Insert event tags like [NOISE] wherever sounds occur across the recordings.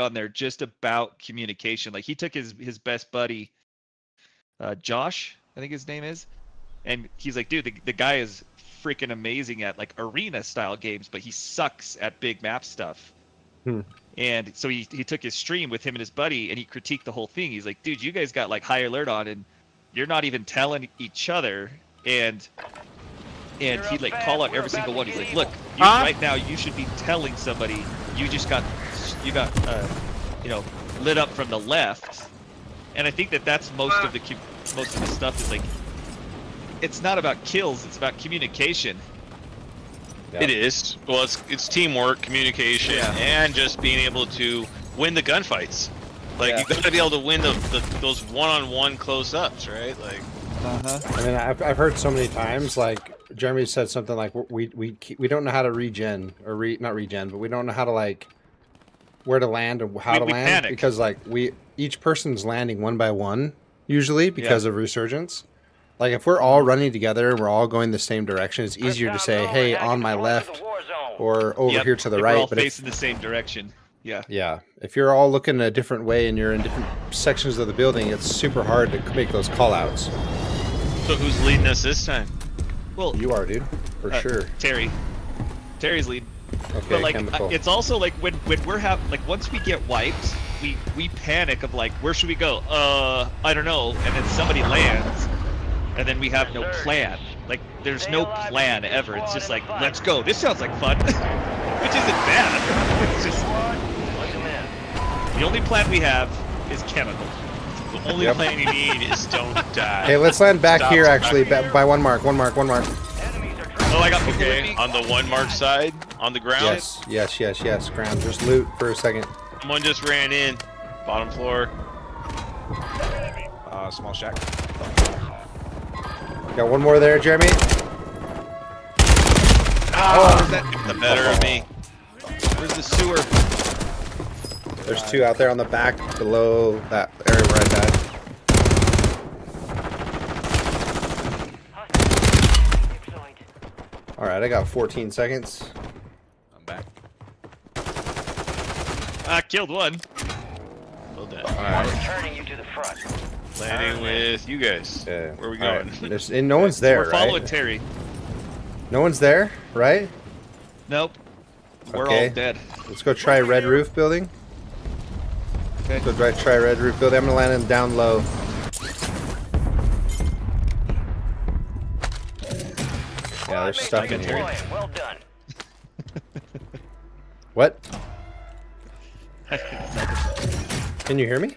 on there just about communication. Like he took his his best buddy, uh, Josh, I think his name is, and he's like, dude, the, the guy is freaking amazing at like arena style games, but he sucks at big map stuff. Hmm. And so he, he took his stream with him and his buddy and he critiqued the whole thing. He's like, dude, you guys got like high alert on and you're not even telling each other. And and he'd like call out every single one. He's like, look, you, Huh? right now you should be telling somebody you just got you got uh, you know lit up from the left. And I think that that's most of the most of the stuff is like it's not about kills, it's about communication. Yeah. It is. Well, it's it's teamwork, communication, Yeah. and just being able to win the gunfights. Like Yeah. you got to be able to win the, the those one-on-one close-ups, right? Like Uh-huh. I mean, I've, I've heard so many times, like Jeremy said something like we we we- we don't know how to regen or re not regen, but we don't know how to like where to land or how We- to we land panic. because like we each person's landing one by one usually because of resurgence. Like if we're all running together, and we're all going the same direction. It's easier to say, "Hey, on my left," or over Yep, here to the if right. We're all but if- facing the same direction. Yeah. yeah, if you're all looking a different way and you're in different sections of the building, it's super hard to make those call outs. so who's leading us this time? Well, You are, dude, for uh, sure. Terry. Terry's lead. Okay, but like chemical. it's also like when when we're have like once we get wiped, we we panic of like where should we go? Uh, I don't know. And then somebody lands, and then we have no plan. Like there's no plan ever. It's just like let's go. This sounds like fun, [LAUGHS] which isn't bad. [LAUGHS] It's just the only plan we have is chemical. The only Yep. plan you need is don't [LAUGHS] die. Okay, let's land back Stop, here stop. actually, ba- by one mark, one mark, one mark. Oh, I got people Okay, on the one mark side, on the ground. Yes, yes, yes, yes. Ground, just loot for a second. Someone just ran in, bottom floor. Uh, small shack. Got one more there, Jeremy. Oh, that? The better of me. Where's the sewer? There's two out there on the back below that area where I died. All right, I got 14 seconds. I'm back. I killed one. Well done. All right. Returning you to the front. Landing with you guys. Okay. Where are we All right, going? [LAUGHS] There's, and no one's there, We're following right? Terry. No one's there, right? Nope. We're Okay. all dead. Let's go try red roof building. Okay. Let's Go try, try red roof building. I'm gonna land in down low. Yeah, there's stuff in here. Well done. [LAUGHS] What? Can you hear me?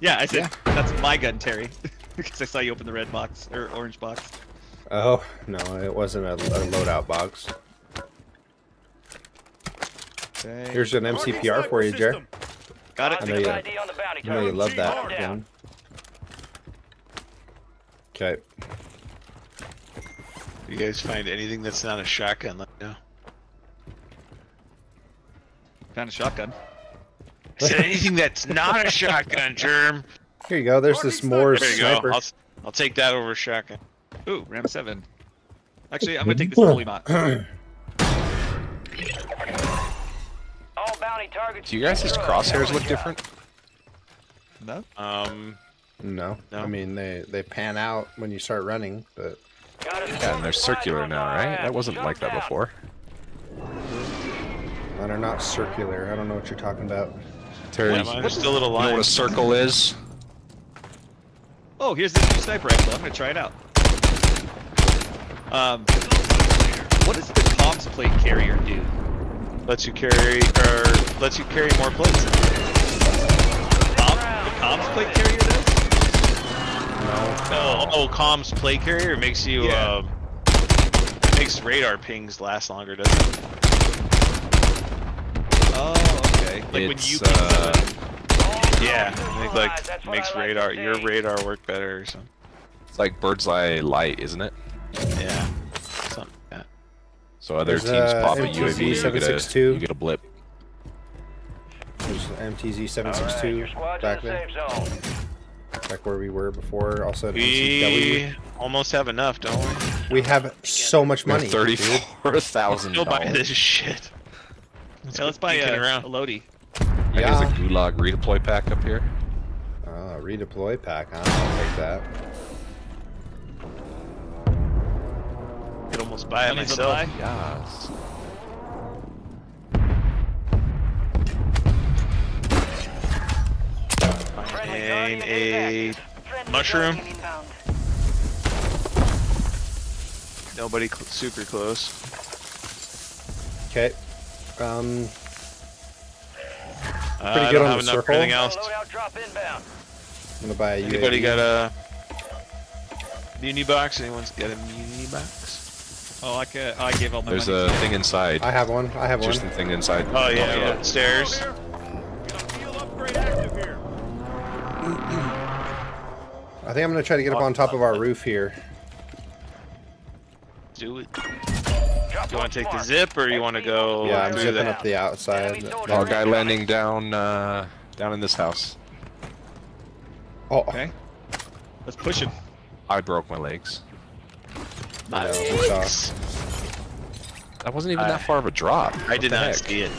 Yeah, I said that's my gun, Terry, [LAUGHS] because I saw you open the red box or orange box. Oh no, it wasn't a, a loadout box. Okay. Here's an MCPR for you, Jer. Got it. I know you- ID on the bounty I know you love that gun. Okay. You guys find anything that's not a shotgun? Let me know. Found a shotgun. I said anything that's not a shotgun, Germ. Here you go. There's this more There you sniper. go. I'll, I'll take that over a shotgun. Ooh, Ram seven. Actually, I'm gonna take this [CLEARS THROAT] holy mod. All bounty targets. Do you guys' destroyed. crosshairs look different? No. Um, No, No. I mean they they pan out when you start running, but Got a Yeah, and they're circular now, right? That wasn't like that before. mine are not circular. I don't know what you're talking about. Terry, yeah, you mine know are still a little what a circle is? Oh, here's this new sniper rifle. I'm gonna try it out. Um, what does the comms plate carrier do? Lets you carry, or lets you carry more plates. Com- the comms plate carrier does? Oh, oh, comms play carrier makes you, Yeah. um, makes radar pings last longer, doesn't it? Oh, okay. Like when you ping uh, somebody. Yeah, I think like makes radar your radar work better or something. It's like bird's eye light, isn't it? Yeah, something like that. So other There's, teams uh, pop a UAV, you get a, you get a blip. There's MTZ All right, 762 your squad's back in the there, safe zone. back where we were before. Also an MCW. We almost have enough, don't we? We have so much money. dude. Thirty-four thousand Still buy dollars. this shit. Yeah, let's buy a, around. a Lodi. I Yeah. There's a gulag redeploy pack up here. Oh, redeploy pack, huh? I'll take that. Could almost buy it myself. buy. Yes. And a is active. Friendly mushroom. Nobody cl super close. Okay. Um, Uh, Pretty I good don't on have the enough for circle. anything else. Loadout drop inbound. I'm gonna buy a Anybody UAV. got a muni box? Anyone's got a muni box? Oh, I ca I gave all my There's money. a thing inside. I have one. I have Just one. the thing inside. Oh yeah, upstairs. I think I'm gonna try to get up on top of our roof here. Do it. Drop You want to take the marked. zip or you want to go Yeah, I'm zipping the... up the outside. Oh, guy landing down, uh, down in this house. Oh, Okay. Let's push him. I broke my legs. I know, we saw. Legs. That wasn't even that far of a drop. I did What the not heck? see it.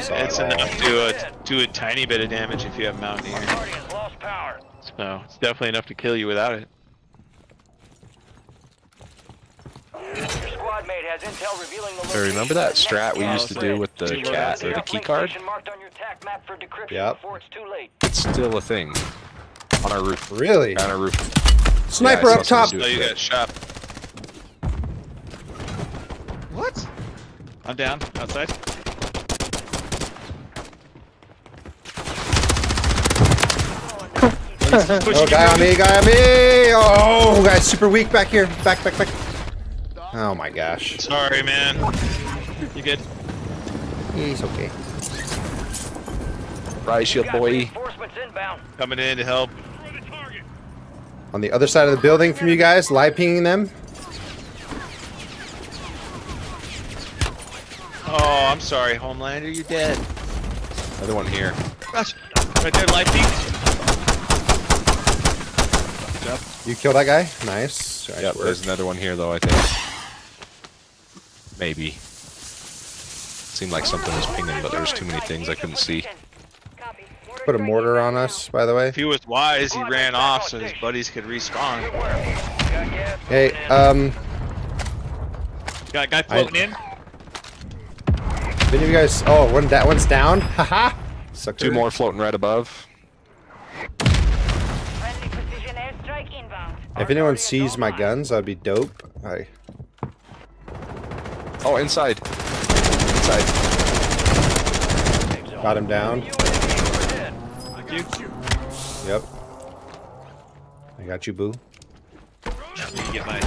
Saw It's enough to uh, do a tiny bit of damage if you have Mountaineer. Guardians lost power. So it's definitely enough to kill you without it. Your squad mate has intel revealing the remember that strat we used to do with the two cat or the here. key card? station marked on your tac map for decryption Yep. before it's too late. It's still a thing. On our roof. Really? On our roof. Sniper Yeah, up top. someone Oh, you today. got shot. What? I'm down. Outside. Oh, guy on me, guy on me! Oh, guy's super weak back here. Back, back, back. Oh my gosh. Sorry, man. You good? He's okay. Rise shield boy. reinforcements inbound. Coming in to help. On the other side of the building from you guys, live pinging them. Oh, I'm sorry, Homelander, you're dead. Another one here. Gosh. Right there, live peak. You kill that guy? Nice. Nice Yep, work. there's another one here though, I think. Maybe. Seemed like something was pinging, but there was too many things I couldn't see. Put a mortar on us, by the way. If he was wise, he ran off so his buddies could respawn. Good work. Got gas Hey, um, Got a guy floating in. if any of you guys, oh, one that one's down. [LAUGHS] Haha. Sucker. Two more floating right above. If anyone sees my guns, that'd be dope. I Oh, inside. Inside. got him down. Thank you. Yep. I got you, boo. Get my.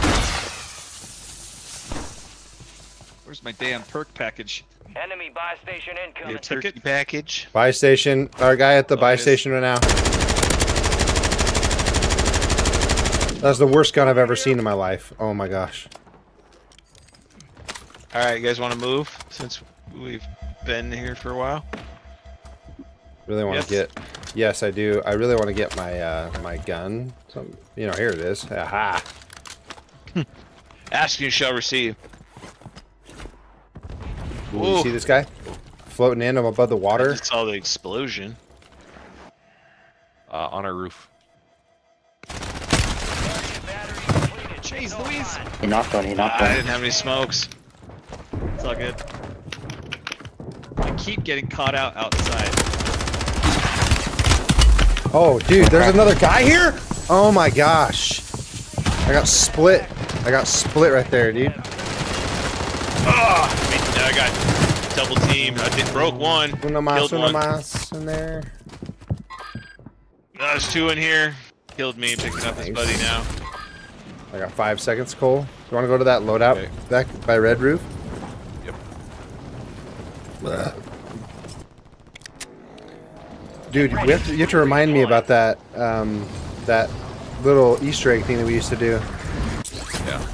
Where's my damn perk package? Enemy buy station incoming. Your ticket? turkey package. Buy station. Our guy at the Oh, buy station right now. That's the worst gun I've ever seen in my life. Oh my gosh. All right, you guys want to move since we've been here for a while? Really want Yes. to get. Yes, I do. I really want to get my uh, my gun. Some, you know, here it is. Aha. [LAUGHS] Ask you shall receive. Ooh, Ooh. you see this guy floating in him above the water? just saw the explosion. Uh, on our roof. Jeez, Louise. He knocked one, he knocked on. I didn't have any smokes. It's all good. I keep getting caught out outside. Oh, dude, there's another guy here. Oh my gosh. I got split. I got split right there, dude. Ah, I got double teamed. I did broke one. Uno más, Killed uno one. más in there. There's two in here. Killed me, picking up his buddy now. I got five seconds, Cole. You want to go to that loadout Okay. back by Red Roof? Yep. Dude, we have to, you have to remind me about that um, that little Easter egg thing that we used to do. Yeah.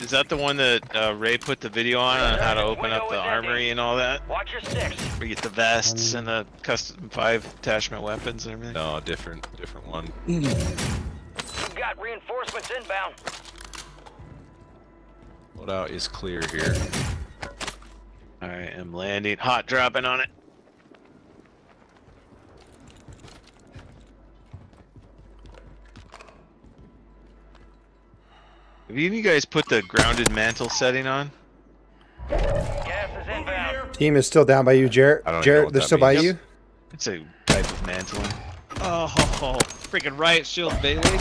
Is that the one that uh, Ray put the video on on how to open up the armory and all that? Watch your six. Where you get the vests and the custom five attachment weapons and everything? No, different, different one. [LAUGHS] We've got reinforcements inbound. Loadout is clear here. I am landing. Hot dropping on it. Have you guys put the grounded mantle setting on? Is Team is still down by you, Jarrett. Jarrett, they're still means. by yep. you? It's a type of mantling. Oh freaking riot shield, Bailey.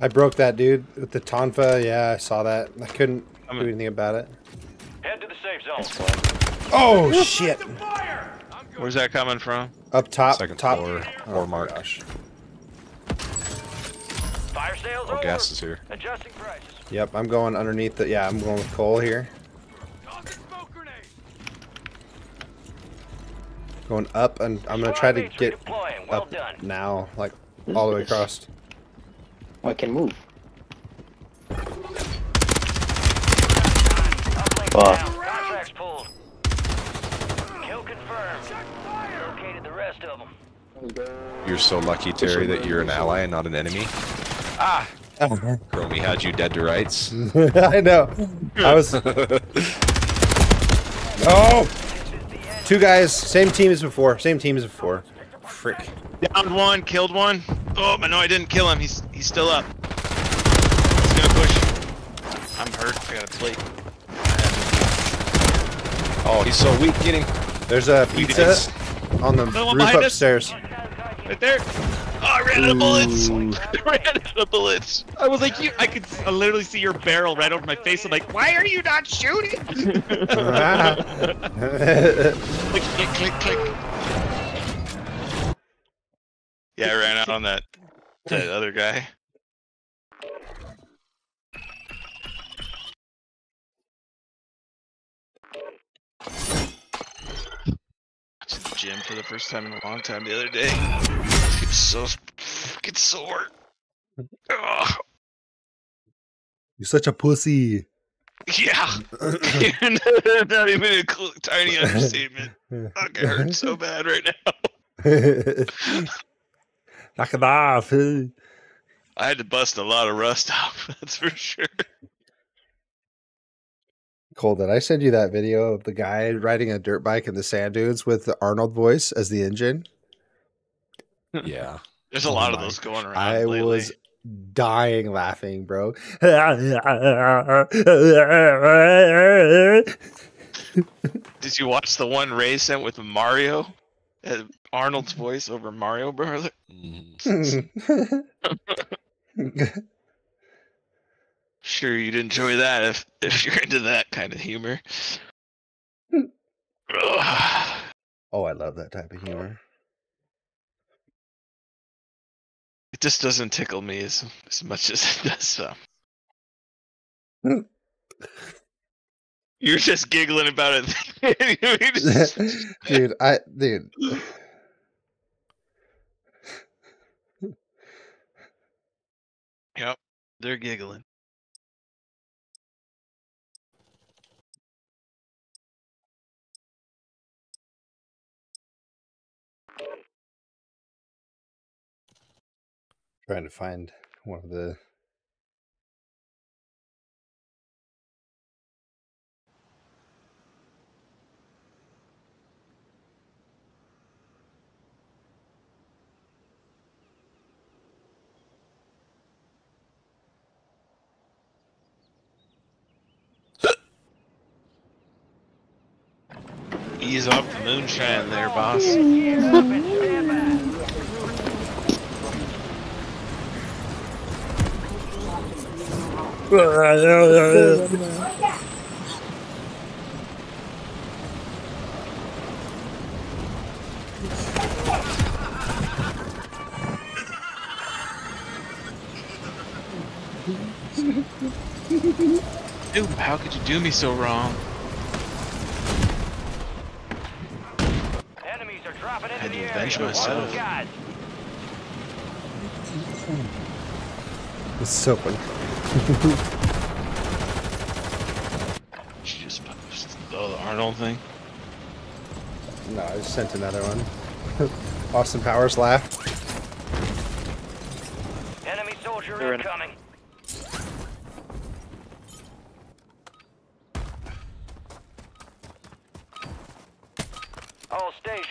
I broke that dude with the Tonfa. Yeah, I saw that. I couldn't I'm do a- anything about it. Head to the safe zone. Oh shit! Where's that coming from? Up top, Second top. floor, Oh, floor mark. gosh. Fire sales Oh, gas is here. Adjusting prices. Yep, I'm going underneath the. Yeah, I'm going with Cole here. Going up, and I'm gonna try to get. Well up done. now, like all the way across. Oh, I can move. Fuck. down. Contracts pulled. Kill confirmed. Located the rest of them. You're so lucky, Terry, that you're an ally and not an enemy. Ah! Chromie had you dead to rights. [LAUGHS] I know. I was. [LAUGHS] Oh! Two guys, same team as before. Same team as before. Frick. Downed one, killed one. Oh, but no, I didn't kill him. He's he's still up. He's gonna push. I'm hurt. I got a plate. Oh, he's so weak. Get him. There's a pizza on the Another roof behind us. upstairs. Right there. Oh, I ran out of bullets. [LAUGHS] I ran out of bullets. I was like, you. I could s- literally see your barrel right over my face. I'm like, why are you not shooting? [LAUGHS] [LAUGHS] click, click, click, click. Yeah, I ran out on that that [LAUGHS] other guy. Went to the gym for the first time in a long time the other day. It was so fucking sore. Ugh. You're such a pussy. Yeah. [LAUGHS] [LAUGHS] Not even a tiny understatement. Fuck, I hurt so bad right now. Knock it off. I had to bust a lot of rust [LAUGHS] off, that's for sure. Cole, did I send you that video of the guy riding a dirt bike in the sand dunes with the Arnold voice as the engine? Yeah. There's a Oh lot of my those going around. I lately. was dying laughing, bro. [LAUGHS] Did you watch the one Ray sent with Mario? Arnold's voice over Mario Brother. Mhm. [LAUGHS] Sure, you'd enjoy that if if you're into that kind of humor. [SIGHS] Oh, I love that type of humor. it just doesn't tickle me as as much as it does some. [LAUGHS] You're just giggling about it. [LAUGHS] dude, I dude. They're giggling. Trying to find one of the Ease up the moonshine there, boss. Dude, how could you do me so wrong? Enemies are dropping into Had the to avenge myself. Oh, those. It's so funny. She just posted oh, the Arnold thing. No, I just sent another one. [LAUGHS] Austin Powers laugh. Enemy soldier They're in- incoming. All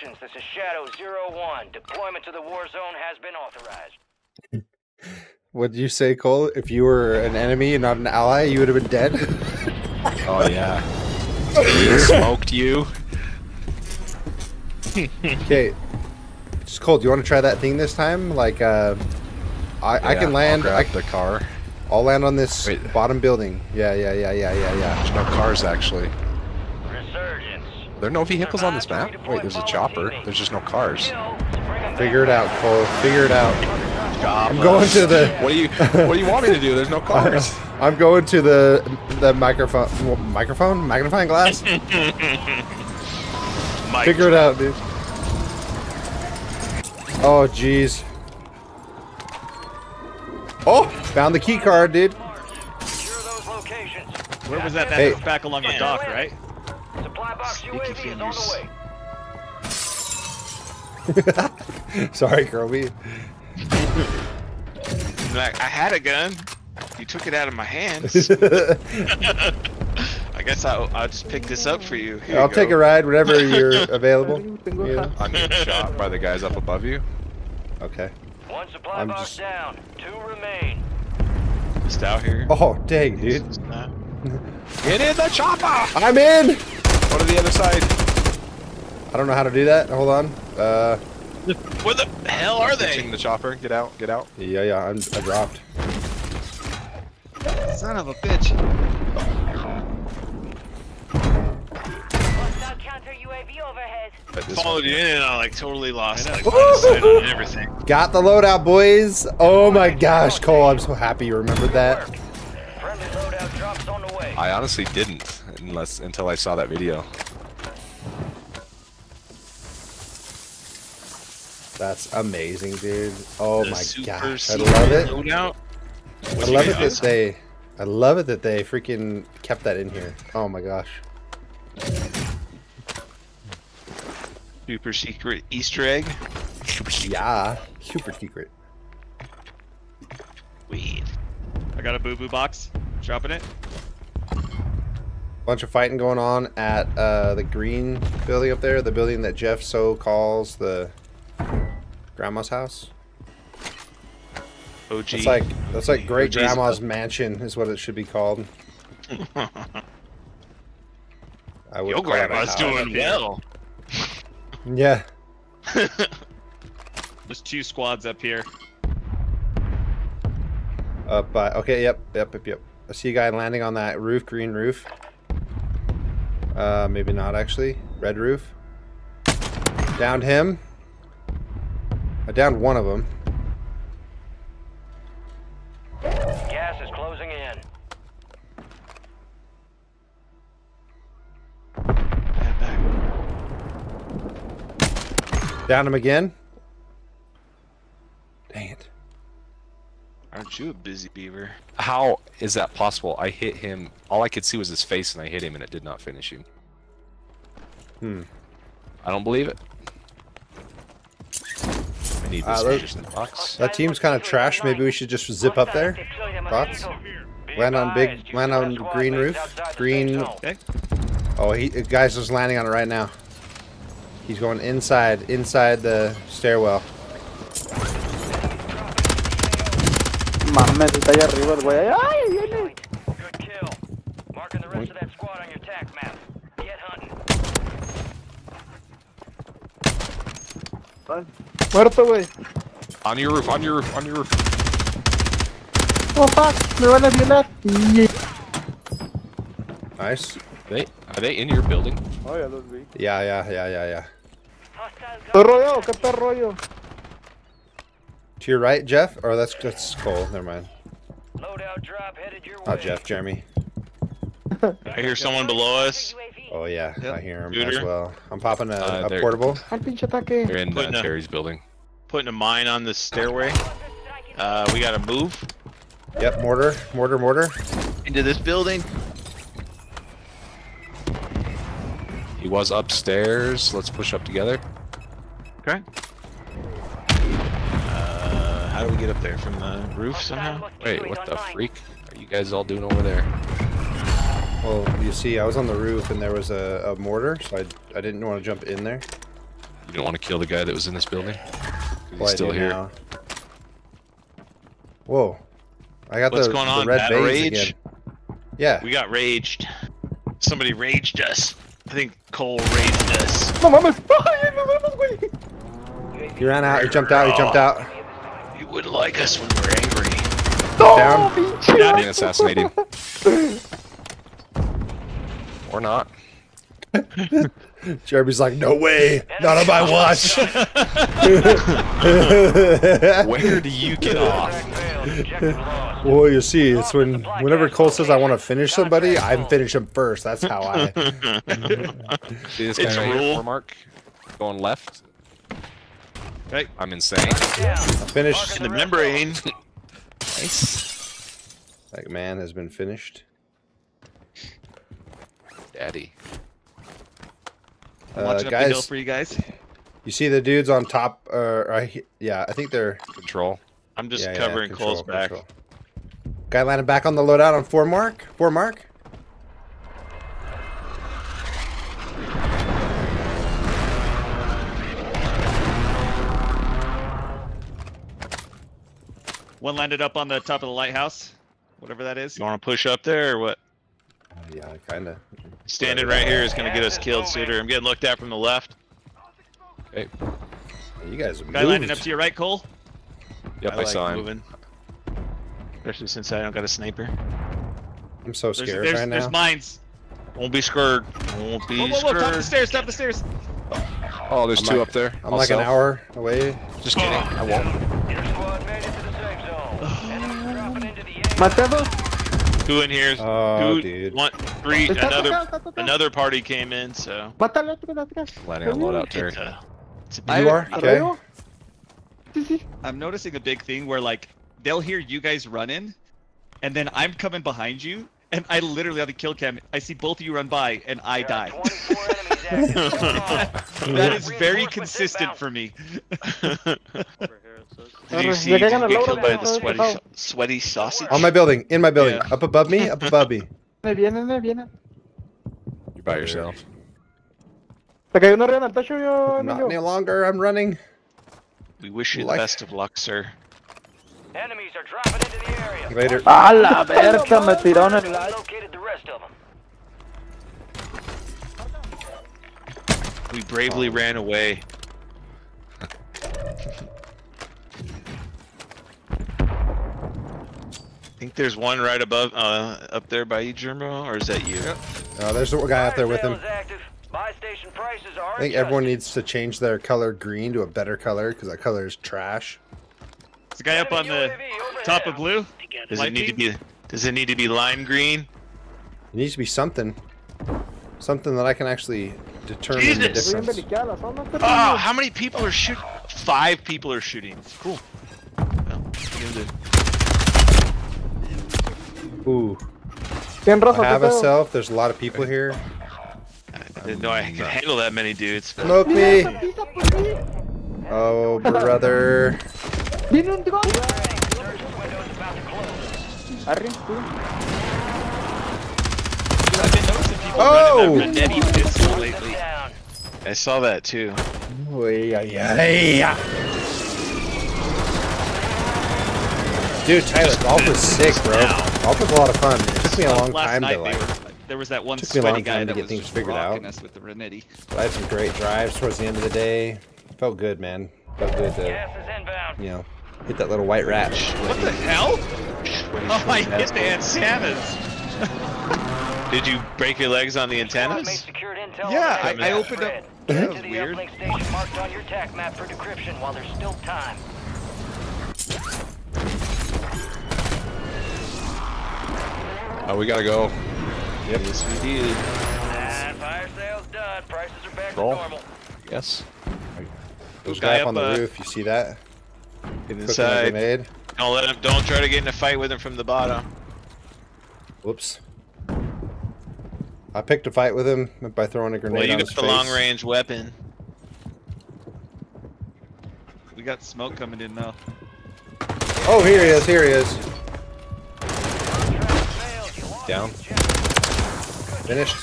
stations, this is Shadow Zero One. Deployment to the war zone has been authorized. [LAUGHS] What did you say, Cole? If you were an enemy and not an ally, you would have been dead. [LAUGHS] Oh yeah. [LAUGHS] We smoked you. okay, just Cole. Do you want to try that thing this time? Like, uh, I I can land. I'll I, the car. I'll land on this Wait. bottom building. Yeah, yeah, yeah, yeah, yeah, yeah. There's no cars actually. Resurgence. Are no vehicles on this map? Wait, there's a chopper. There's just no cars. Figure it out, Cole. Figure it out. I'm going to the. What do you What do you want me to do? There's no [LAUGHS] cars. I'm going to the the microphone. Microphone? Magnifying glass? [LAUGHS] Figure it out, dude. Oh, jeez. Oh, found the key card, dude. Secure those locations. Where was that? Hey. Back along the dock, right? [LAUGHS] Sorry, Kirby. like, I had a gun. You took it out of my hands. [LAUGHS] I guess I'll, I'll just pick this up for you. Here I'll you take a ride whenever [LAUGHS] you're available. Yeah. I'm getting shot by the guys up above you. Okay. One supply I'm box just- down. Two remain. Just out here. Oh, dang, dude. Nah. Get in the chopper! I'm in! Go to the other side. I don't know how to do that. Hold on. Uh, Where the hell are Ditching they? the chopper. Get out. Get out. yeah, yeah, I'm, I dropped. Son of a bitch. Hostile counter UAV overhead. But this Followed you in and I like totally lost like line of sight on [LAUGHS] everything. Got the loadout, boys. Oh my gosh, Cole, I'm so happy you remembered that. Friendly loadout drops on the way. I honestly didn't unless until I saw that video. That's amazing, dude. Oh The my super gosh, I love it. Loadout. I love it that they, I love it that they freaking kept that in here. Oh my gosh. Super secret Easter egg. Yeah, super secret. Weed. I got a boo boo box. Dropping it. Bunch of fighting going on at uh, the green building up there, the building that Jeff so calls the grandma's house. OG. It's like that's like great OG's grandma's mansion is what it should be called. [LAUGHS] I would Your call it a grandma's doing well. [LAUGHS] Yeah. [LAUGHS] There's two squads up here. Up by okay, yep, yep, yep, yep. I see a guy landing on that roof, green roof. Uh, maybe not actually. Red roof. Downed him. I downed one of them. Gas is closing in. Head back. Downed him again. Dang it. Aren't you a busy beaver? How is that possible? I hit him. All I could see was his face, and I hit him, and it did not finish him. Hmm. I don't believe it. I need Uh, this those- magician box. That team's kind of trash. Maybe we should just zip up there. Thoughts? Land on big, land on green roof. Green. Okay. Oh, he the guy's just landing on it right now. He's going inside, inside the stairwell. Mames, está allá arriba el güey. ¡Ay, ahí viene! Good kill. Marking the rest of that squad on your tac map. Get hunting. Ay, Muerto, güey. On your roof. On your roof. On your roof. Oh, fuck. Me van a violar. Y- Nice. They are they in your building? Oh, ya los vi. Yeah, yeah, yeah, yeah, yeah. Hostile ¿Todo gun- rodeado? ¿Qué tal rollo? To your right, Jeff? Or that's that's Cole. Never mind. Loadout drop headed your way. Not Jeff, Jeremy. [LAUGHS] I hear someone below us. Oh yeah, Yep. I hear him Shooter. as well. I'm popping a, Uh, a portable. Al pinche ataque. They're in uh, Putting a- Terry's building. Putting a mine on the stairway. Uh, we gotta move Yep, mortar, mortar, mortar. into this building. He was upstairs. Let's push up together. Okay. How do we get up there? From the roof somehow? Wait, what the freak are you guys all doing over there? Well, you see, I was on the roof and there was a, a mortar, so I, I didn't want to jump in there. You don't want to kill the guy that was in this building? 'Cause He's Well, I still here. now. Whoa. I got What's the, going the red Battle rage? again. Yeah. We got raged. Somebody raged us. I think Cole raged us. No mames. Ay, no mames, güey. He ran out. He jumped out. He jumped out. You wouldn't like us when we're angry. Down. Pinche. Being assassinated. [LAUGHS] or not. [LAUGHS] Jeremy's like, no way. Not on my watch. [LAUGHS] Where do you get off? well, you see, it's when whenever Cole says I want to finish somebody, I'm finish him first. That's how I. See this It's guy right rule. here, Mark? Going left. Right. I'm insane. Finish. In the membrane. Nice. Like man has been finished. Daddy. I'm Uh, watching up the hill guys, for you guys. you see the dudes on top? Uh, I, yeah, I think they're Control. I'm just yeah, yeah, covering control, Cole's back. control. Guy landed back on the loadout on four mark. Four mark. One landed up on the top of the lighthouse, whatever that is. You want to push up there or what? Uh, yeah, kind of. Standing right here is going to get us killed, Suitor. I'm getting looked at from the left. Okay. You guys are Guy landing up to your right, Cole. Yep, I, like saw him. moving. Especially since I don't got a sniper. I'm so scared there's, right there's mines. Won't be scared. Won't be Whoa, whoa, whoa, top the stairs, top the stairs. Oh, there's I'm two like- up there. I'm like an hour away. Just kidding. I won't. Your squad made it to the safe zone. Enemies dropping into the Two in here. Oh, two, dude. One, three. Another, atacado, está atacado. another party came in. So Mátalo, atrás, atrás. Landing on loadout it's a, it's a I- You are okay. Arriba. Sí, sí. I'm noticing a big thing where like they'll hear you guys running, and then I'm coming behind you, and I literally on the kill cam, I see both of you run by, and I There die. 24 enemies active. [LAUGHS] Come on. that is very consistent for me. [LAUGHS] [LAUGHS] Did you uh, see? le you get killed by the sweaty, oh. sweaty sausage? On my building. In my building. Yeah. Up above me. Up above me. You're by yourself. Te cayó uno arriba en el techo, yo, Not any longer. I'm running. We wish you the best of luck, sir. Enemies are dropping into the area. Later. A la verga, me tiró en el We like. located the rest of them. We bravely ran away. [LAUGHS] I think there's one right above, uh, up there by you, Germo, or is that you? Oh, there's a guy out there with Fire him. sale is active. Buy station prices are I think everyone needs to change their color green to a better color because that color is trash. There's a guy up on the Enemy UAV overhead. top of blue. Does it need to be? Does it need to be lime green? It needs to be something. Something that I can actually determine the Jesus. Estoy bien difference. delicada la zona, pero- Oh, how many people are shooting? Five people are shooting. Cool. Well, give it Ooh. Bien, Rosa, I have a self. There's a lot of people here. a- I didn't know I could handle that many dudes. but- Smoke me. esa pizza por mí. Oh, brother. Viene un drone. Search window's about to close. Arre, tú. Oh! I've been noticing people Oh! running that Renetti pistol Them lately. down. I saw that too. Oy, ay, ay. Dude, Tyler, golf was sick, bro. Golf was a lot of fun. It took me a long Last time night to like. were, there was that one Took me a long guy time to that get was things figured out. us with the Renetti. I had some great drives towards the end of the day. Felt good, man. Felt good to, Gas inbound. you know, hit that little white rat. What the hell? Oh, I hit the antennas. Did you break your legs on the Squad antennas? Yeah, I- I opened up- That was weird. station marked on your tac map for decryption while there's still time. Oh, we gotta go. Yep. Yes, we did. And fire sales done. Prices are back Roll. to normal. Yes. There's a Guy guy up, up on the uh, roof. You see that? Get Cooking a inside. grenade. Don't let him. Don't try to get in a fight with him from the bottom. Whoops. I picked a fight with him by throwing a grenade Well, you on got his the face. long range weapon. We got smoke coming in now. Oh, here he is. Here he is. Down. Finished.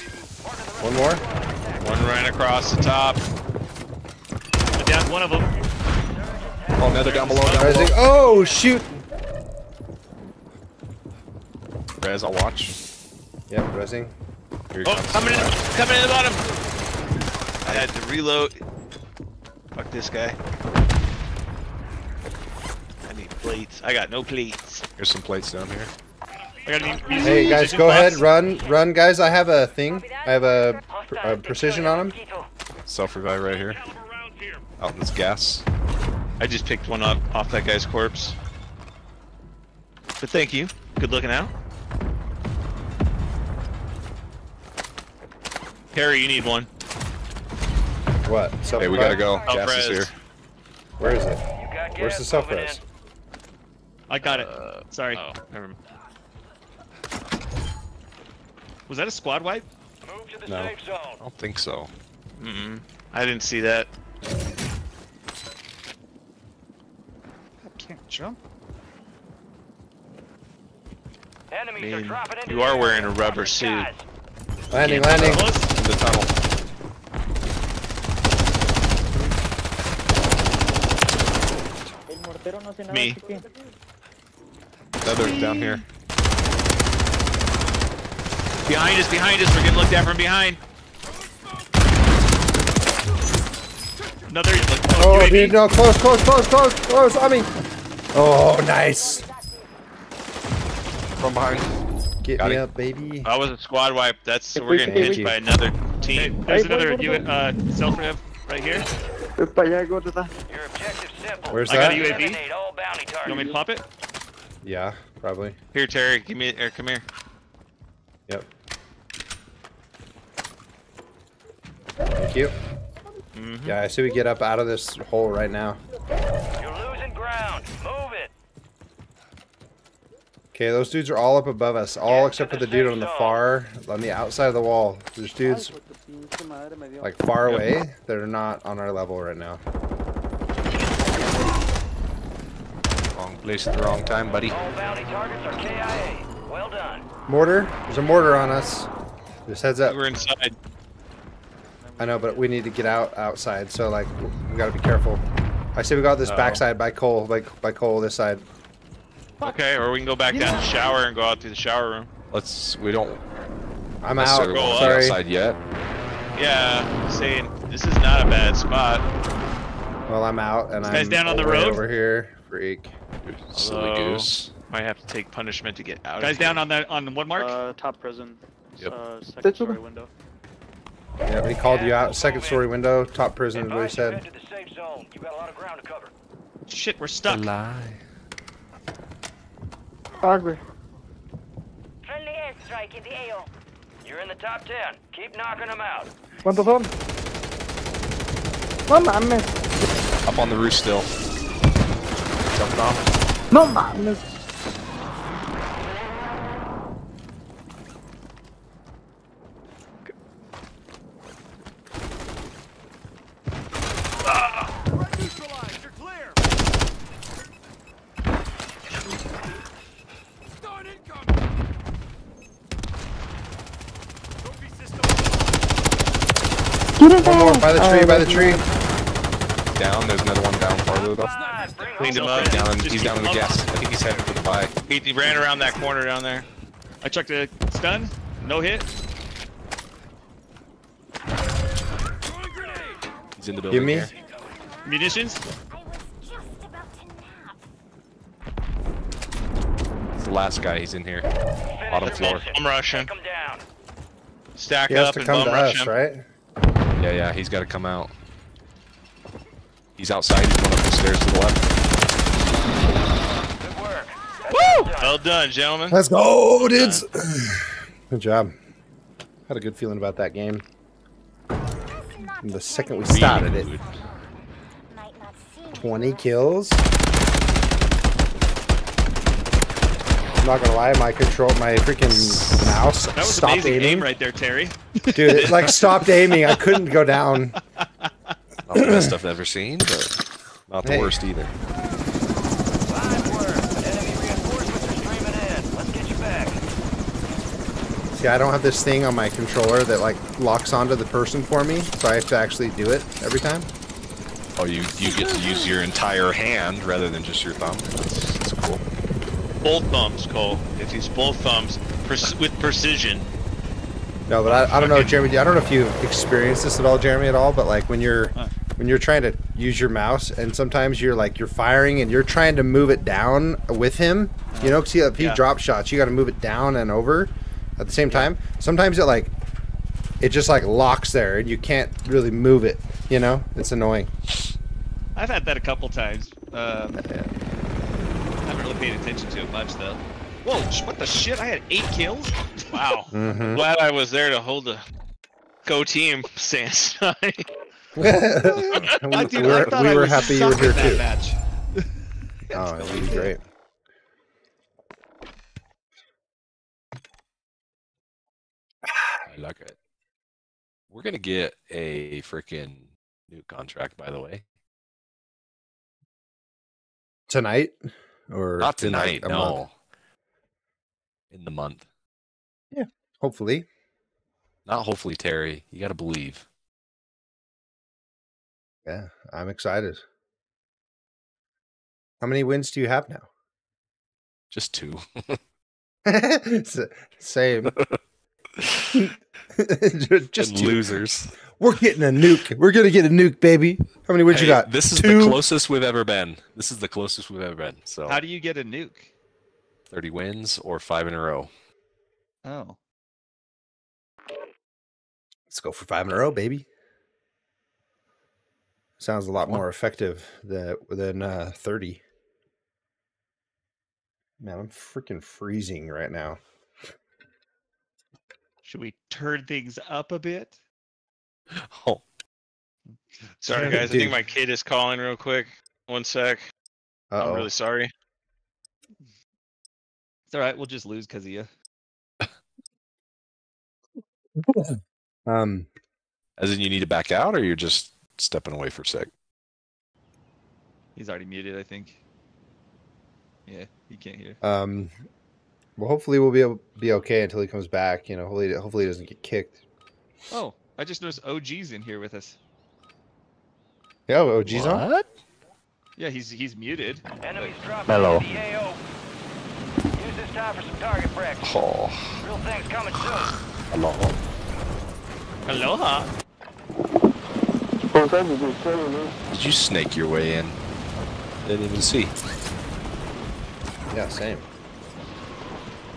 One more. One ran across the top. I downed one of them. Oh, another down below. Down below. Oh, shoot. Rez, I'll watch. Yep, resing. Here Oh, coming in, coming in the bottom. I had to reload. Fuck this guy. I need plates. I got no plates. Here's some plates down here. I got any music- Hey guys, go box? ahead, run, run, guys. I have a thing. I have a, a precision on him. Mosquito. Self revive right here. Out in this gas. I just picked one up off that guy's corpse. But thank you. Good looking out. Harry, you need one. What? Hey, we gotta go. Oh, Gas is here. Where is it? Where's the self moving res? I got it. Uh, Sorry. Oh, never mind. Was that a squad wipe? Move to the No. safe zone. I don't think so. Mm-mm. I didn't see that. I can't jump. Enemies I are dropping into you are wearing a rubber suit. Landing, landing. In the tunnel. El mortero no hace nada. Me. chiqui. Another down here. Behind us, behind us. We're getting looked at from behind. Another. Oh, UAV. dude, no, close, close, close, close, close. I mean, oh, nice. From behind. Get Got me it. up, baby. I was a squad wipe. That's Hey, we're getting hey, hit hey. by another Hey, team. there's Hey, another wait, U- wait, uh, self rev right here. Ve para allá, gorda. Your objective simple. Where's I got that? a UAV. Eliminate all bounty You want me to pop it? Yeah, probably. Here, Terry, give me or come here. Yep. Thank you. Mhm. Yeah, I see we get up out of this hole right now. You're losing ground. Move it. Okay, those dudes are all up above us, all Get except for the the dude on the far, on the outside of the wall. There's dudes Ay, pues tu pinche madre me dio. like far Yep. away that are not on our level right now. Wrong place at the wrong time, buddy. All bounty targets are KIA. Well done. Mortar, there's a mortar on us. Just heads up. We're inside. I know, but we need to get out outside, so like we gotta be careful. I say we got this Uh-oh. backside by Cole, like by Cole this side. Okay, or we can go back down the shower and go out through the shower room. Let's. We don't I'm out. necessarily Go want Sorry. outside yet. Yeah, saying this is not a bad spot. Well, I'm out, and This I'm guy's down on the road? over here. Freak. Silly Hello. goose. Might have to take punishment to get out. Guys of down on that on one mark. Uh, top prison. Yep. Uh, second story window. Yeah, but he called you out. Second story window, top prison, is what he Advise you head said. the safe zone. You got a lot of ground to cover. Shit, we're stuck. lie. Friendly airstrike in the AO. You're in the top 10. Keep knocking them out. ¿Cuántos son? No mames. Up on the roof still. Jumping off. No mames. One more by the tree, by the tree. Down. There's another one down farther though. Five, Cleaned him up. Down. He's down in the him gas. I think he's heading for the buy. He, he ran around that corner down there. I checked a stun. No hit. He's in the building Give me. here. Munitions. I was just about to nap. It's the last guy. He's in here. Bottom floor. I'm rushing. Take 'em down. Stack He has up to and come bum to rush us, him. right? Yeah, yeah. He's got to come out. He's outside. He's going up the stairs to the left. Good work. Woo! Well done, gentlemen. Let's go, dudes. [SIGHS] Good job. Had a good feeling about that game. From the second we started it. Good. Might not seem 20 kills. I'm not gonna lie, my control, my freaking mouse That was stopped amazing aiming. aim right there, Terry. Dude, it like stopped aiming. I couldn't go down. [LAUGHS] Not the best I've ever seen, but not the Hey. worst either. Fine work. Enemy reinforcements are streaming in. Let's get you back. See, I don't have this thing on my controller that like locks onto the person for me, so I have to actually do it every time. Oh, you you get to use your entire hand rather than just your thumb. That's, that's cool. Both thumbs, Cole. If he's both thumbs, pres- [LAUGHS] with precision. No, but I, I don't know, Jeremy. I don't know if you've experienced this at all, Jeremy, at all. But like when you're Huh. when you're trying to use your mouse, and sometimes you're like you're firing and you're trying to move it down with him. You know, 'cause he, if he Yeah. drop shots, you got to move it down and over at the same time. Sometimes it like it just like locks there, and you can't really move it. You know, it's annoying. I've had that a couple times. Um, haven't really paid attention to it much though. Whoa! What the shit? I had eight kills. Wow. [LAUGHS] Mhm. Glad I was there to hold the go team [LAUGHS] stance. I, [LAUGHS] we, dude, we I were, thought we were was happy you were here too. match. Oh, it would be great. [SIGHS] I like it. We're gonna get a freaking new contract, by the way. Tonight or Not like, tonight, a no. month? In the month. Yeah, hopefully. Not hopefully, Terry. You gotta believe. Yeah, I'm excited. How many wins do you have now? Just two. [LAUGHS] [LAUGHS] Same. [LAUGHS] [LAUGHS] Just And two. losers. We're getting a nuke. We're gonna get a nuke, baby. How many wins you got? This is Two. the closest we've ever been. This is the closest we've ever been. So How do you get a nuke? 30 wins or five in a row. Oh. Let's go for five in a row, baby. Sounds a lot more effective than than uh, thirty. Man, I'm freaking freezing right now. Should we turn things up a bit? [LAUGHS] Oh, sorry, Yeah, guys. I think my kid is calling real quick. One sec. Uh-oh. I'm really sorry. It's all right. We'll just lose because of you. [LAUGHS] Um, as in you need to back out, or you're just stepping away for a sec? He's already muted, I think. Yeah, he can't hear. um, well, hopefully we'll be able be okay until he comes back. You know, hopefully, hopefully he doesn't get kicked. Oh, I just noticed OG's in here with us. Yeah, oh, geez, on. What? Yeah, he's he's muted. Enemies dropping Hello. into. Use this time for some target practice. Oh, Real things coming soon. hello. Aloha. Did you snake your way in? Didn't even see. Yeah, same.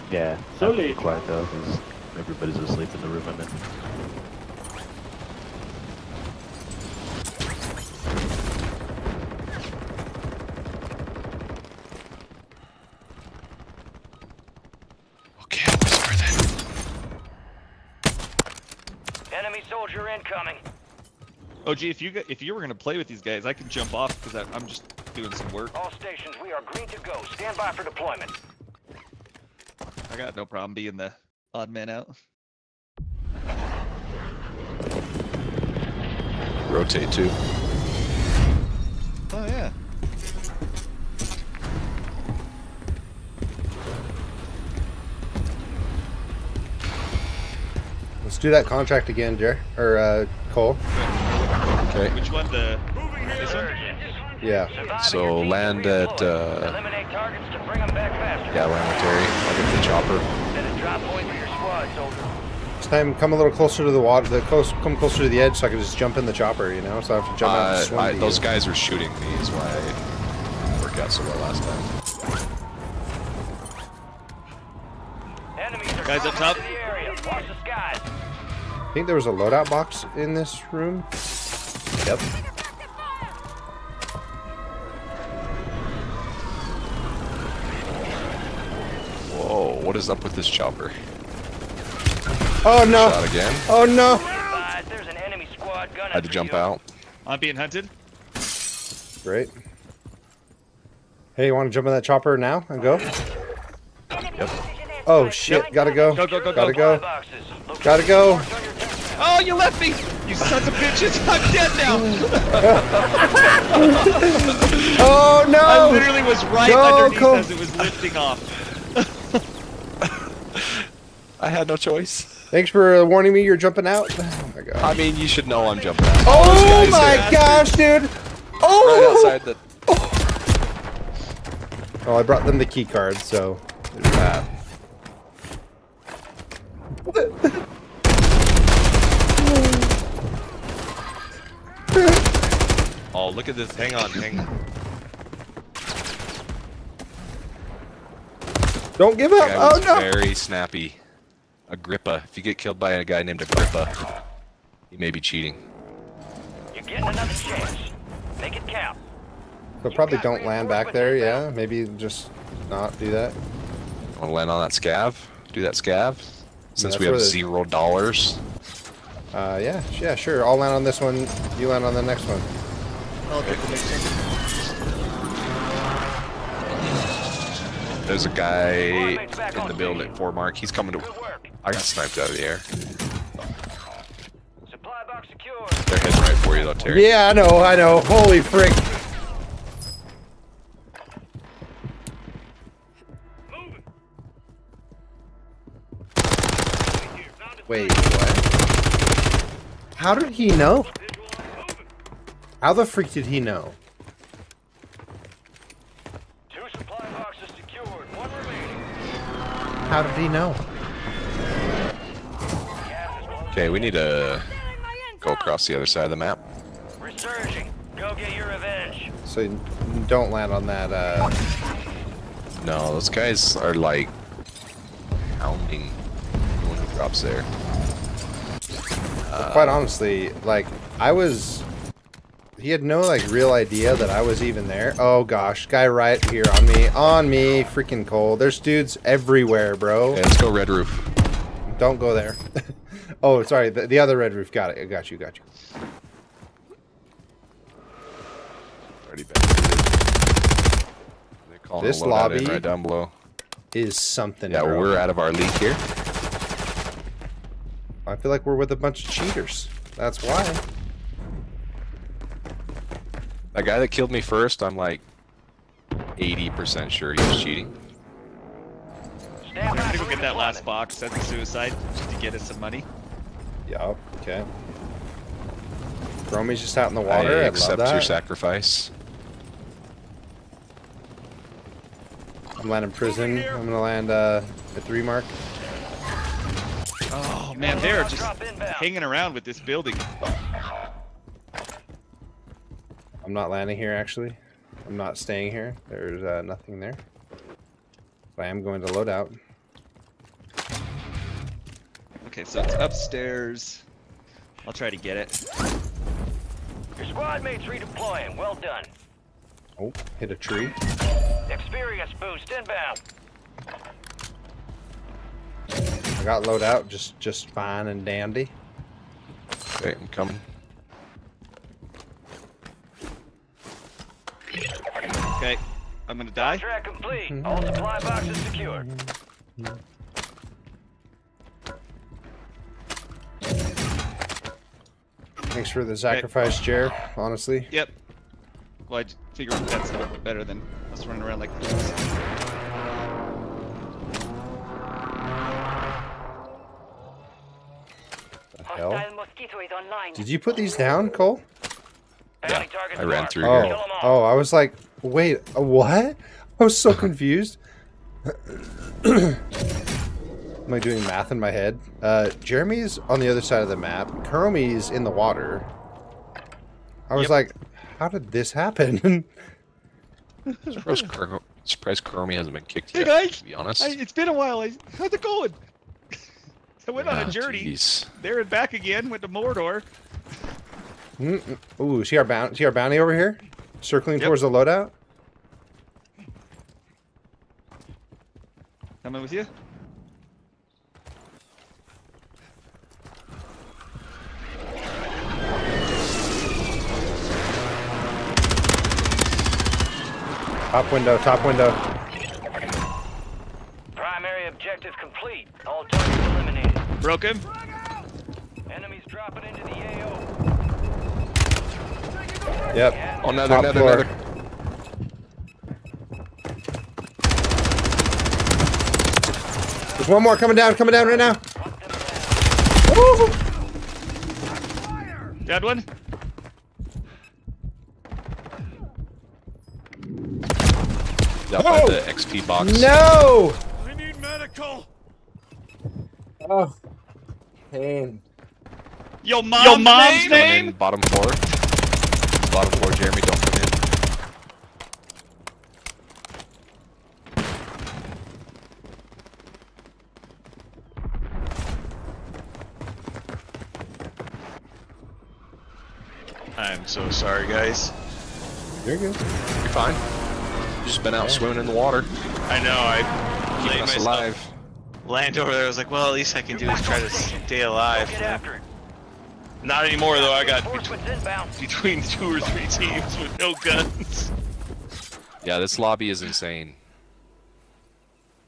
Yeah. So late. quiet though, because everybody's asleep in the room I'm in. Okay, I'll whisper then. Enemy soldier incoming. OG, if you got, if you were gonna play with these guys, I could jump off because I'm just doing some work. All stations, we are green to go. Stand by for deployment. I got no problem being the odd man out. Rotate too. Oh yeah. Let's do that contract again, Jer or uh, Cole. Okay. Which one? The this one? Yeah. So land at, uh, Eliminate targets to bring them. Yeah, land with Terry. I'll get the chopper. Set drop point for your squad, soldier. This time, come a little closer to the water. The close, come closer to the edge, so I can just jump in the chopper. You know, so I have to jump out and Uh, swim I, to those you. guys were shooting me, is why I didn't out so well last time. Enemies are Guys up top. into the area. Watch the skies. I think there was a loadout box in this room. Yep. What is up with this chopper? Oh no! Shot again. Oh no! Advise, there's an enemy squad gunning Had to jump you. out. I'm being hunted. Great. Hey, you want to jump in that chopper now and go? Yep. Oh shit! Gotta go. Go go go Gotta go. go. Gotta go. on your touchdown. Oh, you left me! You sons of bitches! [LAUGHS] I'm dead now. [LAUGHS] [LAUGHS] Oh I no! literally was right Go, underneath Cole. as it was lifting off. I had no choice. Thanks for uh, warning me. You're jumping out. [SIGHS] Oh my god. I mean, you should know I'm jumping out. Oh my there. gosh, dude! Right Oh! outside the. Well, I brought them the key card, so there's [LAUGHS] that. Oh, look at this. Hang on, hang on. Don't give The up! Oh no! very snappy. Agrippa. If you get killed by a guy named Agrippa, he may be cheating. You're getting another chance. Make it count. So probably don't land back there. Yeah, maybe just not do that. Want to land on that scav? Do that scav? Since that's we have the- zero dollars. Uh, yeah, yeah, sure. I'll land on this one. You land on the next one. I'll take the next one. There's a guy in the building at four mark. He's coming to. Good work. I got sniped out of the air. Supply box secured. They're heading right for you though, Terry. Yeah, I know, I know. Holy frick! Wait, what? How did he know? How the freak did he know? Two supply boxes secured. One remaining. How did he know? Gas is close. Okay, we need to go across the other side of the map. Resurging. Go get your revenge. So don't land on that, uh... No, those guys are like hounding anyone who drops there. quite honestly, like, I was... He had no, like, real idea that I was even there. Oh, gosh. Guy right here on me. On me. Freaking cold. There's dudes everywhere, bro. Okay, let's go red roof. Don't go there. [LAUGHS] oh, sorry. The, the other red roof. Got it. I got you. Got you. Already been. This lobby- right down below. Is something, Yeah, bro. we're out of our league here. I feel like we're with a bunch of cheaters. That's why. That guy that killed me first, I'm like 80% sure he was cheating. I'm by gonna go get that last box. That's a suicide just to get us some money. Yup. Okay. Romy's just out in the water. I I, accept love your sacrifice. I'm landing prison. I'm gonna land uh, at three mark. Oh man, they're just hanging around with this building. I'm not landing here actually. I'm not staying here. There's uh, nothing there. But I am going to load out. Okay, so it's upstairs. I'll try to get it. Your squad mates redeploying. Well done. Oh, hit a tree. Experience boost inbound. I got load out just just fine and dandy. Okay, I'm coming. Okay, I'm gonna die. Track complete. All supply boxes secured. Thanks for the sacrifice, Jer. Honestly. Yep. Well, I figured that's a little bit better than us running around like fools. The hell? mosquito is online. Did you put these down, Cole? Bounty targets I ran through Oh, here. Kill 'em oh, I was like, wait, uh, what? [LAUGHS] I was so [LAUGHS] confused. [CLEARS THROAT] Am I doing math in my head? Uh, Jeremy's on the other side of the map. Kuromi's in the water. I was Yep. like, how did this happen? Surprised, Kur- surprised Kuromi hasn't been kicked Hey yet, guys, to be honest. I, it's been a while. I, how's it going? [LAUGHS] I went on Ah, a journey jeez. there and back again. Went to Mordor. Mm, mm. Ooh, see our bounty? See our bounty over here, circling Yep. towards the loadout. Coming with you. Top window, top window. Primary objective complete. All targets eliminated. Broke him. Enemies dropping into the AO. Yep. Oh, another, Top another, floor. another. There's one more coming down, coming down right now. Dead one. Out by the XP box. No! I need medical. Oh. Pain. Yo, mom's, Yo, mom's name? Coming in bottom floor. Bottom floor, Jeremy, don't come in. I'm so sorry, guys. You're good. You're fine. You've just been out swimming in the water, I know. I keeping laid us alive. land over there. I was like, well, at least I can do is try to stay alive. Get after it. Not anymore, though. I got bet- [LAUGHS] between two or three teams with no guns. Yeah, this lobby is insane.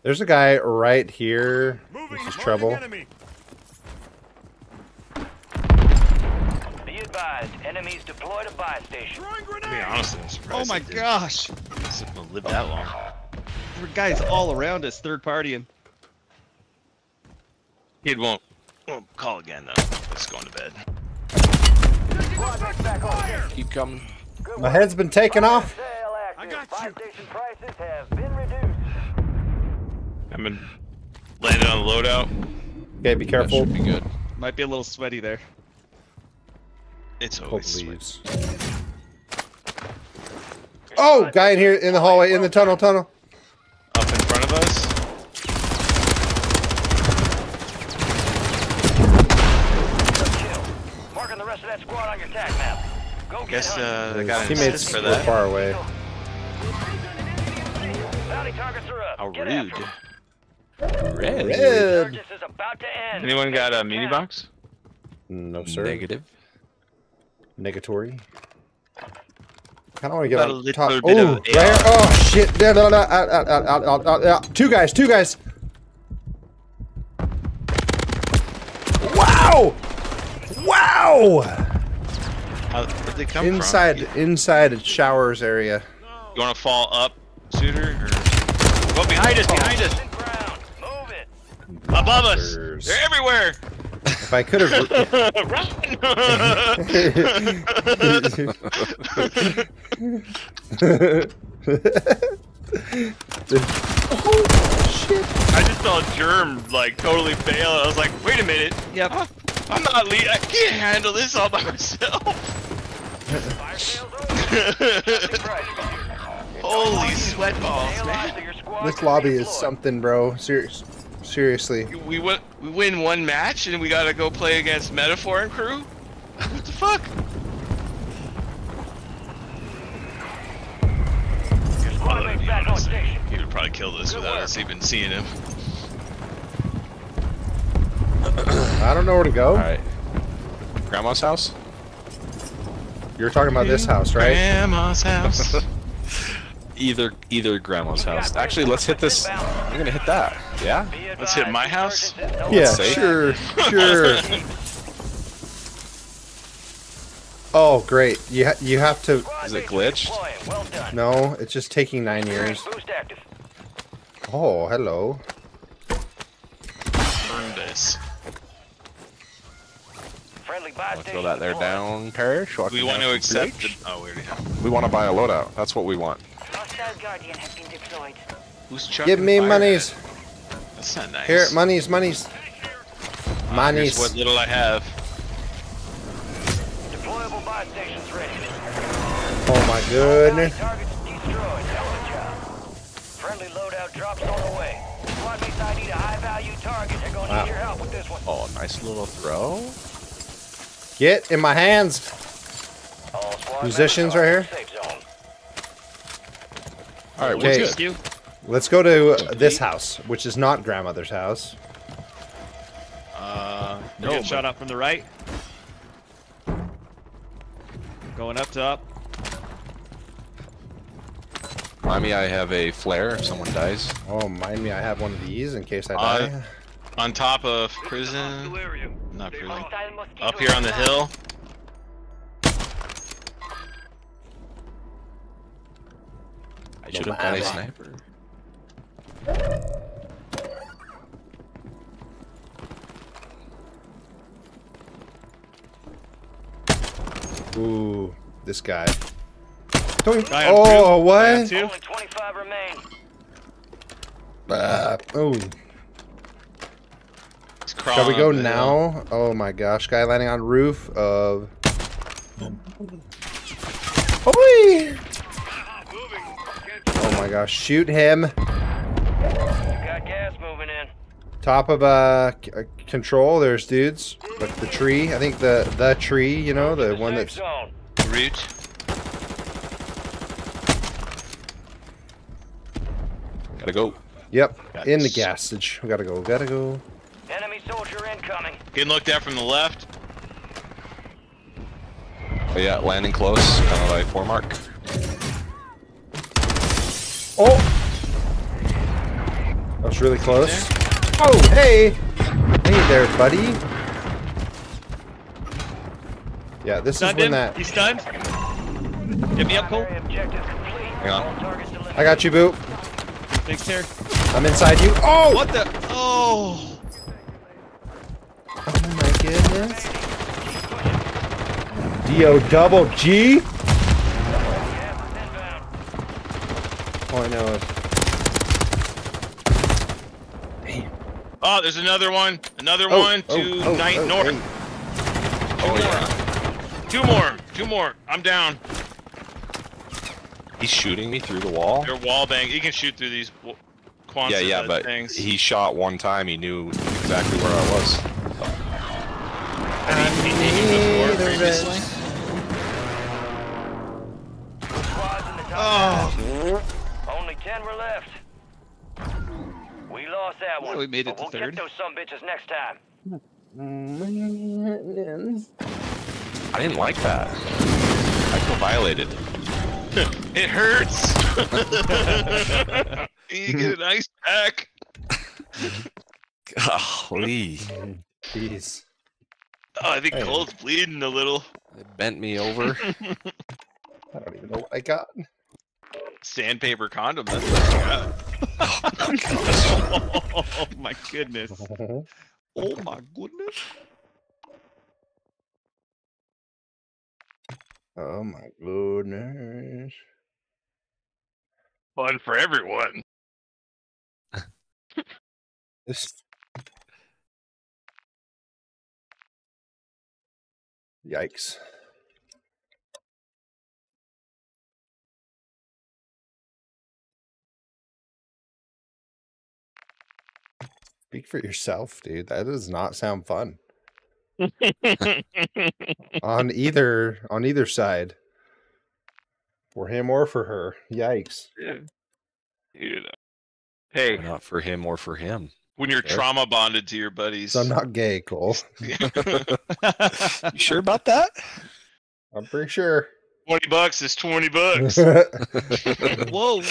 There's a guy right here. Moving. This is trouble. Enemy. Be advised, enemies deployed a buy station. Throwing To be grenade. honest, I'm surprised. Oh my didn't- gosh. didn't live that long. There were guys all around us, third partying. Kid won't, won't call again though. Let's go to bed. Keep coming. My head's been taken off. I got you. been reduced. I'm in, landed on the loadout. Okay, be careful. That careful. should be good. Might be a little sweaty there. It's Oh, always sweet. Oh, guy in here in the hallway, in the tunnel, tunnel. up in front of us. Kill. Marking the rest of that squad on your tac map. Go get Guess uh, I His got an teammates assist for were that. far away. Bounty targets are up. How rude. Red. Red. Surges is about to end. Anyone got a mini box? No, sir. Negative. Negatory. I Kind of want to get a on little top. bit Oh, of right here. Oh, shit. No, no, no. Out, out, out, out, out, out, out. Two guys, two guys. Wow! Wow! How, where'd they come Inside, from? inside showers area. You want to fall up, shooter? Or... Go behind us! Behind us! Move it. Above us! They're everywhere! If I could have. oh [LAUGHS] shit! I just saw a Germ like totally fail. I was like, wait a minute. Yep. I'm not lead. I can't handle this all by myself. Fire sales over. Price. Holy sweat balls, man. so your squad This lobby is something, bro. Serious, seriously. We win, we win one match and we gotta go play against Metaphor and crew? What the fuck? Your squad mate's back on station. He would probably kill us without us even seeing him. I don't know where to go. All right. Grandma's house. You're talking about this house, right? Grandma's house. [LAUGHS] Either either grandma's house. Actually, let's hit this. I'm gonna hit that. Yeah. Let's hit my house? surges is no Yeah, sure, [LAUGHS] sure. Oh, great. You ha you have to. Is it mates glitched? deploying. Well done. No, it's just taking nine years. Oh, hello. Burn this. Friendly buy I'll throw that there down, Parrish. Do we want to accept the... Oh, we already have. We want to buy a loadout. That's what we want. Hostile Guardian has. Who's chucking Give me monies. at? That's not nice. Here, monies, monies. Ah, here's Monies. what little I have. Deployable buy stations ready. Oh my goodness. Targets destroyed. Hell job. Friendly loadout drops on the way. Squad mates ID a high value target. They're going to Wow. need your help with this one. Oh, nice little throw. Get in my hands. All Musicians members are right in here? Safe zone. All right, Okay. we're good. you. Let's go to uh, this house, which is not grandmother's house. Uh, no, getting shot up from the right. Going up top. Remind me, I have a flare if someone dies. Oh, mind me, I have one of these in case I Uh, die. on top of prison. Not prison. Up here on the hill. I should have been a sniper. Ooh, this guy. Don't- Guy on oh, two. What? two. Only 25 remain. Uh, oh, shall we go up the hill. now? Oh my gosh, guy landing on roof of. Oi! Oh my gosh, shoot him! Got gas moving in. Top of uh, c- uh, control. There's dudes. Like the tree. I think the the tree. You know the one Safe that's. zone. Root. Gotta go. Yep, in the Nice. gassage. We gotta go. Gotta go. Enemy soldier incoming. Getting looked at from the left. Oh yeah, landing close, kind of like four mark. Oh! That was really close. Oh, hey! Hey there, buddy. Yeah, this is Stunned when him. that. He's stunned. Get me up, Cole. Primary objective complete. Hang on. All targets eliminated. I got you, Boop. Thanks, Terry. I'm inside you. Oh! What the? Oh. Oh my goodness. D-O double G? Gas is inbound. All I know is. Oh, there's another one. Another Oh, one oh, to oh, night oh, north. hey. Oh yeah. Two more. Two more. I'm down. He's shooting me through the wall. They're wall bang. You can shoot through these w- quants Yeah, yeah, but things. he shot one time. He knew exactly where I was. Had he, he, he before previously. rest. Squads in the top Oh. Half. Only 10 were left. We lost that one. we made it but to we'll third. get those some bitches next time. I didn't like that. I feel violated. [LAUGHS] It hurts. [LAUGHS] you get an ice pack. Golly. Jeez. Oh, I think Hey. Cole's bleeding a little. It bent me over. [LAUGHS] I don't even know what I got. Sandpaper condom. That's what I got. [LAUGHS] oh my goodness. [LAUGHS] Oh my goodness. Oh my goodness. Fun for everyone. This. Yikes. Speak for yourself, dude. That does not sound fun. [LAUGHS] on either on either side. For him or for her. Yikes. Dude. Uh, hey, Not for him or for him. when you're Okay. trauma bonded to your buddies. So I'm not gay, Cole. [LAUGHS] [LAUGHS] You sure about that? I'm pretty sure. 20 bucks is 20 bucks. [LAUGHS] [LAUGHS] Whoa.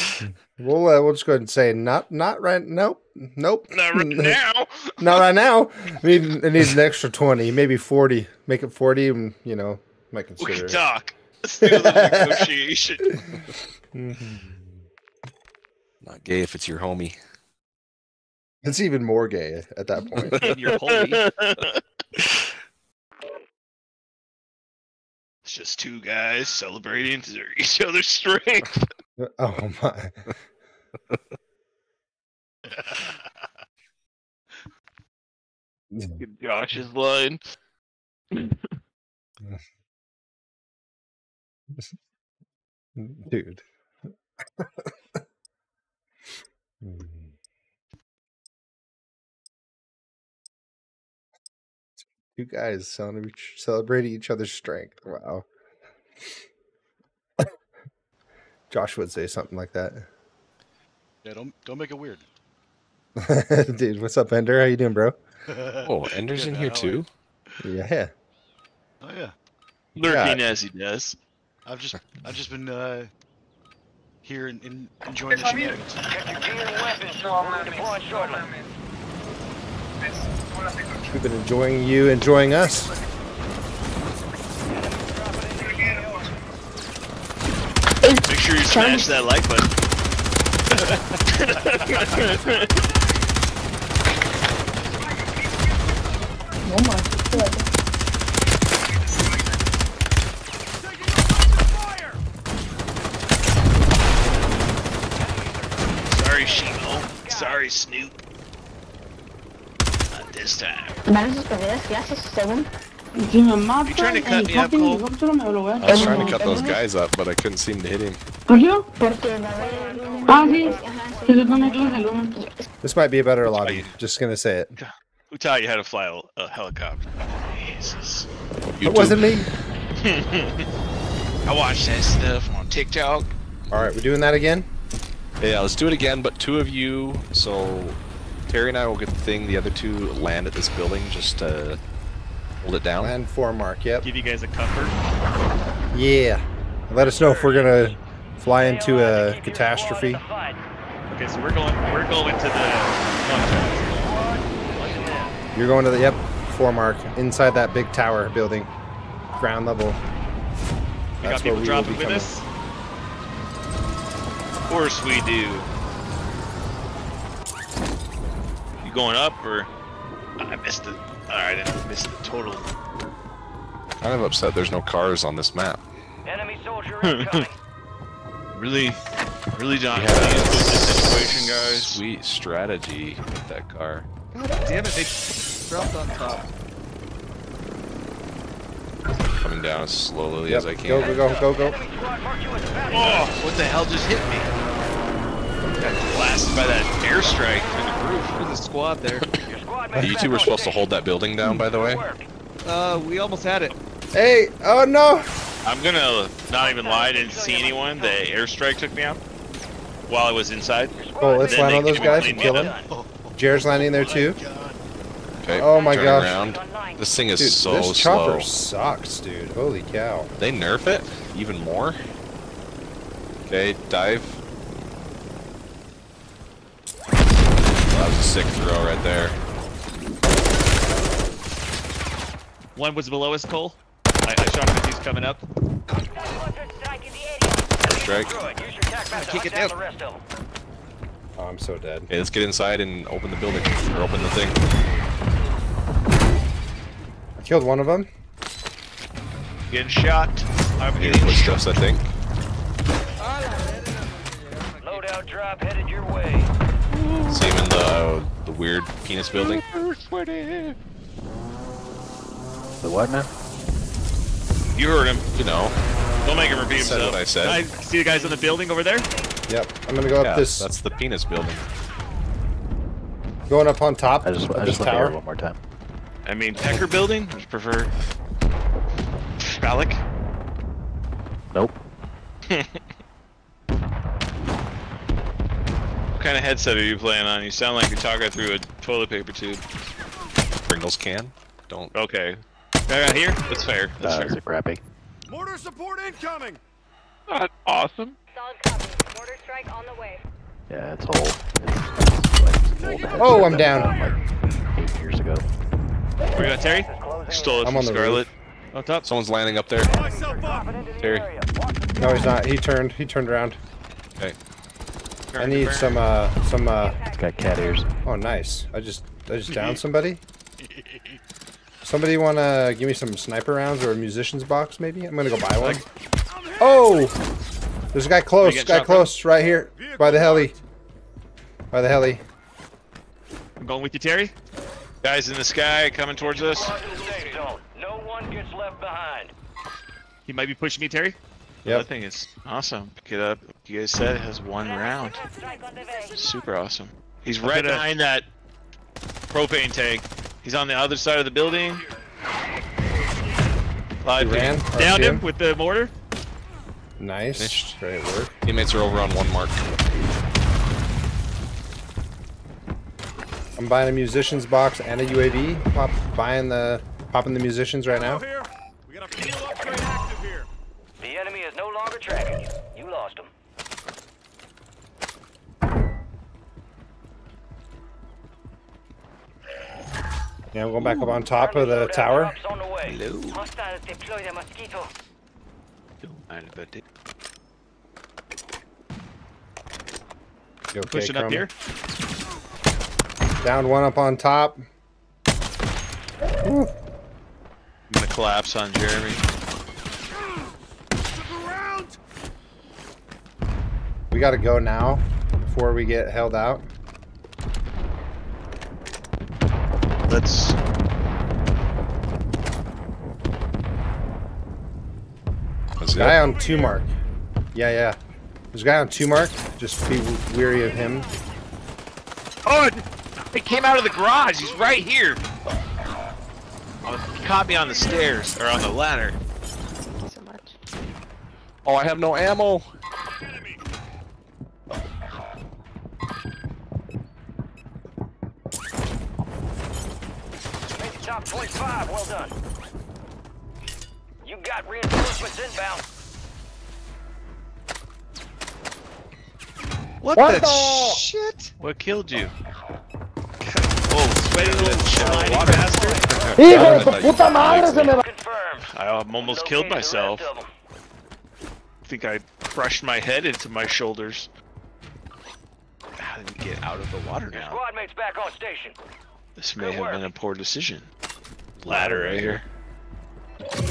We'll uh, we'll just go ahead and say not not right. Nope, nope. Not right [LAUGHS] now. Not right now. I need it needs an extra twenty, maybe forty. Make it forty, and you know, might We consider can talk. Let's do a little negotiation. Mhm. Not gay if it's your homie. It's even more gay at that point. your you're It's just two guys celebrating [LAUGHS] each other's strength. [LAUGHS] [LAUGHS] oh my! Josh's line. Dude. Hmm. Two guys celebrating each, other's strength. Wow. [COUGHS] Josh would say something like that. Yeah, don't don't make it weird. [LAUGHS] Dude, what's up, Ender? How you doing, bro? Oh, Ender's Good, in here how are you? too? Yeah. Oh yeah, Lurking as he does. I've just [LAUGHS] I've just been uh, here and, and enjoying the shenanigans. Check your gear and weapons. We're deploying shortly. We've been enjoying you, enjoying us. Make sure you smash that like button. [LAUGHS] [LAUGHS] Sorry, Shimo. Sorry, Snoop. Not this time. Van sus perdidas clases, según. Si me matan, You trying to cut el me up, fucking Cole? helicóptero me lo voy a I was trying to cut those guys up, but I couldn't seem to hit him. ¿Por qué? Porque va a haber... Ah, sí. Ajá, Se sí. supone que es el uno. This might be a better lobby. Just gonna say it. Who taught you how to fly a, a helicopter? Jesus. It wasn't me. [LAUGHS] I watched that stuff on TikTok. All right, we're doing that again. Yeah, let's do it again, but two of you. So Terry and I will get the thing. The other two land at this building just to hold it down. Land four mark. Yep. Give you guys a comfort. Yeah. Let us know if we're gonna fly into a catastrophe. Okay, so we're going. We're going to the. You're going to the yep four mark inside that big tower building, ground level. We That's got people where we will dropping be with us. Of course we do. You going up or? I missed it. Alright, I missed the total. Kind of upset there's no cars on this map. Enemy soldier [LAUGHS] incoming. Really, really not Yeah. pleased with this situation, guys. Sweet strategy with that car. God damn it! They dropped on top. Coming down as slowly Yep. as I can. Go go go go go. Enemy squad marked you as a bounty Oh, what the hell just hit me? Got blasted by that airstrike through the roof. There's a squad there. Squad You two were supposed to hold that building down, by the way. Good. Uh, we almost had it. Hey! Oh no! I'm gonna not even lie. I didn't see anyone. The airstrike took me out while I was inside. Oh, let's Then land on those guys and and kill them. Jared's landing there too. Okay. Oh my turning gosh. Around. This thing is Dude, so this slow. chopper sucks, dude. Holy cow. They nerf it even more. Okay, dive. That was a sick throw right there. One was below us, Cole. I, I shot him as he's coming up. Strike in the area. Strike. Use your tac map to Kick it down down. the rest of them. Oh, I'm so dead. Okay, let's get inside and open the building. Or open the thing. I killed one of them. Getting shot. I'm Here, getting footsteps, I think. Loadout drop headed your way. See him in the the weird penis building. The what now? You heard him. You know, Don't make him repeat said himself. what I said. I see the guys in the building over there. Yep. I'm gonna go up this, that's the penis building. going up on top I just, of I just want to hear it tower. one more time. I mean, Pecker building? Would you prefer phallic? Nope. [LAUGHS] What kind of headset are you playing on? You sound like you're talking through a toilet paper tube. Pringles can. Don't. Okay. Yeah, here? That's fair. That's Uh, fair. it crappy? Mortar support incoming! Not awesome. Solid copy. Mortar strike on the way. Yeah, it's old. It's, it's like old Oh, I'm down. that was done, Like eight years ago. Where you at, Terry? Stole it I'm from on the Scarlet. On top. Someone's landing up there. Myself up! Terry. No, he's not. He turned. He turned around. Okay. I need some. Uh, some. Uh. It's got cat ears. Oh, nice. I just. I just downed [LAUGHS] somebody. Somebody wanna give me some sniper rounds or a munitions box, maybe? I'm gonna go buy one. Oh! There's a guy close. Guy shot from? close, right here, by the heli. By the heli. I'm going with you, Terry. Guys in the sky coming towards us. Squad to the safe zone. No one gets left behind. He might be pushing me, Terry. Yep. I think it's awesome. Pick it up. You guys said it has one round. Strike on the way. Super awesome. He's right gonna- behind that propane tank. He's on the other side of the building. He Live ran. Downed him with the mortar. Nice. Finished. Great work. Teammates are over on one mark. I'm buying a munitions box and a UAV. Pop, buying the, popping the munitions right now. No longer tracking you. You lost him. Yeah, I'm going back up on top of the tower. drops on the way. Hello. Hostiles deploy the mosquito. Don't mind about it. You okay, Pushing up here. Down one up on top. I'm gonna collapse on Jeremy. We gotta go now before we get held out? Let's. Let's go. Guy on two mark. Yeah, yeah. There's a guy on two mark. Just be weary of him. Oh! He came out of the garage. He's right here. Oh, he caught me on the stairs or on the ladder. So much. Oh, I have no ammo. The top 25. Well done. You got reinforcements inbound. What, What the, the- shit? What killed you? [LAUGHS] Oh, sweaty little slimy bastard. Hijo de puta madre, se me va- I um, almost killed Located the myself. rest of 'em. I think I crushed my head into my shoulders. How did we get out of the water now? squad mates back on station. This may Good have work. been a poor decision. Ladder right here.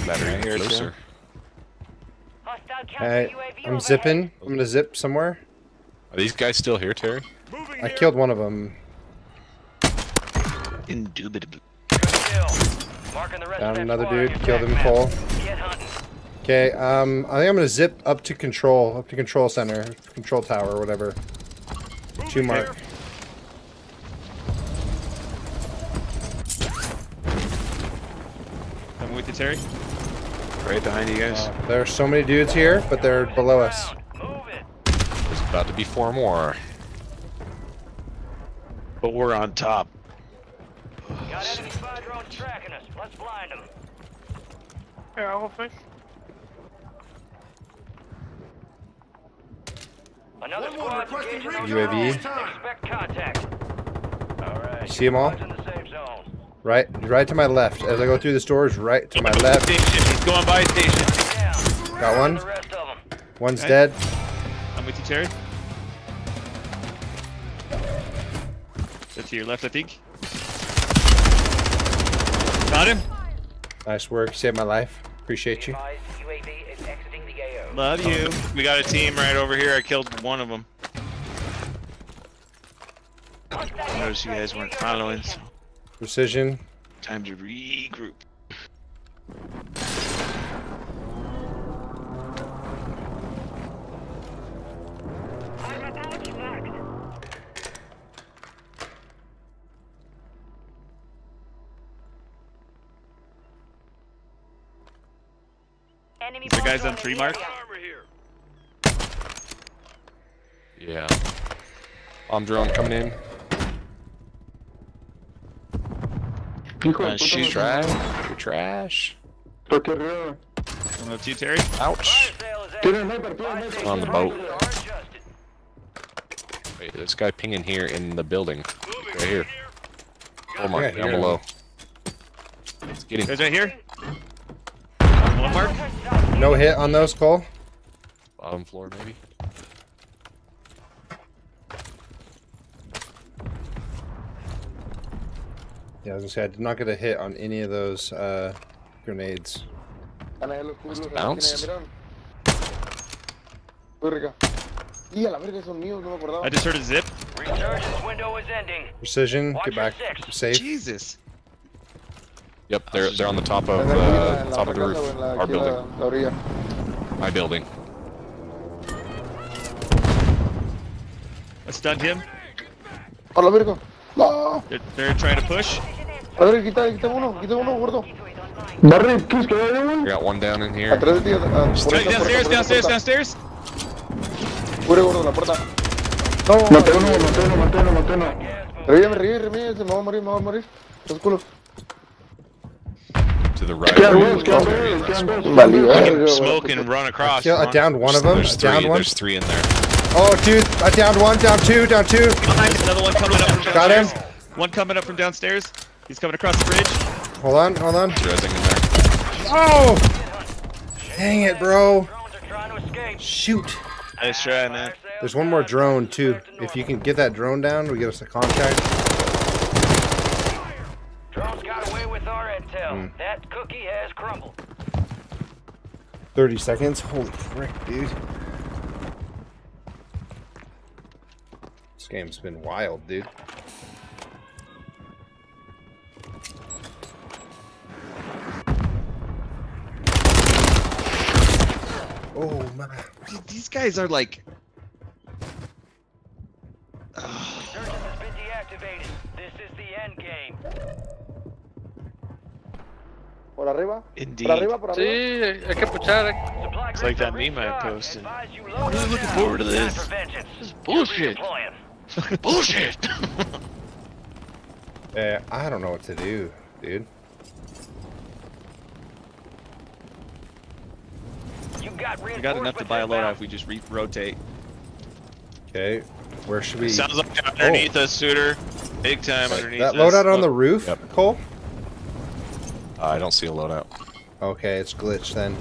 Ladder right here, Closer. too. Alright, I'm zipping. I'm gonna zip somewhere. Are these guys still here, Terry? I killed one of them. Indubitably. Good kill. Marking the rest Down another dude. your Killed attack him full. Okay, um, I think I'm gonna zip up to control, up to control center, control tower, whatever. Two Moving mark. here. I'm with you, Terry. Right behind you guys. Uh, there are so many dudes here, but they're below us. There's about to be four more. But we're on top. Got enemy spy drones tracking us. Let's blind them. Here, I'll go first. Another One squad's engaging those. UAV. Expect contact. All right. See 'em all? Squad's in the safe zone. Right, right to my left. As I go through the stores, right to my left. Station. He's going by station. Got one. The rest of them. One's Okay. dead. I'm with you, Terry. That's to your left, I think. Got him. Nice work. Saved my life. Appreciate you. Advised, UAV is exiting the AO. Love you. We got a team right over here. I killed one of them. I noticed you guys weren't following, so Precision. time to regroup. I'm about to. Enemy The guys on in three mark? area. Armor here. Yeah. Bomb drone coming in. Uh, she's trash. You're trash. I'm with you, Terry. Ouch. Sale is exiting. On the boat. Are adjusted. Wait, this guy pinging here in the building. Right here. Four mark Yeah, down below. Let's get him. Guys right here. One mark. No hit on those, Cole. Bottom floor, maybe. Yeah, I was gonna say I did not get a hit on any of those uh, grenades. Must have bounced. I just heard a zip. Resurgence window is ending. Precision. Watch Get back six. safe. Jesus. Yep, they're they're on the top of uh, top of the roof. Our building. My building. I stunned him. Hola, Virgo. No. They're, they're trying to push. A ver, quita, quita uno, quita uno, gordo. I got one down in here. Atrás de ti, ah, por Right, esta puerta, downstairs, downstairs, downstairs. Cubre, gordo, la puerta. No, maté uno, maté uno, maté uno, maté uno. Revive, revive, revive, se me va a morir, me va a morir. Los culos. To the right. Quedan dos, quedan dos, quedan dos. Smoke and run across. Kill, I downed one of them. There's I downed three. one. There's three in there. Oh, dude, I downed one, down two, down two. Behind another one coming up from Got him. One coming up from downstairs. He's coming across the bridge. Hold on, hold on. Rezzing in there. Oh! Dang it, bro. Drones are trying to escape. Shoot. Nice try, man. There's one more drone, too. If you can get that drone down, we get us a contact. Drones got away with our intel. Hmm. That cookie has crumbled. 30 seconds. Holy frick, dude. This game's been wild, dude. Oh my. These guys are like. Resurgence has been deactivated. This is the end game. Por arriba. Indeed. Por arriba, por arriba. Sí, hay que puchar. Supply It's like crates that meme I posted. I'm really looking forward to this. This is bullshit. Redeploying. Bullshit. [LAUGHS] Eh, I don't know what to do, dude. You got We got enough to buy a loadout if we just re rotate. Okay, where should we? Sounds like underneath us, Suitor. Big time underneath that us. loadout on the roof, Yep. Cole? Uh, I don't see a loadout. Okay, it's glitched then.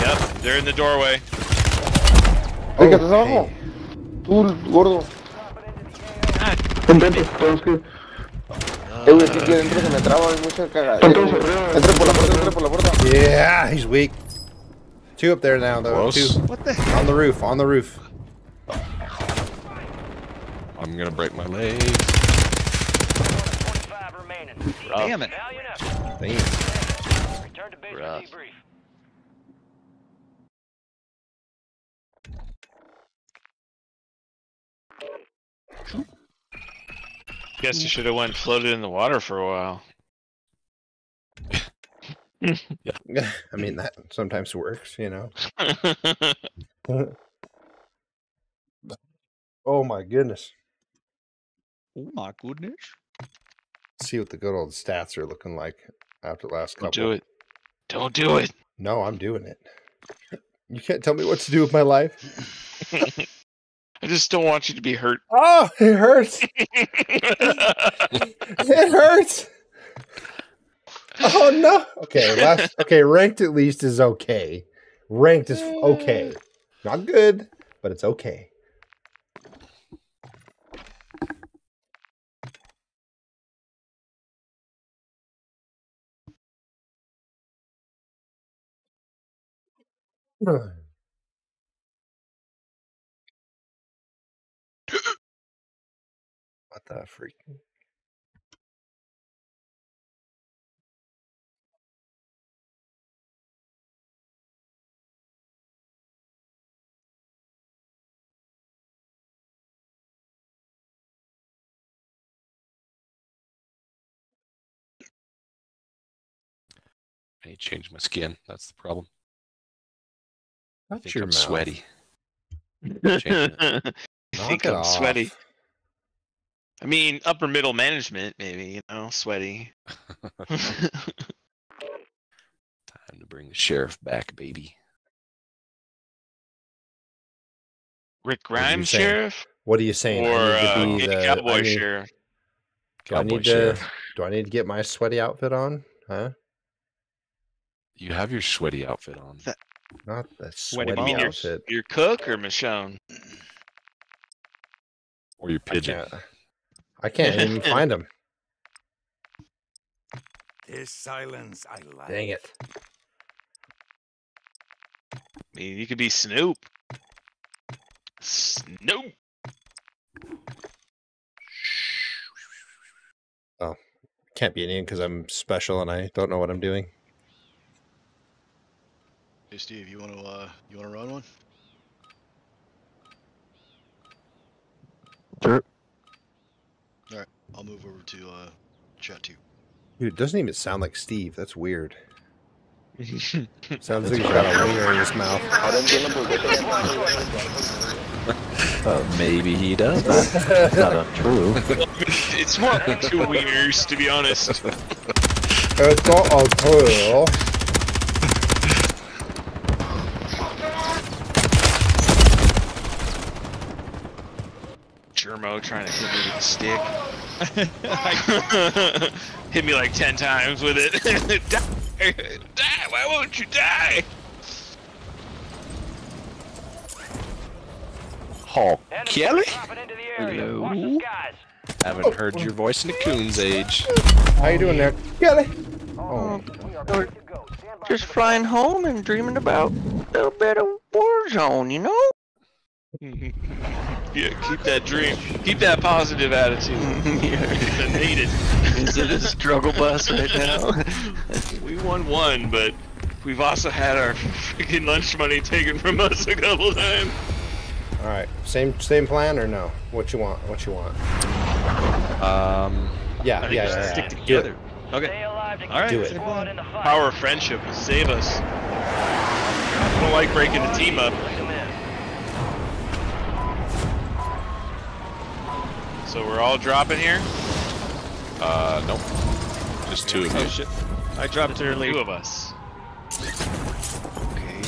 Yep, they're in the doorway. Ey, que estás abajo. Tú, gordo. Contento, tenemos que. Eh, güey, aquí que dentro se me traba, hay mucha cagada. Están todos arriba. Entre por la puerta, entre por la puerta. Yeah, he's weak. Two up there now, though. Close. Two. What the On the roof, on the roof. I'm gonna break my leg. Damn it. Valiant effort. Damn. Return to base for Rough. Debrief. Guess you should have went floated in the water for a while. [LAUGHS] I mean, that sometimes works, you know. [LAUGHS] oh my goodness. Oh my goodness. See what the good old stats are looking like after the last couple. Don't do it. Don't do it. No, I'm doing it. You can't tell me what to do with my life. [LAUGHS] I just don't want you to be hurt. [LAUGHS] Oh, it hurts. [LAUGHS] it hurts. Oh no. Okay, last okay, ranked at least is okay. Ranked is okay. Not good, but it's okay. [SIGHS] the freak? I need to change my skin. That's the problem. I think your I'm mouth. sweaty. [LAUGHS] you Knock think I'm sweaty? Off. I mean, upper middle management, maybe, you know, sweaty. [LAUGHS] [LAUGHS] Time to bring the sheriff back, baby. Rick What Grimes saying? sheriff? What are you saying? Or uh, need to be Kenny the Cowboy I need, sheriff? do I Cowboy need to sheriff. do I need to get my sweaty outfit on? Huh? You have your sweaty outfit on. Not the Sweaty sweaty You mean your, outfit. your cook or Michonne? Or your I pigeon. can't, I can't even [LAUGHS] find him. This silence I like. Dang it. I mean, you could be Snoop. Snoop. Oh, can't be Indian because I'm special and I don't know what I'm doing. Hey Steve, you wanna uh you wanna run one? Sure. Alright, I'll move over to uh chat to you. Dude, it doesn't even sound like Steve. That's weird. [LAUGHS] Sounds like he's got a wiener in his mouth. Ahora entiendo por qué te Uh, maybe he does. That's not untrue. [LAUGHS] it's more like two wieners, to be honest. [LAUGHS] It's not a tool. Germo trying to hit me with a stick. [LAUGHS] hit me like ten times with it. [LAUGHS] die! Die! Why won't you die? Hall Kelly? Dropping into the area. Hello? Watch the skies. Haven't heard your voice in a coon's age. How you doing there? Kelly? Oh, we are good to go. Stand by Just flying home and dreaming about a little bit of war zone, you know? [LAUGHS] yeah, keep that dream. Keep that positive attitude. [LAUGHS] yeah. needed. Is it a struggle bus right now? [LAUGHS] we won one, but we've also had our freaking lunch money taken from us a couple times. All right, same same plan or no? What you want? What you want? Um. Yeah, I think yeah, yeah, stick yeah. Together. it. Okay. All right. Do it. Power of friendship will save us. I don't like breaking the team up. So we're all dropping here? Uh, nope. Just two of Oh you. shit! I dropped early. Two of us. Okay.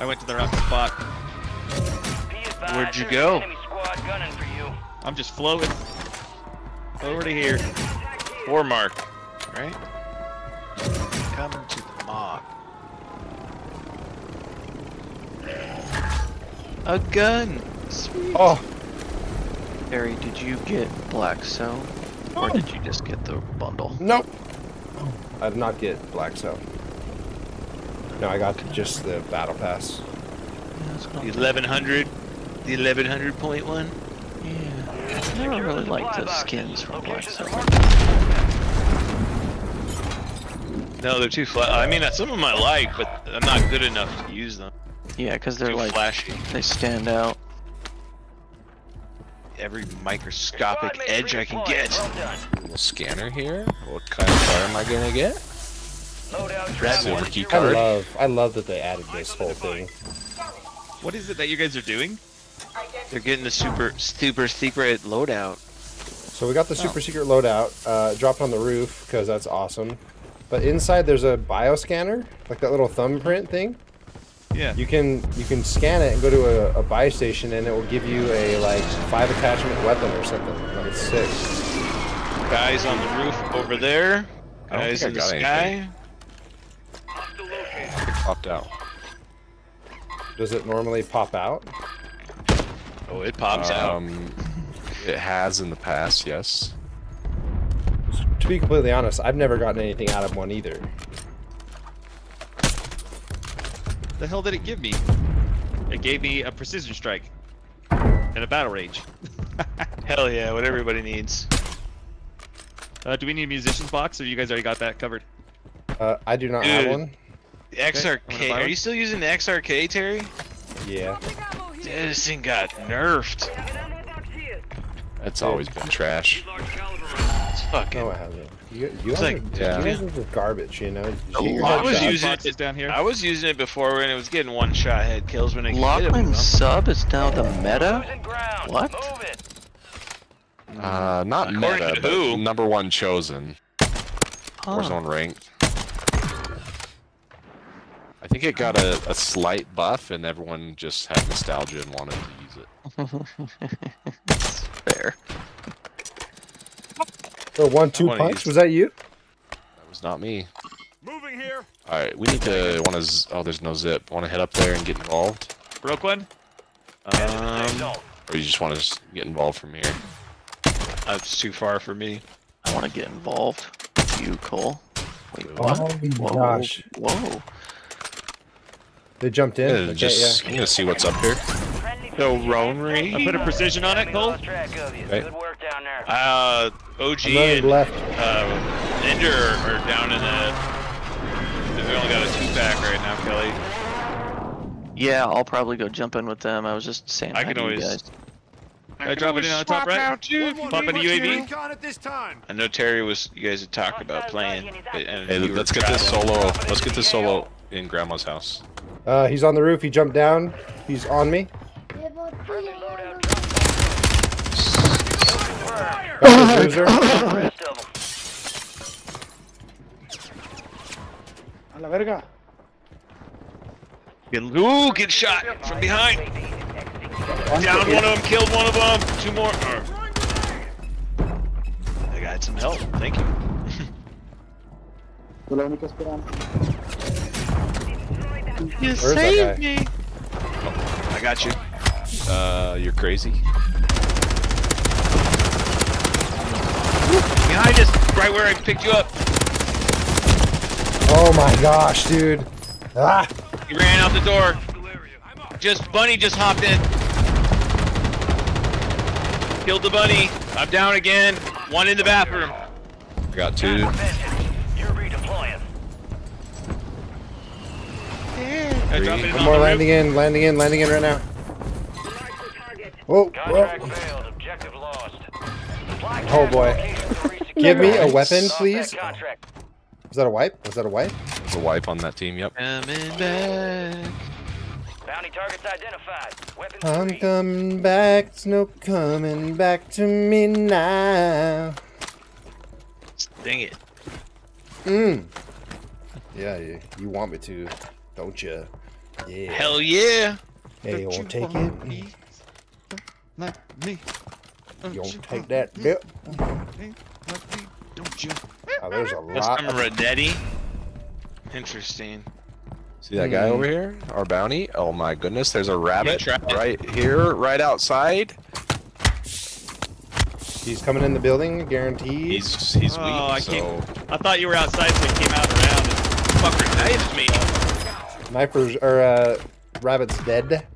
I went to the wrong spot. Where'd you go? I'm just floating over to here. War mark, right? Coming to the mob. A gun! Sweet. Oh, Harry, did you get Black Cell? Or did you just get the bundle? nope. I did not get Black Cell. No, I got just the battle pass. The 1100, the 1100.1. Yeah. I never really like the skins from Black Cell. No, they're too flat. I mean, some of them I like, but I'm not good enough to use them. Yeah, because they're Too like, flashy. they stand out. Every microscopic edge I can get. Little scanner here. What kind of car am I gonna get? Silver key I love, I love that they added this whole thing. What is it that you guys are doing? They're getting the super, super secret loadout. So we got the super secret loadout, uh, dropped on the roof because that's awesome. But inside there's a bioscanner, like that little thumbprint thing. Yeah. You can you can scan it and go to a, a buy station and it will give you a like five attachment weapon or something. Like it's sick. Guys on the roof over there. Guys think in the got sky. anything. Popped out. Does it normally pop out? Oh, it pops out. Um, it has in the past, yes. To be completely honest, I've never gotten anything out of one either. The hell did it give me? It gave me a precision strike and a battle rage. [LAUGHS] Hell yeah, what everybody needs. Uh, do we need a munitions box, or you guys already got that covered? Uh, I do not have one. The XRK. buy Are you still using the XRK, Terry? Yeah. Dude, this thing got nerfed. That's always been trash. It's fucking. No, it hasn't. You, you It's guys, like- are, yeah. you guys are just garbage, you know? You I was headshot. using it down here. I was using it before when it was getting one shot head kills when it hit him. Lachmann sub is now the meta? What? Uh, not According meta, but who? number one chosen. Huh. Warzone ranked. I think it got a, a slight buff, and everyone just had nostalgia and wanted to use it. [LAUGHS] Fair. The one-two punch use- was that you? That was not me. Moving here. All right, we need to want to. Oh, there's no zip. Want to head up there and get involved, Broke one. Um, or you just want to get involved from here? that's too far for me. I want to get involved. You, Cole. Wait, Oh what? my Whoa. gosh. Whoa. They jumped in. Yeah, Okay, just yeah. I'm gonna see what's up here. So Ronery, I put a precision on it, Cole. Lost track of you. Right. Good work down there. uh, OG and left. uh, Ender are down in the. We only got a two pack right now, Kelly. Yeah, I'll probably go jump in with them. I was just saying I can to you always- guys. I drop it in on the top right. Pop in a UAV. Recon at this time. I know Terry was. You guys had talked about playing. And Hey, let's get this solo. Let's get this solo in Grandma's house. Uh, he's on the roof. He jumped down. He's on me. Got the bruiser. Rest of 'em. A la verga. Get, ooh, get shot from behind. Down one of them, killed one of them. Two more. Or... I got some help. Thank you. Fue la única esperanza. You Where's that guy? me. Oh, I got you. Uh, you're crazy. Behind us, right where I picked you up. Oh my gosh, dude. Ah! He ran out the door. just bunny just hopped in. Killed the bunny. I'm down again. One in the bathroom. I got two. You're redeploying. I drop it in One more landing in, landing in, landing in right now. Whoa, Contract whoa. failed. Objective lost. Supply Oh boy. locations [LAUGHS] to reach Give me a weapon, please. contract. Was that a wipe? Was that a wipe? There's a wipe on that team. Yep. Coming back. Bounty targets identified. Weapons I'm free. coming back, it's no coming back to me now. Dang it. Mmm. Yeah, you, you want me to, don't you? Yeah. Hell yeah. Hey, you Don't won't take it? me Like me. You won't take that dip? Like me, Don't you? Oh, there's a That's lot. from Of, Renetti. Interesting. See that guy over here? Our bounty? Oh my goodness, there's a rabbit try right here, right outside. he's coming in the building, guaranteed. He's he's Oh, weak, I so came. I thought you were outside, so he came out around. And Fucker knifed me. Snipers or uh, rabbit's dead.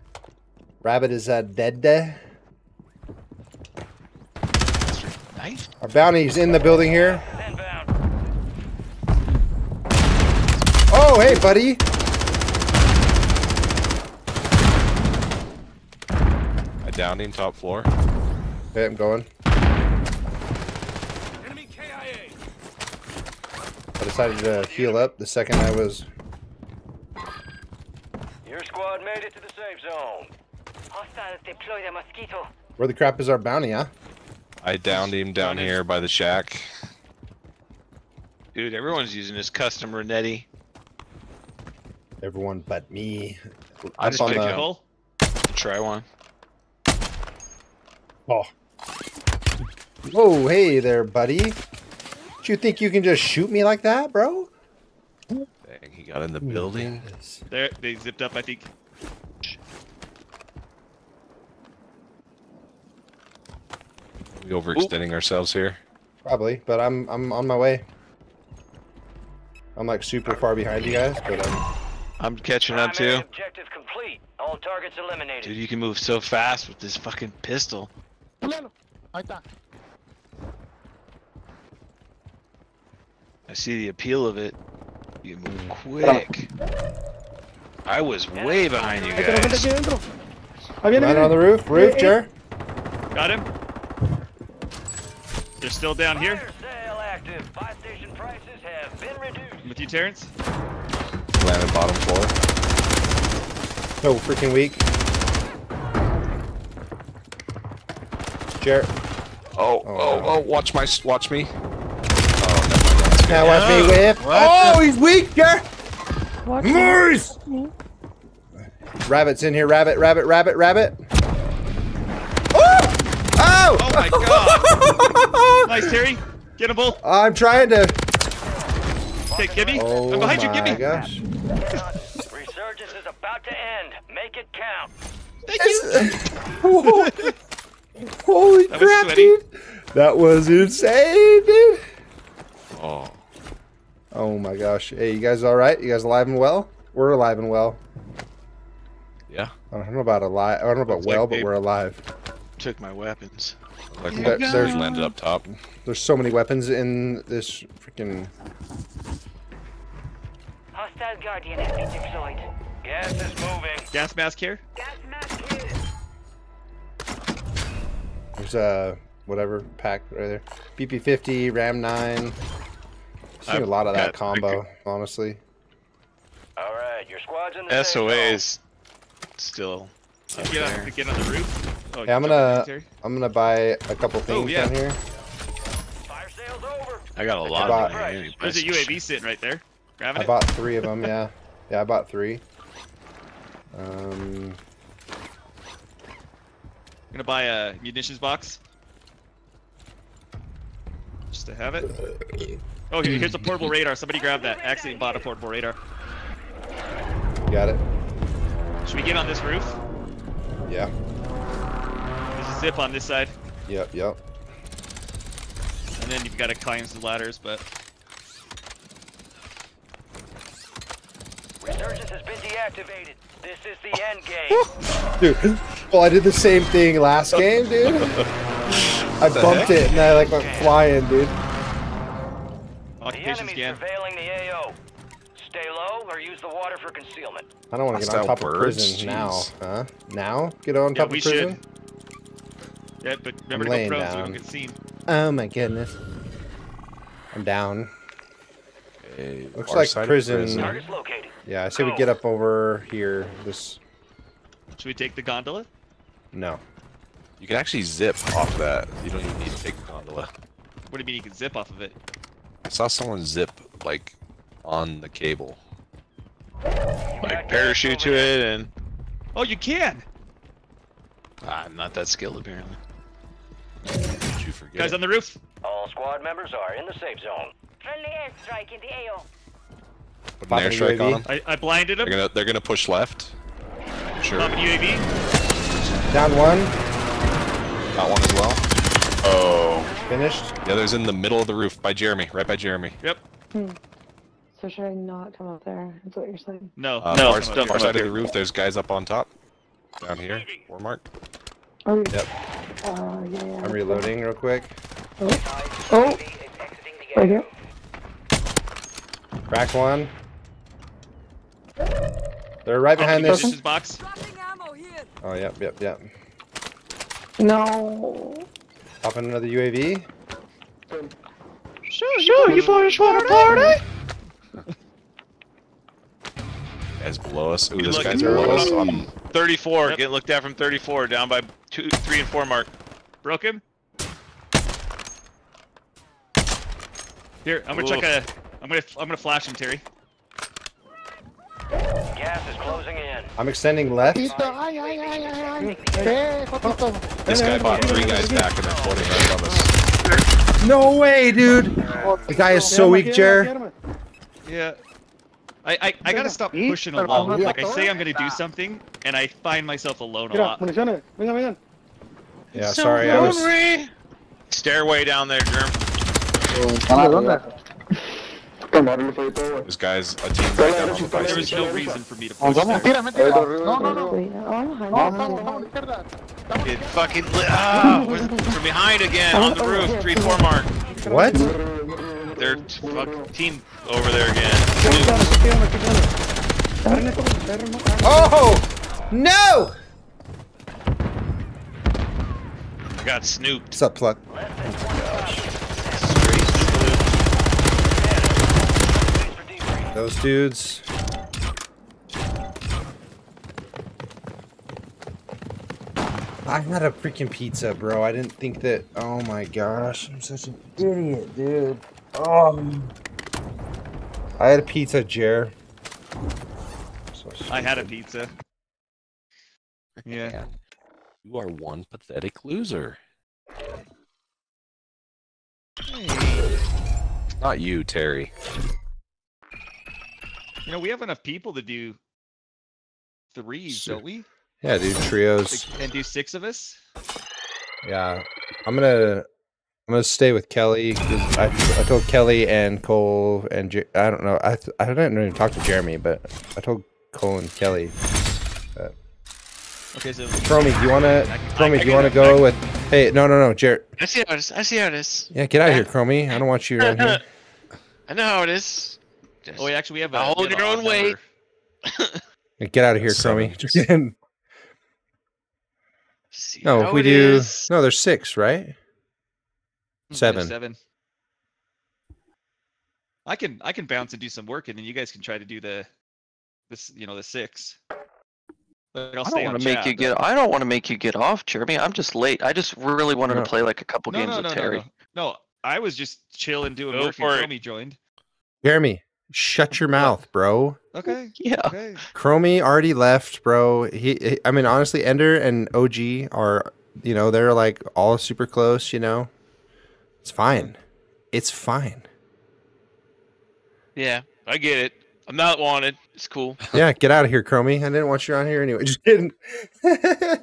Rabbit is uh, dead. Our bounty's in the building here. Oh, hey, buddy. I downed him top floor. Okay, I'm going. Enemy KIA. I decided to heal up the second I was. Your squad made it to the safe zone. Hostiles deploy the mosquito. Where the crap is our bounty, huh? I downed him down Down here by the shack. Dude, everyone's using this custom Renetti. Everyone but me. I Up just on picked the- it up. Try one. Oh. Whoa, hey there, buddy. Do you think you can just shoot me like that, bro? Dang, he got in the building. there, they zipped up. I think. We overextending ourselves here. Probably, but I'm I'm on my way. I'm like super far behind you guys, but I'm I'm catching up too. Objective complete. All targets eliminated. Dude, you can move so fast with this fucking pistol. I see the appeal of it. You move quick. I was way behind you guys. right on the roof. Roof, Jer. Got him. They're still down here. Fire sale active. Buy station prices have been reduced. I'm with you, Terrence. Landed bottom floor. So freaking weak. Jer. Oh, Oh, oh, oh! Watch my, watch me. Oh, Now watch me whip. Oh, he's weak, Jer. Nice. Rabbit's in here. Rabbit, rabbit, rabbit, rabbit. Oh! Oh! Oh my god! [LAUGHS] [LAUGHS] nice, Terry. Get him both. I'm trying to. Okay, Gibby. Oh I'm behind you, my Gibby. gosh. Resurgence is about to end. Make it count. Uh, [LAUGHS] Holy That was crap, sweaty. dude! That was insane, dude. oh. Oh my gosh. Hey, you guys all right? You guys alive and well? We're alive and well. Yeah. I don't know about alive. I don't know about Looks well, like but we're alive. Took my weapons. Like There- there's there's- landed up top. There's so many weapons in this freaking. Hostile guardian has been deployed. Gas is moving. Gas mask here. Gas mask here. There's a whatever pack right there. BP50, Ram 9. Seen a I've lot of that got- combo, honestly. All right, your squad's in the safe zone. SOA's still up Get on, get on the roof. Oh, Yeah, I'm gonna. I'm gonna buy a couple things yeah. down here. Fire sale's over. I got a lot bought- of money. There's a UAV sitting right there. Grabbing I it. bought three of them. Yeah, yeah, I bought three. Um, I'm gonna buy a munitions box. Just to have it. Oh, here- here's a portable radar. Somebody grab that. Accidentally bought a portable radar. got it. Should we get on this roof? Yeah. There's a zip on this side, Yep. Yep. and then you've got to climb the ladders. But Resurgence has been deactivated. This is the end game. [LAUGHS] Dude, well, I did the same thing last game, dude. [LAUGHS] I bumped heck? it and I like went flying, dude. The enemy's surveilling the AO. Stay low or use the water for concealment. I don't want to get on Hostile top of birds? prison now, huh? Now? Get on Yeah, top we of prison? should. Yeah, but remember to laying go prone so we down. don't get seen. Oh my goodness. I'm down. Okay, Looks like side of prison. Yeah, I say we get up over here. This. Should we take the gondola? No. You can actually zip off that. You don't even need to take the gondola. [LAUGHS] What do you mean you can zip off of it? I saw someone zip like on the cable. Like parachute to it and. Oh, you can! Ah, I'm not that skilled apparently. Did you forget? Guys on the roof. All squad members are in the safe zone. Friendly airstrike in the AO. Put an airstrike on them. I, I blinded him. They're gonna they're gonna push left. Sure. Popping UAV. Down one. Got one as well. Oh. Finished. The other's in the middle of the roof by Jeremy, right by Jeremy. Yep. So should I not come up there? That's what you're saying. No. Uh, No, far, don't far come side up of the roof, there's guys up on top. Down here. Four mark. Oh, Yep. uh, yeah, yeah. I'm reloading real quick. Oh, oh. right here. Crack one. They're right behind this. This box. Oh, yep, yep, yep. No. Popping another UAV. Sure, sure, you boys want to party? Guys below us. Ooh, Good this luck. guy's below us on 34. Get looked at from 34. Down by two, three, and four mark. Broken. Here, I'm gonna Oof. check a. I'm gonna. I'm gonna flash him, Terry. Gas is closing in. I'm extending left. This guy bought three guys back and they're floating right above us. No way, dude. The guy is so weak, Jer. Yeah. I, I, I gotta stop pushing alone. Like I say I'm gonna do something, and I find myself alone a lot. Yeah, sorry, I was. Stairway down there, Germ. This guy's a team right down on the There was no reason for me to push Vamos, there. tírame, tírame. No, no, no. Oh. It fucking lit. Ah, we're- from behind again on the roof. Three, four mark. What? They're team over there again. Oh! No! I got snooped. What's up, Pluck? Those dudes. I had a freaking pizza, bro. I didn't think that. Oh my gosh, I'm such an idiot, dude. Oh. I had a pizza, Jer. So I had a pizza. Yeah. You are one pathetic loser. Not you, Terry. You know we have enough people to do threes, Sure. don't we? Yeah, do trios. And do six of us. Yeah, I'm gonna I'm gonna stay with Kelly 'cause I I told Kelly and Cole and Jer- I don't know I th- I didn't even talk to Jeremy, but I told Cole and Kelly. That, Okay, so Chromie, do you wanna I can- Chromie? I Do you wanna go with? Hey, no, no, no, Jer. I see how it is. I see how it is. Yeah, get out of here, [LAUGHS] Chromie. I don't want you around here. I know how it is. Just Oh, wait, actually, we have a. I'll we hold your own weight. Get out of here, Seven. Chromie. [LAUGHS] see no, if we do is. no, there's six, right? Hmm, Seven. Seven. I can I can bounce and do some work, and then you guys can try to do the this you know the six. Like, I'll I don't want to make chat, you but- get. I don't want to make you get off, Jeremy. I'm just late. I just really wanted No. to play like a couple No, games no, with no, no, Terry. no. No, I was just chilling doing Go work, for it. and Chromie joined. Jeremy, shut your mouth, bro. Okay. Yeah. Okay. Chromie already left, bro. He, he- I mean, honestly, Ender and OG are, you know, they're like all super close. You know, it's fine. It's fine. Yeah, I get it. I'm not wanted. It's cool. [LAUGHS] Yeah, get out of here, Chromie. I didn't want you around here anyway. [LAUGHS] Just kidding. If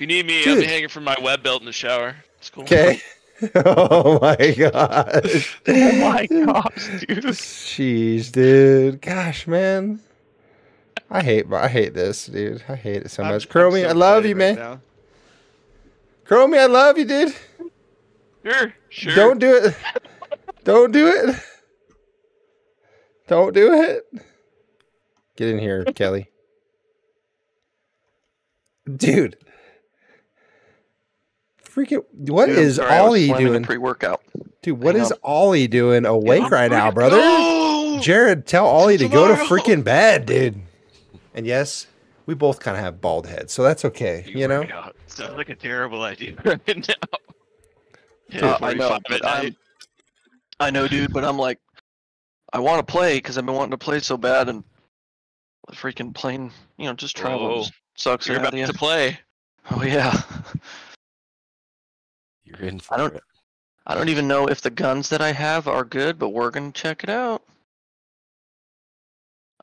you need me, I'll be hanging from my web belt in the shower. It's cool. Okay. [LAUGHS] oh my gosh. Oh my gosh, dude. Jeez, dude. Gosh, man. I hate I hate this, dude. I hate it so I'm- much. I'm Chromie, so I love you, right man. now. Chromie, I love you, dude. Sure, sure. Don't do it. Don't do it. Don't do it. Get in here, Kelly. Dude. Freaking what Dude, is sorry, Ollie doing? Pre-workout. Dude, what I is know. Ollie doing awake right now, brother? Jared, tell Ollie to go to freaking bed, dude. And yes, we both kind of have bald heads, so that's okay, you know? Sounds like a terrible idea right now. Uh, I know, but I'm. I know, dude, but I'm like, I want to play because I've been wanting to play so bad, and freaking playing, you know, just traveling Whoa. just sucks. You're about to play. Oh yeah. You're in for I don't. it. I don't even know if the guns that I have are good, but we're gonna check it out.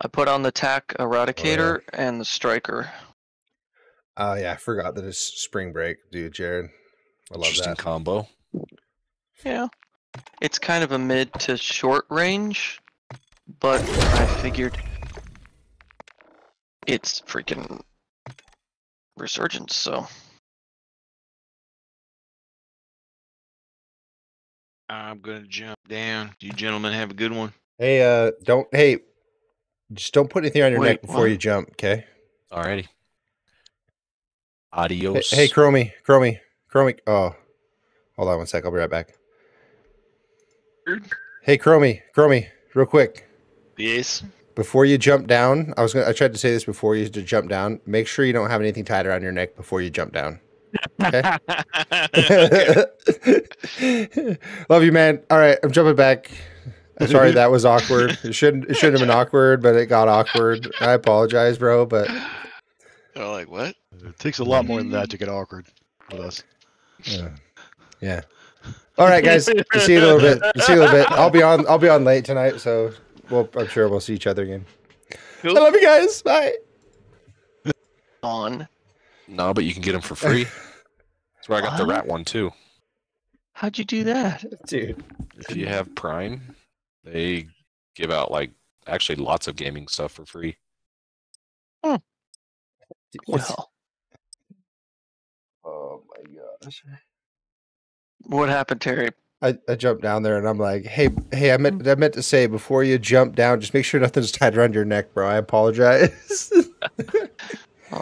I put on the TAC Eradicator and the Striker. Oh yeah, I forgot that it's spring break, dude, Jared. I love Interesting that. combo. Yeah. It's kind of a mid to short range, but I figured it's freaking resurgence, so I'm gonna jump down. You gentlemen have a good one. Hey, uh, don't hey, just don't put anything on your Wait, neck before what? you jump, okay? Alrighty. Hey, Adios. hey, Chromie, Chromie, Chromie. Oh, hold on one sec. I'll be right back. Hey, Chromie, Chromie, real quick. Yes. Before you jump down, I was gonna. I tried to say this before you to jump down. Make sure you don't have anything tied around your neck before you jump down. Okay. [LAUGHS] [LAUGHS] Love you, man. All right, I'm jumping back. I'm sorry that was awkward. [LAUGHS] It shouldn't. It shouldn't have been awkward, but it got awkward. I apologize, bro. But They're like, what? It takes a lot more than that to get awkward with us. yeah, yeah. All right, guys. [LAUGHS] See you in a little bit. See you in a little bit. I'll be on. I'll be on late tonight, so we'll, I'm sure we'll see each other again. I love you guys. Bye. on. No, but you can get them for free. [LAUGHS] That's where I got the rat one too. How'd you do that? Dude. If you have Prime, they give out like actually lots of gaming stuff for free. Hmm. Well, Oh my gosh. What happened, Terry? I, I jumped down there and I'm like, hey, hey, I meant I meant to say before you jump down, just make sure nothing's tied around your neck, bro. I apologize. [LAUGHS]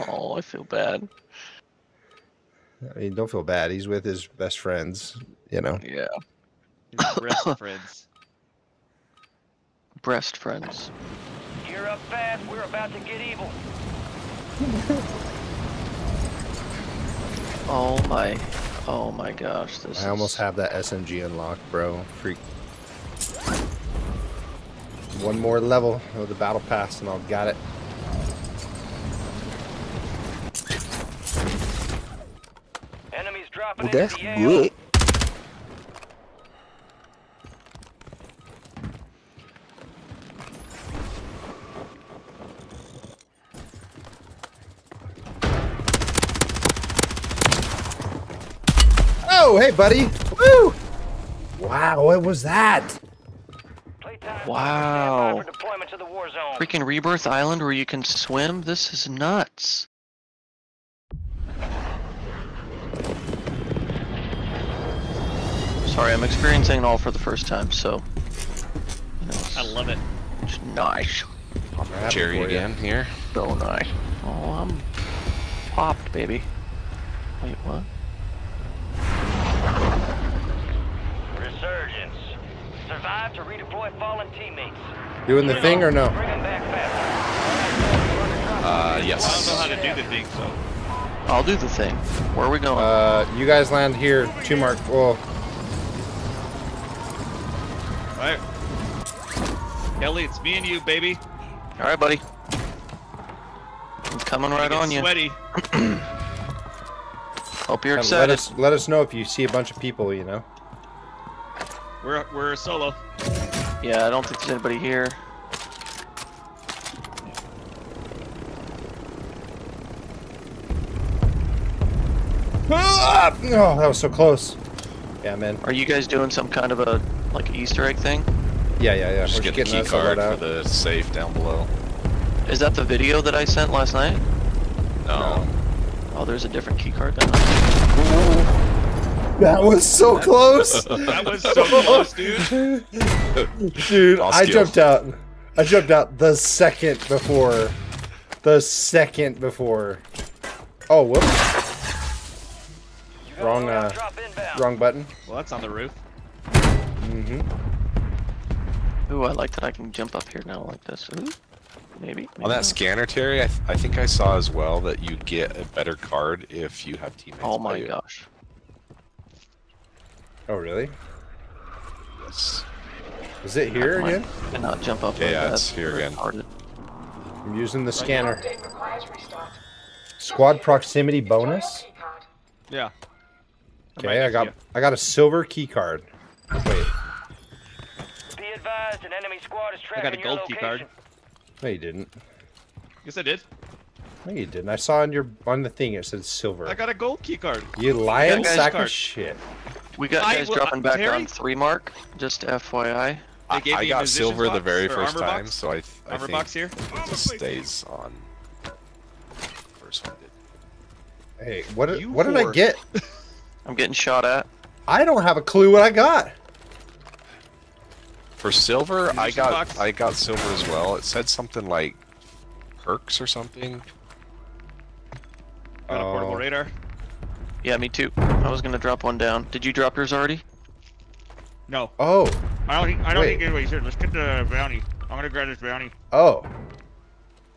Oh, I feel bad. I mean, don't feel bad. He's with his best friends, you know. Yeah. Breast [LAUGHS] friends. Breast friends. Gear up fast. We're about to get evil. Oh my. Oh my gosh. This I almost have that SMG unlocked, bro. Freak. One more level of the battle pass and I'll got it. Enemies dropping Well, that's the AO. good. Oh, hey, buddy. Woo! Wow, what was that? Wow. For deployment to the war zone. Freaking Rebirth Island where you can swim? This is nuts. Sorry, I'm experiencing it all for the first time, so. You know, I love it. it's nice. Jerry again here. So nice. Oh, I'm popped, baby. Wait, what? Resurgence. Survive to redeploy fallen teammates. Doing the thing or no? Bring them back faster. Uh, I don't know yes. how to do the thing, so. I'll do the thing. Where are we going? Uh, you guys land here. Two mark. Well, Right. Kelly, it's me and you, baby. all right, buddy. I'm coming right Get on you. Sweaty. [CLEARS THROAT] Hope you're let excited. us let us know if you see a bunch of people. You know. We're we're solo. Yeah, I don't think there's anybody here. Ah! Oh, that was so close. Yeah, man. Are you guys doing some kind of a like Easter egg thing? Yeah, yeah, yeah. Just We're get the key card loadout. for the safe down below. Is that the video that I sent last night? No. Oh, there's a different key card then. That was so close. That was so close, dude. Dude, All I skill. jumped out. I jumped out the second before. The second before. Oh, whoops. Wrong, uh, wrong button. Well, that's on the roof. Mm-hmm. Ooh, I like that I can jump up here now like this. Ooh, maybe. maybe On that not. scanner, Terry, I, th I think I saw as well that you get a better card if you have teammates. Oh by my you. Gosh. Oh, really? Yes. Is it here Never mind. again? I cannot jump up Yeah, like yeah, that. it's here again. Retarded. I'm using the scanner. Squad proximity bonus. Yeah. Okay, I got I got a silver key card. Wait, Be advised, an enemy squad is I got a gold key card. no, you didn't. Yes, I did. No, you didn't. I saw on your on the thing it said silver. I got a gold key card. You lying sack card. of shit. We got I guys will- dropping uh, back Terry? on three mark. Just FYI. I, gave I me a got munitions silver the box very or first armor time, box? so I, th I Armor think box here. it just stays on. First one did. Hey, what did, You what did I whore. get? [LAUGHS] I'm getting shot at. I don't have a clue what I got. For silver, I Munitions got box? I got silver as well. It said something like perks or something. Got a portable Oh. Uh, radar. Yeah, me too. I was gonna drop one down. Did you drop yours already? No, Oh, I don't. think- I don't Wait. think anybody's here. Let's get the bounty. I'm gonna grab this bounty. oh,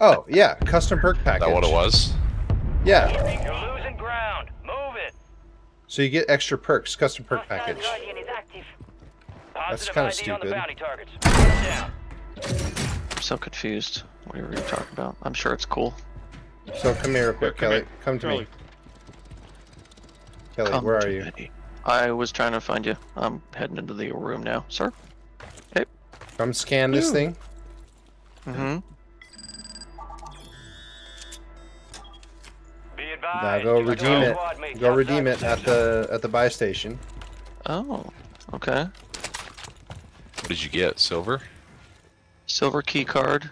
oh, yeah, custom perk Is package. that what it was? Yeah, You're losing ground. Move it. so you get extra perks, custom perk package. Guardian is active. Positive kinda ID on the stupid. bounty targets. Put 'em down. I'm so confused. Whatever you're talking about. I'm sure it's cool. So come here real quick, come Kelly. here. Come to me. Charlie. Kelly, Come where are you? me. I was trying to find you. I'm heading into the room now, sir. Hey. Come scan this Ew. thing. Mm-hmm. Be advised. Now go redeem it. Go redeem it at the at the buy station. Oh, okay. What did you get? Silver? Silver key card.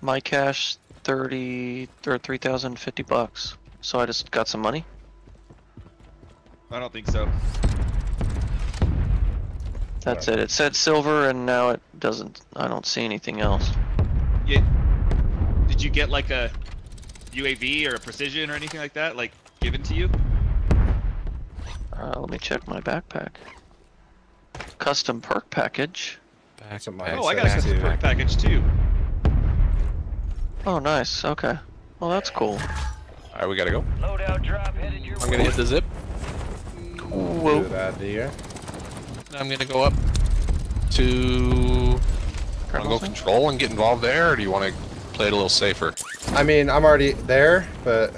My cash, thirty or three thousand fifty bucks. So I just got some money. I don't think so. That's it. It said silver, and now it doesn't. I don't see anything else. Yeah. Did you get like a UAV or a precision or anything like that, like given to you? Uh, let me check my backpack. Custom perk package. Something Backpack. Oh, I got a custom perk package too. Oh, nice. Okay. Well, that's cool. Alright, we gotta go. Loadout drop headed your I'm gonna hit the zip. Whoa. Good idea. I'm gonna go up to. Wanna go control and get involved there, or do you want to play it a little safer? I mean, I'm already there, but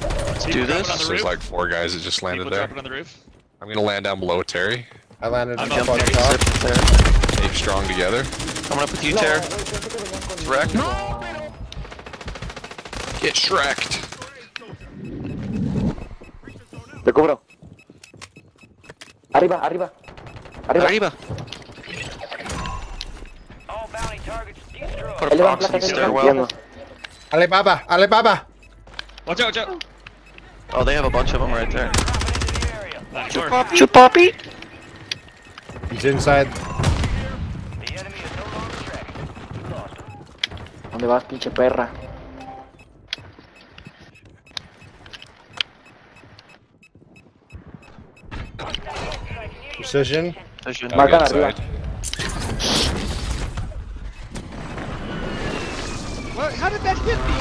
Let's do this. on the There's like four guys that just landed People there. on the roof. I'm gonna land down below Terry. I landed I'm up up on the there. top. Zip there. Stay strong together. Coming up with you, Terry. It's wrecked. Get shreked. Te cubro. Arriba, arriba. Arriba. Arriba. All bounty targets destroyed. Put a Ahí le van box in the placas stairwell. entiendo. Alibaba, Alibaba. Watch out! Watch out! Oh, they have a bunch of them right there. Dropping into the area. Not sure. Chupapi. He's inside. The enemy is no longer tracking. We lost him. ¿Dónde vas, pinche perra? Precision. Vision. I'll Marcan arriba. inside. How did that hit me?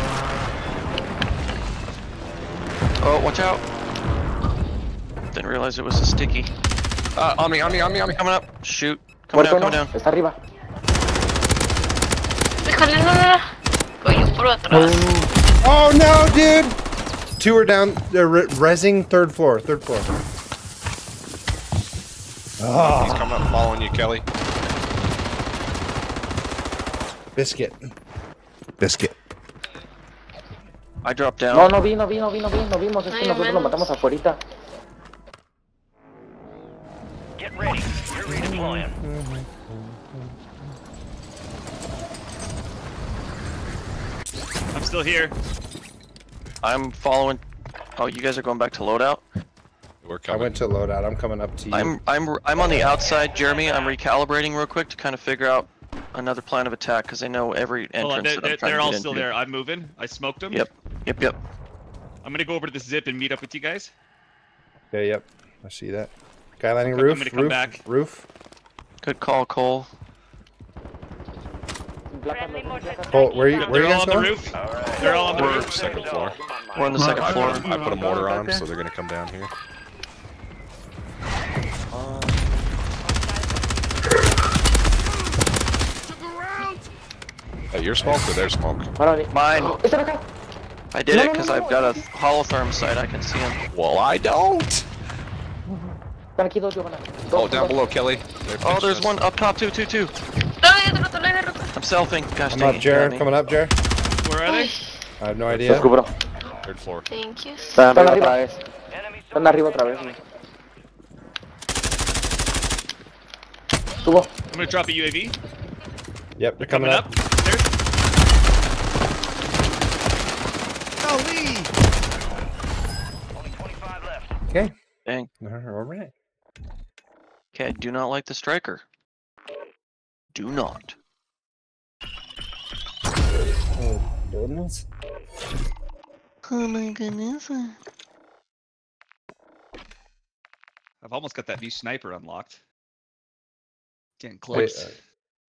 Oh, watch out. Didn't realize it was a sticky. Uh, on me, on me, on me, on me. Coming up. Shoot. Coming Muerto down, no, coming down. está arriba. Déjale, no, no, no. Por atrás. Oh no, dude! Two are down. They're re- resing third floor. Third floor. Ah. He's coming up following you, Kelly. Biscuit. Biscuit. I dropped down. No, no vi, no vi, no vi, no vi, no vimos. Es que Ay, nosotros lo menos. matamos afuera. Get ready. You're redeploying. I'm still here. I'm following. Oh, you guys are going back to loadout. We're I went to loadout. I'm coming up to you. I'm I'm I'm on the outside, Jeremy. I'm recalibrating real quick to kind of figure out another plan of attack because I know every Hold on, entrance they're, that they're, I'm trying they're to all still into. there. I'm moving. I smoked them. Yep. Yep. Yep. I'm gonna go over to the zip and meet up with you guys. Yeah, yep. I see that. Guy landing I'm roof. gonna come roof. back. Roof. Good call, Cole. Cole, where you? Where They're you all guys on the going? roof. They're all on the roof. second floor. We're on the second floor. I put a mortar on them, so they're gonna come down here. Hey, your smoke or their smoke? Mine. [GASPS] Is that okay? I did it because I've got a holotherm sight. I can see him. Well, I don't. Oh, down below, Kelly. They're Oh, there's us. one up top too, too, too. I'm selfing. Gosh I'm dang up, it, Jared. Coming up, Jared. Where are they? I have no idea. Let's go, bro. Third floor. Thank you. Están arriba otra vez. Están arriba otra vez. Güey. Subo. I'm gonna drop a UAV. Yep, they're Coming coming up. up. There's. Golly! Okay. Dang. All right. Okay, I do not like the striker. Do not. Oh goodness. Oh my goodness. I've almost got that new sniper unlocked. Getting close. uh,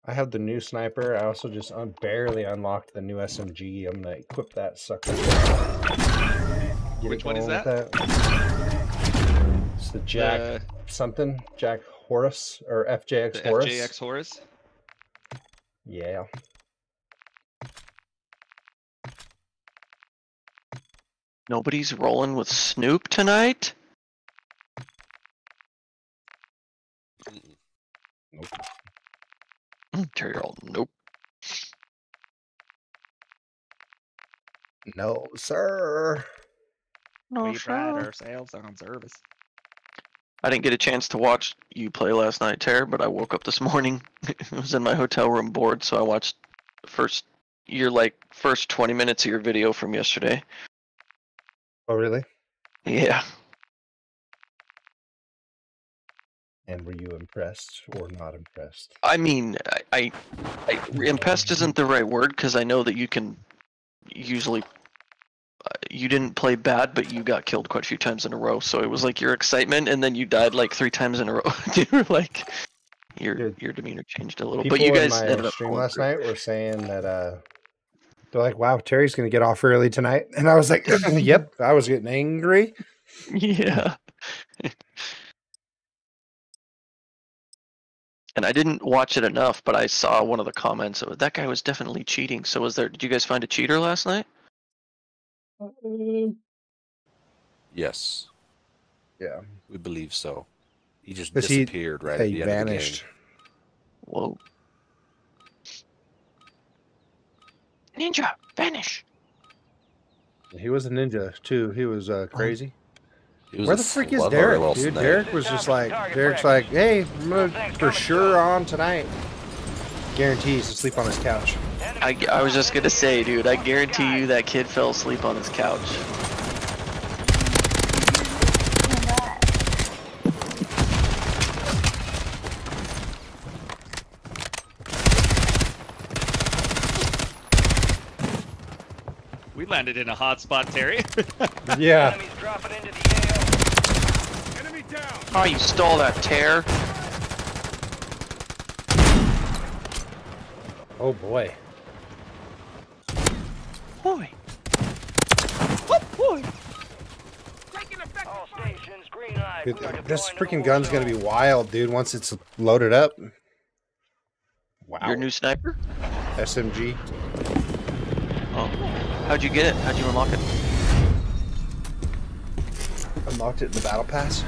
I have the new sniper. I also just un- barely unlocked the new SMG. I'm gonna equip that sucker. Get Which one is going that? It's the Jack The- something. Jack Horus or FJX The Horus. FJX Horus. Yeah. Nobody's rolling with Snoop tonight? Mm, Terry roll. Nope. No, sir. No, we pride ourselves on service. I didn't get a chance to watch you play last night, Terry, but I woke up this [LAUGHS] morning. it was in my hotel room bored, so I watched the first your like first 20 minutes of your video from yesterday. Oh, really? Yeah. And were you impressed or not impressed? I mean, I, I, I impressed isn't the right word because I know that you can usually. Uh, you didn't play bad, but you got killed quite a few times in a row. So it was like your excitement, and then you died like three times in a [LAUGHS] row. you were like, your your demeanor changed a little. But you in guys my ended up stream last through. night were saying that uh they're like, "Wow, Terry's gonna get off early tonight," and I was like, [LAUGHS] "Yep." I was getting angry. Yeah. [LAUGHS] and I didn't watch it enough, but I saw one of the comments. Of, that guy was definitely cheating. So was there? Did you guys find a cheater last night? Yes, Yeah. we believe so. He just But he- disappeared right he at the end vanished. of Whoa. Ninja, vanish. He was a ninja too. He was uh, crazy. He was Where the freak is Derek, dude? snake. Derek was just like, Derek's like, "Hey, I'm gonna for sure on tonight." Guarantees to sleep on his couch. I, I was just gonna say, dude. I guarantee you that kid fell asleep on his couch. We landed in a hot spot, Terry. [LAUGHS] Yeah. Oh, you stole that tear. Oh boy. Boy. Oh Dude, this freaking gun's gonna be wild, dude. Once it's loaded up. Wow. Your new sniper? SMG. Oh. How'd you get it? How'd you unlock it? Unlocked it in the battle pass.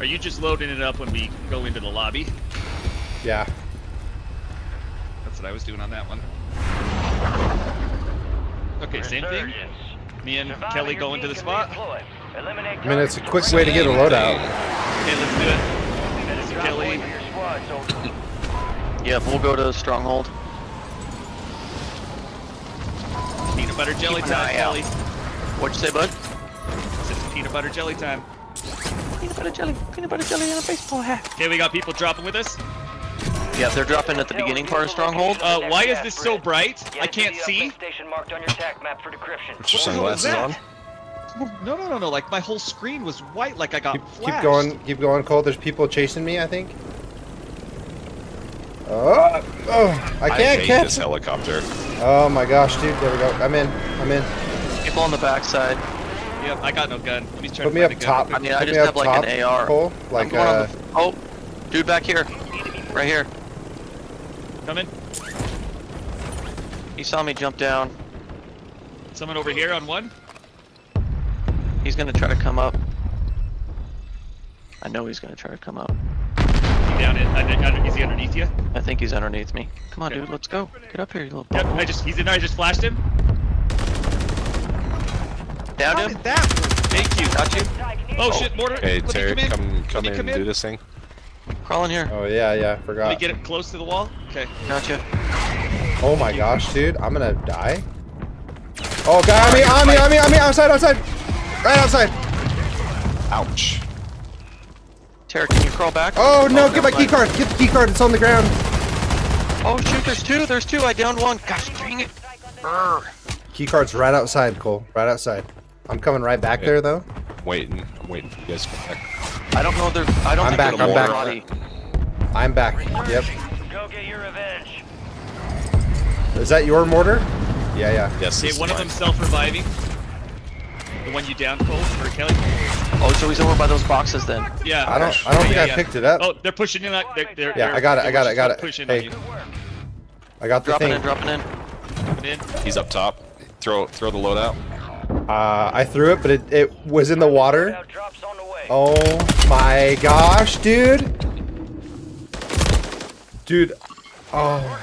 Are you just loading it up when we go into the lobby? Yeah. That's what I was doing on that one. Okay, same thing. Me and Kelly go into the spot. I mean, it's a quick way to get a loadout. Okay, let's do it. So Kelly, Yeah, we'll go to the Stronghold. peanut butter jelly Keep time. Kelly. What'd you say, bud? It's peanut butter jelly time. Peanut butter jelly, peanut butter jelly and a baseball hat. Okay, we got people dropping with us. Yeah, they're dropping at the beginning part of Stronghold. Uh, why is this so bright? I can't see. Station marked on your tac map for decryption. Put your What the sunglasses that? on. No, no, no, no. Like my whole screen was white, like I got Keep, flashed. keep going, keep going, Cole. There's people chasing me, I think. Oh, oh I can't hate catch. this helicopter. Oh my gosh, dude. There we go. I'm in. I'm in. People on the backside. Yep, I got no gun. Let me try Put to me up top. I mean, I Put just me up have like top, an AR. Cole. Like, going on uh, the. Oh, dude back here. Right here. Coming. He saw me jump down. Someone over here on one. He's gonna try to come up. I know he's gonna try to come up. He down in. Under, under, is he underneath you? I think he's underneath me. Come on, dude, let's go. Get up here, you little. Yep. I just. He's in there. I just flashed him. Down How him. did that? Thank you. Got you. Oh shit, mortar. Hey, Let Terry, come in. come come in come and in. do this thing. Crawl in here. Oh yeah, yeah. Let me Forgot. get it close to the wall. Okay. Gotcha. Oh my gosh, dude. I'm gonna die. Oh, guy on me, on me, on me, on me. Outside, outside. Right outside. Ouch. Tara, can you crawl back? Oh no! never Get my mind. key card. Get the key card. It's on the ground. Oh shoot, there's two. There's two. I downed one. Gosh dang it. Brr. Key card's right outside, Cole. Right outside. I'm coming right back Okay. there though. I'm waiting. I'm waiting for you guys to come back. I don't know. There's. I don't I'm think back, I'm back. body. I'm back. Yep. Go get your revenge. Is that your mortar? Yeah, yeah. Yes. Okay, this is one of them self-reviving. The one you down, Cole or Kelly? Oh, so he's over by those boxes then. Yeah. I don't. I don't think Yeah, I yeah. picked it up. Oh, they're pushing in. Like, they're, they're, Yeah, they're- I got it, I got it, I got it. Pushing Hey. on. I got the Dropping thing. in. Dropping in. Coming in. He's up top. Throw throw the load out. Uh, I threw it, but it, it was in the water. Loadout drops on the way. Oh my gosh, dude. Dude. Oh.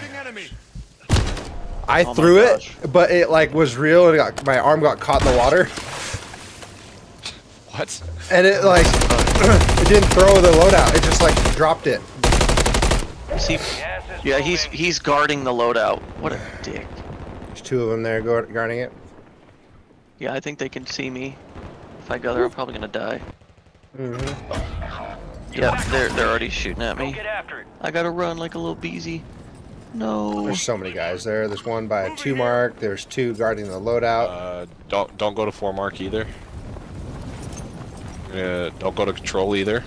I Oh threw it, but it like was real and it got, my arm got caught in the water. What? And it like, [CLEARS THROAT] it didn't throw the loadout. It just like dropped it. Is he? Yeah, he's he's guarding the loadout. What a dick. There's two of them there guarding it. Yeah, I think they can see me. If I go there, I'm probably gonna die. Mm-hmm. Yeah, they're they're already shooting at me. get after it. I gotta run like a little beezy. No. There's so many guys there. There's one by a two mark. There's two guarding the loadout. Uh, don't don't go to four mark either. Uh, don't go to control either.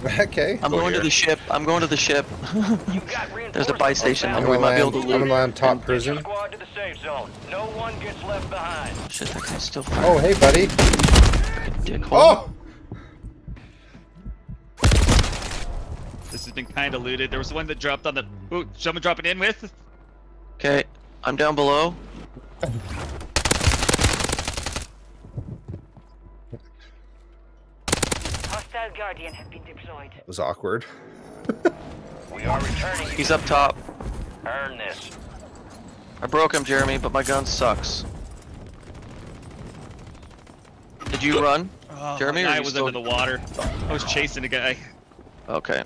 [LAUGHS] okay. I'm Go going to the ship. I'm going to the ship. You [LAUGHS] got There's a buy station I'm we gonna might be able to I'm loot. gonna land top Get prison. squad to the safe zone. No one gets left behind. Shit, that guy's still Oh, hey, buddy. Dickhole. Oh! This has been kind of looted. There was one that dropped on the. Ooh, someone dropping in with. Okay, I'm down below. Hostile Guardian have been deployed. That was awkward. [LAUGHS] We are returning. He's up top. Earn this. I broke him, Jeremy, but my gun sucks. Did you run? Oh, Jeremy, the or guy you was still- under the water. I was chasing a guy. Okay.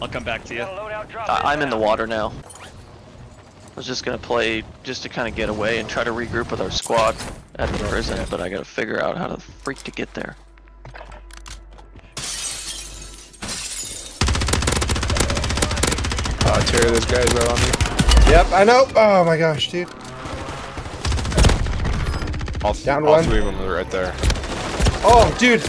I'll come back to you. Got a loadout drop I I'm in the water now. I was just gonna play just to kind of get away and try to regroup with our squad at the prison, but I gotta figure out how to freak to get there. Terry, this guy's right on you. Yep, I know. Oh my gosh, dude. All, Down all one. three of them are right there. Oh, dude.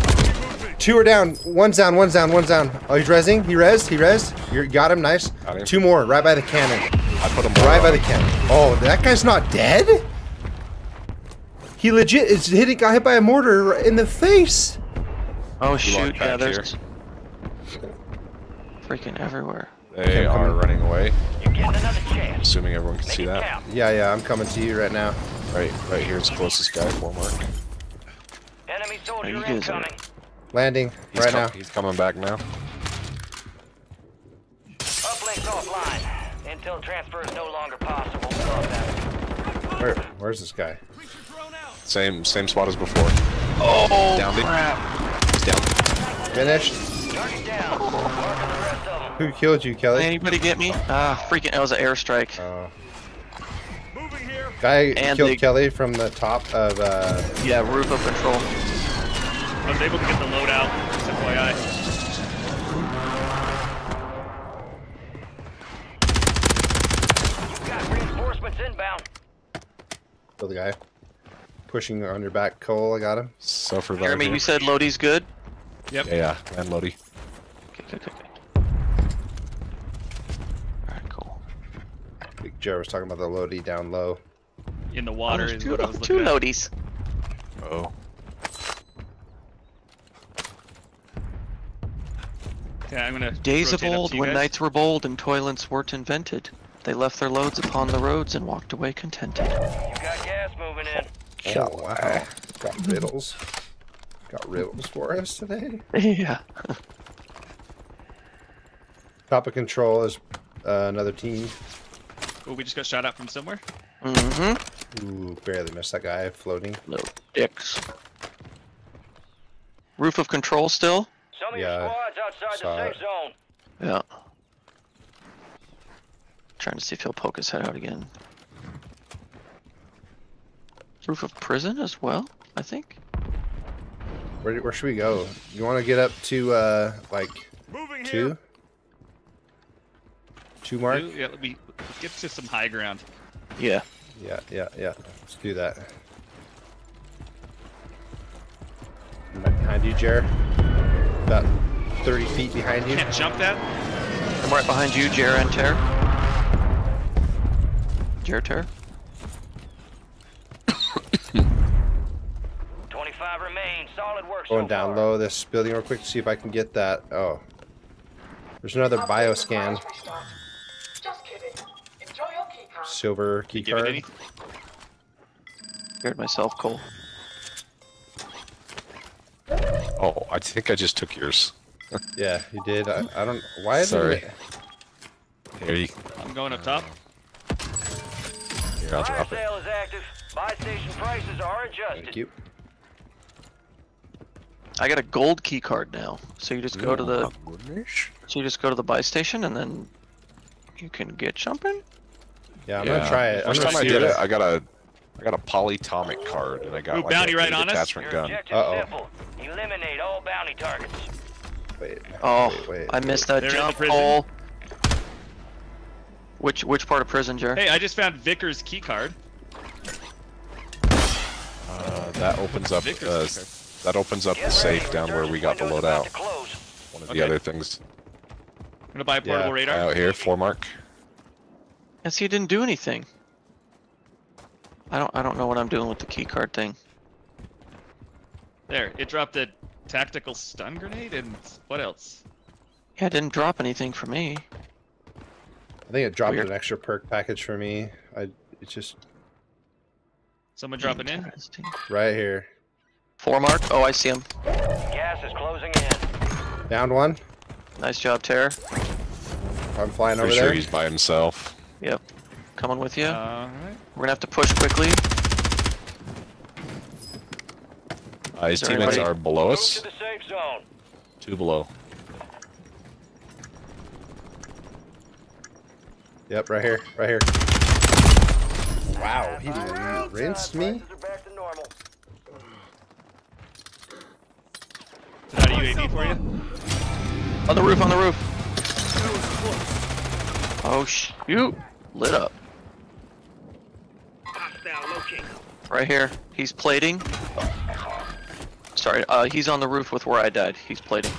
Two are down. One's down. One's down. One's down. Oh, he's rezzing. He rezzed. He rezzed. You got him. Nice. Got him. Two more. Right by the cannon. I put him Right by the cannon. Oh, that guy's not dead. He legit is hitting. Got hit by a mortar in the face. Oh shoot! locked Yeah, back there's freaking everywhere. They are running away. You're another chance. Assuming everyone can Make see that. count. Yeah, yeah. I'm coming to you right now. Right, right here's the closest guy. Four mark. Enemy soldier you guys incoming. Landing He's right now. He's coming back now. Uplinks offline. Intel transfer is no longer possible. Where? Where's this guy? Same same spot as before. Oh Downed it. crap! He's down. Finished. Target down. [LAUGHS] Who killed you, Kelly? Anybody get me? Ah, freaking! That was an airstrike. Oh. Moving here. Guy And killed they- Kelly from the top of. Uh, Yeah, roof of control. I was able to get the loadout. Just FYI. Got reinforcements inbound. killed the guy. Pushing on your back, Cole. I got him. So Suffer Jeremy, you said Lodi's good? Yep. Yeah, yeah, and Lodi. Okay, okay, okay. okay. Alright, cool. I think Jared was talking about the Lodi down low. In the water there's is two, what I was two looking at. Lodis. Oh. Okay, I'm gonna Days of old, when guys. knights were bold and toilets weren't invented. They left their loads upon the roads and walked away contented. You got gas moving in. Oh, wow. Got riddles. Got riddles for us today. [LAUGHS] yeah. Top of control is uh, another team. Oh, we just got shot at from somewhere. Mm-hmm. Ooh, barely missed that guy floating. Little dicks. Roof of control still? Some of Yeah, your squads outside saw the safe zone. Yeah. Trying to see if he'll poke his head out again. Roof of prison as well, I think. Where, where should we go? You want to get up to, uh, like, Moving two? here. Two mark? Ooh, Yeah, let me let's get to some high ground. Yeah. Yeah, yeah, yeah. Let's do that. I'm right behind you, Jared. About 30 feet behind you. Can't jump that. I'm right behind you, Jer and Ter. Jer Ter. [COUGHS] 25 remain. Solid work Going so down far. low this building real quick to see if I can get that. Oh. There's another bioscan. Silver key Give it card. any. Scared myself, Cole. Oh, I think I just took yours. Yeah, you did. I, I don't. Why is Sorry. it? Here you. I'm going up top. Here, I'll Fire drop it. sale is active. Buy station prices are adjusted. Thank you. I got a gold key card now. So you just go to the so you just go to the buy station and then you can get jumping. Yeah, I'm gonna try it. I'm First time I did what it, I got a, I got a polyatomic card, and I got Ooh, like bounty a right on us. attachment Your gun. Uh-oh. Eliminate all bounty targets. Wait. Oh, wait, wait. I missed that They're in the jump, prison. Which which part of prison, Jer? Hey, I just found Vickers key card. Uh, that opens up. Vickers Uh, that opens up the safe ready. down where we got the Window's about loadout. close. One of Okay. the other things I'm gonna buy a portable Yeah, radar. out here. Floor mark. And see, it didn't do anything. I don't I don't know what I'm doing with the keycard thing. There, it dropped a tactical stun grenade and what else? Yeah, it didn't drop anything for me. I think it dropped Weird. an extra perk package for me. I. It's just Someone dropping in? Right here. Four mark. Oh, I see him. Gas is closing in. Down one. Nice job, Terror. I'm flying over Pretty sure there. he's by himself. Yep. Coming with you. Alright. We're gonna have to push quickly. Uh, his teammates anybody- are below us. to the safe zone. Two below. Yep, right here, right here. Wow, he rinsed me. Prices are back to. Is that a UAV for you? On the roof. On the roof. Oh shoot! Lit up. Right here. He's plating. Sorry. Uh, he's on the roof with where I died. He's plating.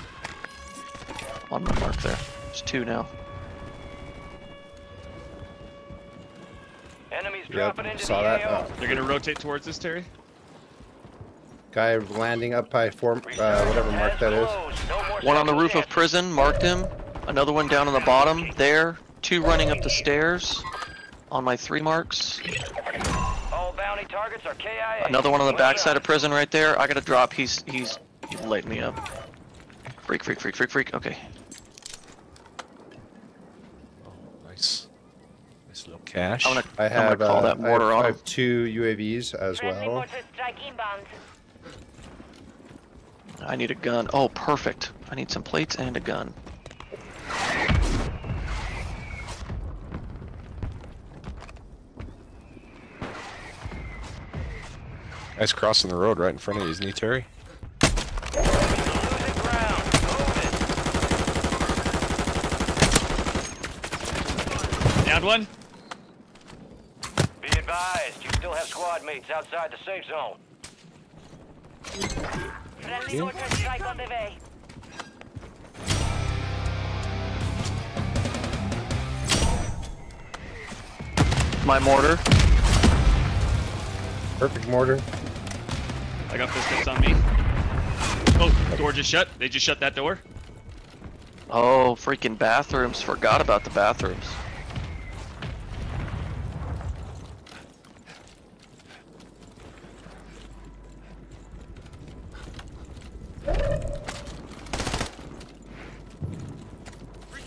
On my mark there. There's two now. Enemies Yep, dropping into saw the that. AO. Oh, They're gonna rotate towards us, Terry. guy landing up by four, uh, whatever mark that is. Closed. No more One on the roof of prison. Marked him. Another one down on the bottom. There. Two running up the stairs. On my three marks. All bounty targets are KIA. Another one on the Well backside of prison right there. I gotta drop. He's he's he's lighting me up. Freak, freak, freak, freak, freak. Okay. Nice. Nice little cash. I'm gonna I I'm gonna call uh, that mortar I have, on I have two UAVs as Friendly well. mortar strike inbound. I need a gun. Oh, perfect. I need some plates and a gun. Guy's crossing the road right in front of you, isn't he, Terry? Down one. Be advised, you still have squad mates outside the safe zone. Friendly mortar strike on the way. My mortar. Perfect mortar. I got footsteps on me. Oh, door just shut. They just shut that door. Oh, freaking bathrooms. Forgot about the bathrooms.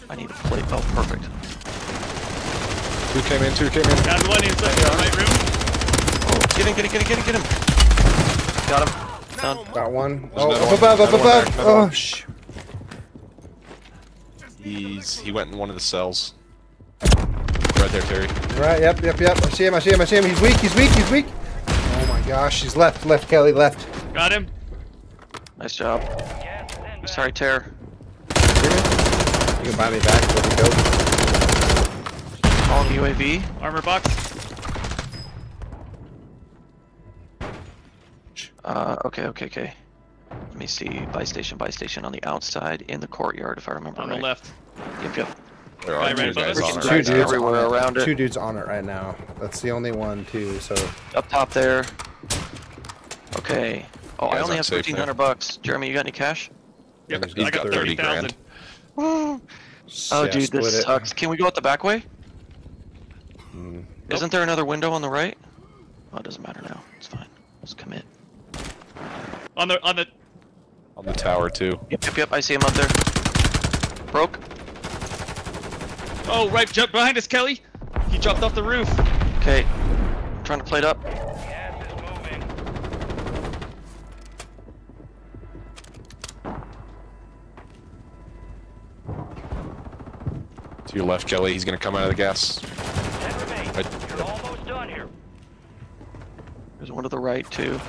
I need a plate. Oh, perfect. Two came in, two came in. Got one inside the right room. Oh, get him, get him, get him, get him, get him. Got him. Done. Got one. There's Oh, another up one, above, up above. there, another Oh, one. sh. Oh, he's he went in one of the cells. Right there, Terry. Right, yep, yep, yep. I see him, I see him, I see him. He's weak, he's weak, he's weak. Oh my gosh, he's left, left, Kelly, left. Got him. Nice job. Sorry, Terror. You can buy me back, let me go. Calling UAV. Armor box. Uh, okay, okay, okay. Let me see. Buy station, buy station on the outside in the courtyard, if I remember On right. the left. Yep, yep. There are two above guys on it Two right dudes now. everywhere around it. Two dudes on it right now. That's the only one, too, so. Up top there. Okay. Oh, I only have fifteen hundred bucks. Jeremy, you got any cash? Yep, He's I got got 30 30,000. [LAUGHS] Oh, yeah, dude, split this it. sucks. Can we go out the back way? Mm. Isn't there another window on the right? Oh, it doesn't matter now. It's fine. Let's commit. On the on the On the tower too. Yep, yep, yep. I see him up there. Broke. Oh, right jump behind us, Kelly. He jumped off the roof. Okay. Trying to plate up. Gas is moving. To your left, Kelly. He's gonna come out of the gas. Right. You're almost done here. There's one to the right too.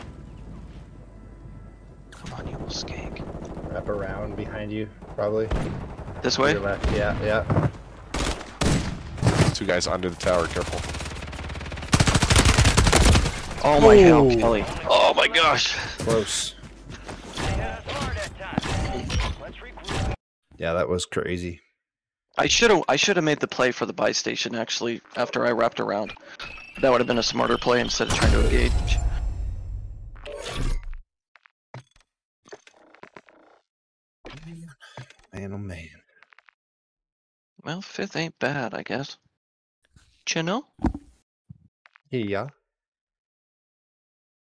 Come on, you little skank. Wrap around behind you, probably. This way? your left, yeah, yeah. Two guys under the tower. Careful. Oh my hell, Kelly. Oh my gosh. Close. They had us hard that time. Let's regroup. Yeah, that was crazy. I should have I should have made the play for the buy station actually after I wrapped around. That would have been a smarter play instead of trying to engage. Man, oh man. Well, fifth ain't bad, I guess. Chino? Yeah.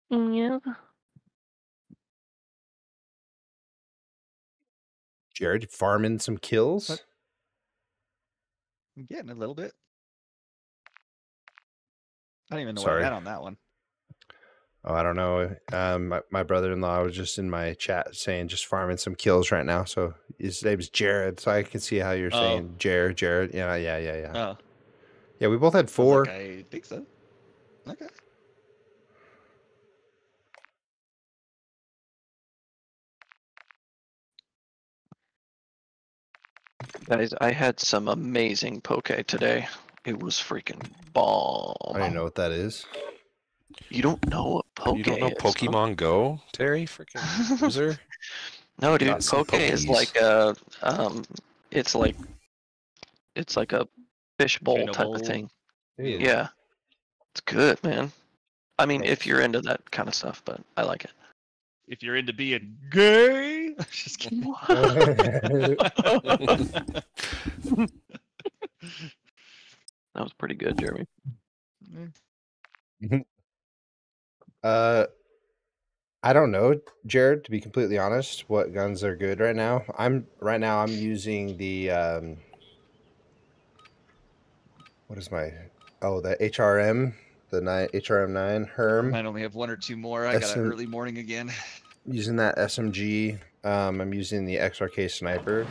Yeah. Jared, farming some kills? What? I'm getting a little bit. I don't even know Sorry. where I'm at on that one. Oh, I don't know. Um, my, my brother-in-law was just in my chat saying just farming some kills right now. So his name's Jared. So I can see how you're Oh. saying Jared, Jared. Yeah, yeah, yeah, yeah. Oh, Yeah, we both had I four. like, I think so. Okay. Guys, I had some amazing poke today. It was freaking bomb. I don't know what that is. You don't know what poke You don't know is? huh? Pokemon Go, Terry? Freaking loser. [LAUGHS] No, dude, Got poke is like a um, it's like, it's like a fishbowl type of thing. Yeah. Yeah, it's good, man. I mean, if you're into that kind of stuff, but I like it. If you're into being gay, [LAUGHS] just kidding. [LAUGHS] That was pretty good, Jeremy. Uh, I don't know, Jared. To be completely honest, what guns are good right now? I'm right now. I'm using the um. What is my? Oh, the HRM, the nine HRM nine Herm. I only have one or two more. I got an an- early morning again. [LAUGHS] Using that SMG. Um, I'm using the XRK sniper.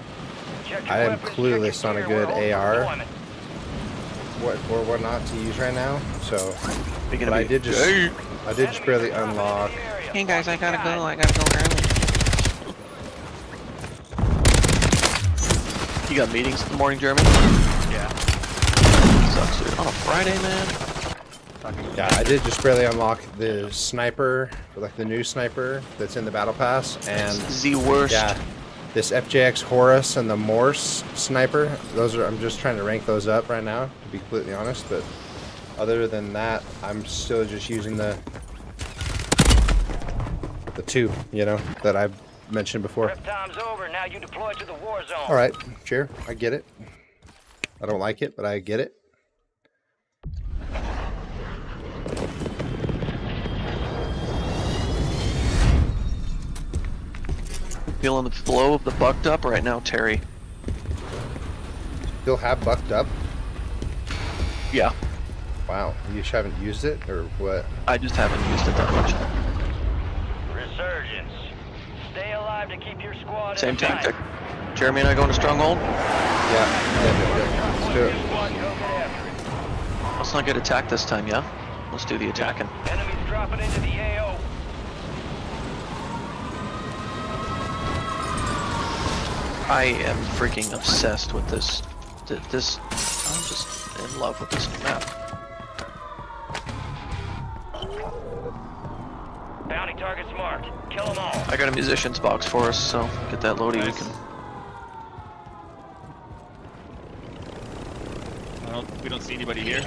I am weapons, check your clueless on a good AR. What or what not to use right now? So, but I did just. gay, I did just barely unlock. Hey guys, I gotta go. I gotta go early. You got meetings in the morning, Jeremy? Yeah. Sucks, dude. On a Friday, man. Yeah, I did just barely unlock the sniper, like the new sniper that's in the battle pass, and the worst. Yeah, this FJX Horus and the MORS sniper. Those are I'm just trying to rank those up right now, to be completely honest. But other than that, I'm still just using the the two, you know, that I've mentioned before. Prep time's over. Now you deploy to the war zone. All right, sure, I get it. I don't like it, but I get it. Feeling the flow of the bucked up right now, Terry. Still have bucked up? Yeah. Wow, you just haven't used it, or what? I just haven't used it that much. Resurgence. Stay alive to keep your squad Same in the fight. tactic. Jeremy and I going to Stronghold? Yeah, yeah, yeah, yeah. Let's do it. Let's not get attacked this time, yeah? Let's do the attacking. Enemies dropping into the AO. I am freaking obsessed with this. This. I'm just in love with this new map. Bounty targets marked. Kill them all. I got a munitions box for us, so get that loaded. We can. I don't, we don't see anybody here.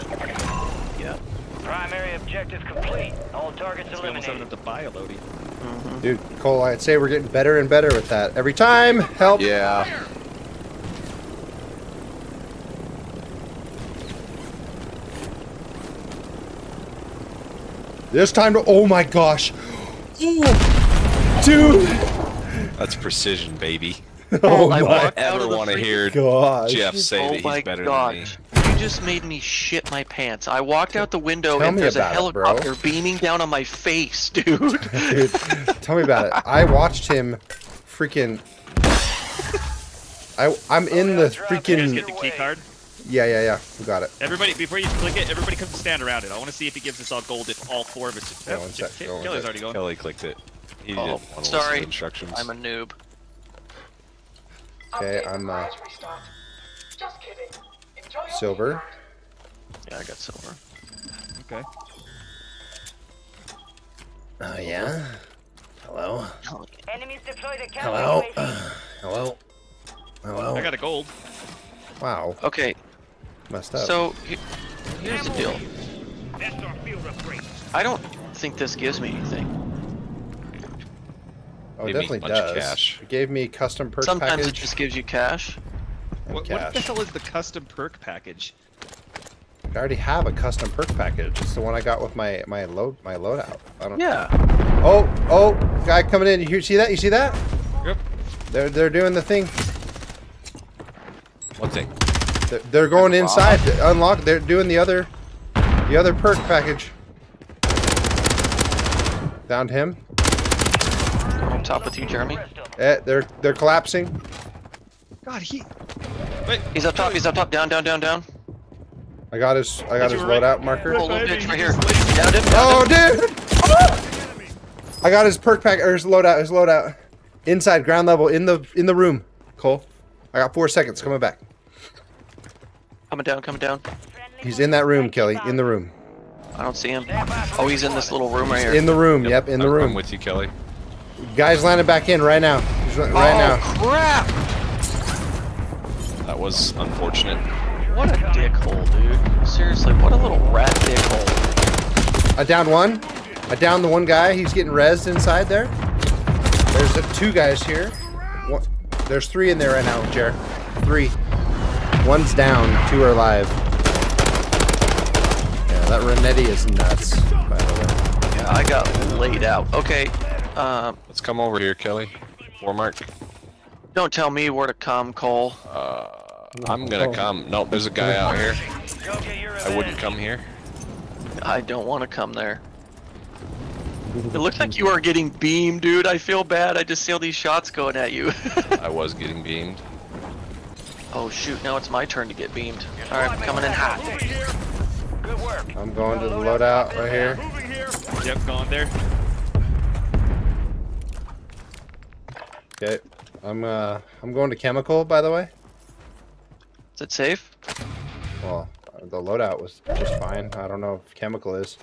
Yeah. Primary objective complete. All targets We almost have eliminated. enough to buy a Lodi. Mm-hmm. Dude, Cole, I'd say we're getting better and better with that. Every time, help. Yeah. This time to, oh my gosh. Oh, dude. That's precision, baby. [LAUGHS] Oh I my walked out Ever want to hear gosh. Jeff say oh that my he's better than me? gosh. You just made me shit my pants. I walked out the window Tell and there's a about it, helicopter beaming down on my face, [LAUGHS] dude. Dude, tell me about it. I watched him freaking. I I'm oh, in the You guys freaking. get the key card. Yeah, yeah, yeah. We got it. Everybody, before you click it, everybody come stand around it. I want to see if he gives us all gold if all four of us. Yeah, one sec, Ke- one Kelly's sec. already going. Kelly clicked it. He Oh, didn't want to listen sorry. instructions. I'm a noob. Okay, I'm uh, silver. Yeah, I got silver. Okay. Oh yeah. Hello. Enemies deployed at Hello. [CLEARS THROAT] Hello. Hello. I got a gold. Wow. Okay, Messed up. so here's the deal. I don't think this gives me anything. oh, it Gave me a definitely does. cash. It gave me custom perk Sometimes it package. just gives you cash. and What, what the hell is the custom perk package? I already have a custom perk package. It's the one I got with my my load my loadout. I don't. Yeah. Oh oh, guy coming in. You see that? You see that? Yep. They're they're doing the thing. One thing. They're, they're going inside to unlock. They're doing the other the other perk package. Downed him. On top with you, Jeremy. Eh, they're they're collapsing. God, he. Wait, He's up top. He's up top. Down, down, down, down. I got his I got his right. loadout marker. Oh, little bitch right here. just Downed him. Downed Oh, him. dude! I got his perk pack or his loadout. His loadout inside ground level in the in the room. Cole, I got four seconds. Coming back. Coming down, coming down. He's in that room, Kelly. In the room. I don't see him. Oh, he's in this little room right here. In the room. Yep, in the I'm, room. I'm with you, Kelly. Guys landing back in right now. He's right oh, now. crap! That was unfortunate. What a dickhole, dude. Seriously, what a little rat dickhole. I downed one. I downed the one guy. He's getting rezzed inside there. There's two guys here. One, there's three in there right now, Jer. Three. One's down. Two are alive. Yeah, that Renetti is nuts, by the way. Yeah, I got laid out. Okay, um, Let's come over here, Kelly. Four mark. don't tell me where to come, Cole. Uh, I'm gonna come. Nope, there's a guy out here. I wouldn't come here. I don't want to come there. It looks like you are getting beamed, dude. I feel bad. I just see all these shots going at you. [LAUGHS] I was getting beamed. Oh shoot, now it's my turn to get beamed. Alright, I'm coming in hot. Good work. I'm going to the loadout right here. Yep, going there. Okay, I'm uh I'm going to chemical by the way. Is it safe? Well, the loadout was just fine. I don't know if chemical is.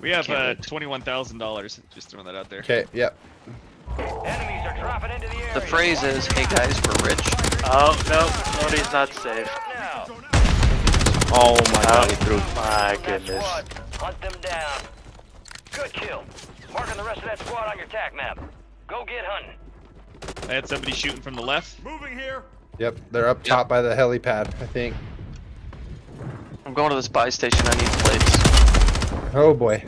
We have uh, twenty-one thousand dollars. Just throwing that out there. Okay, yep. The phrase is, "Hey guys, we're rich." Oh no, Lodi's not safe. Oh my god, oh he threw. My that goodness. squad, hunt them down. Good kill. Marking the rest of that squad on your tac map. Go get hunting. I had somebody shooting from the left. Moving here. Yep, they're up top by the helipad, I think. I'm going to this buy station. I need plates. Oh boy.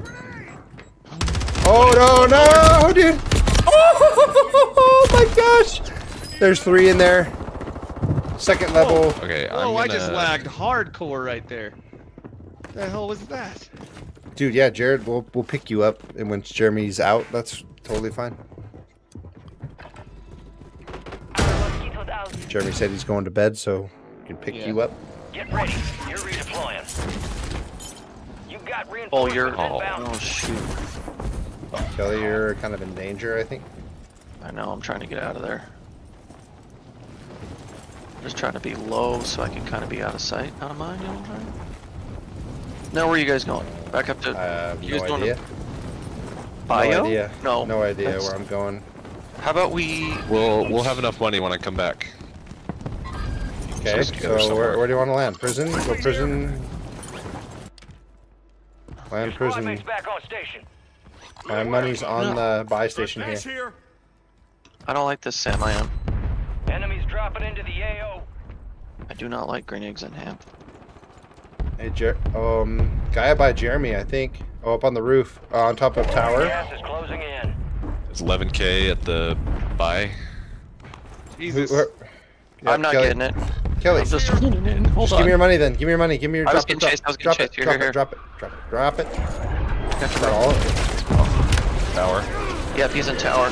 Oh no, no, dude! Oh, [LAUGHS] oh my gosh! There's three in there. Second level. Okay, I'm Oh, gonna... I just lagged hardcore right there. The hell was that? Dude, yeah, Jared, we'll we'll pick you up, and once Jeremy's out, that's totally fine. Jeremy said he's going to bed, so we can pick Yeah. you up. Get ready. You're redeploying. You got oh, reinforcements Oh, you're. inbound. Oh shoot! Kelly, you're kind of in danger, I think. I know. I'm trying to get out of there. Just trying to be low so I can kind of be out of sight, out of mind. You know what I'm saying? Now, where are you guys going? Back up to. I have you guys no going idea. to Bio? No idea. No. No idea that's- where I'm going. How about we? We'll we'll have enough money when I come back. Okay, Just together so where, where do you want to land? Prison? Go prison. Land prison. mates back on station. My money's on the buy station here. Here. I don't like this Sam I am. Enemies dropping into the AO. I do not like green eggs and ham. Hey, Jer- um, guy by Jeremy, I think. Oh, up on the roof, uh, on top of tower. Gas is closing in. It's 11k at the buy. Jesus. where- Yeah, I'm not Kelly, getting it. Kelly, I'm just running. Hold just on. give me your money then. Give me your money. Give me your I was drop it, getting drop, chased, I was drop getting it, chased. Here, drop here, it, drop it, drop it, drop it. Got Is your that all of it? Tower. Yep, he's in tower.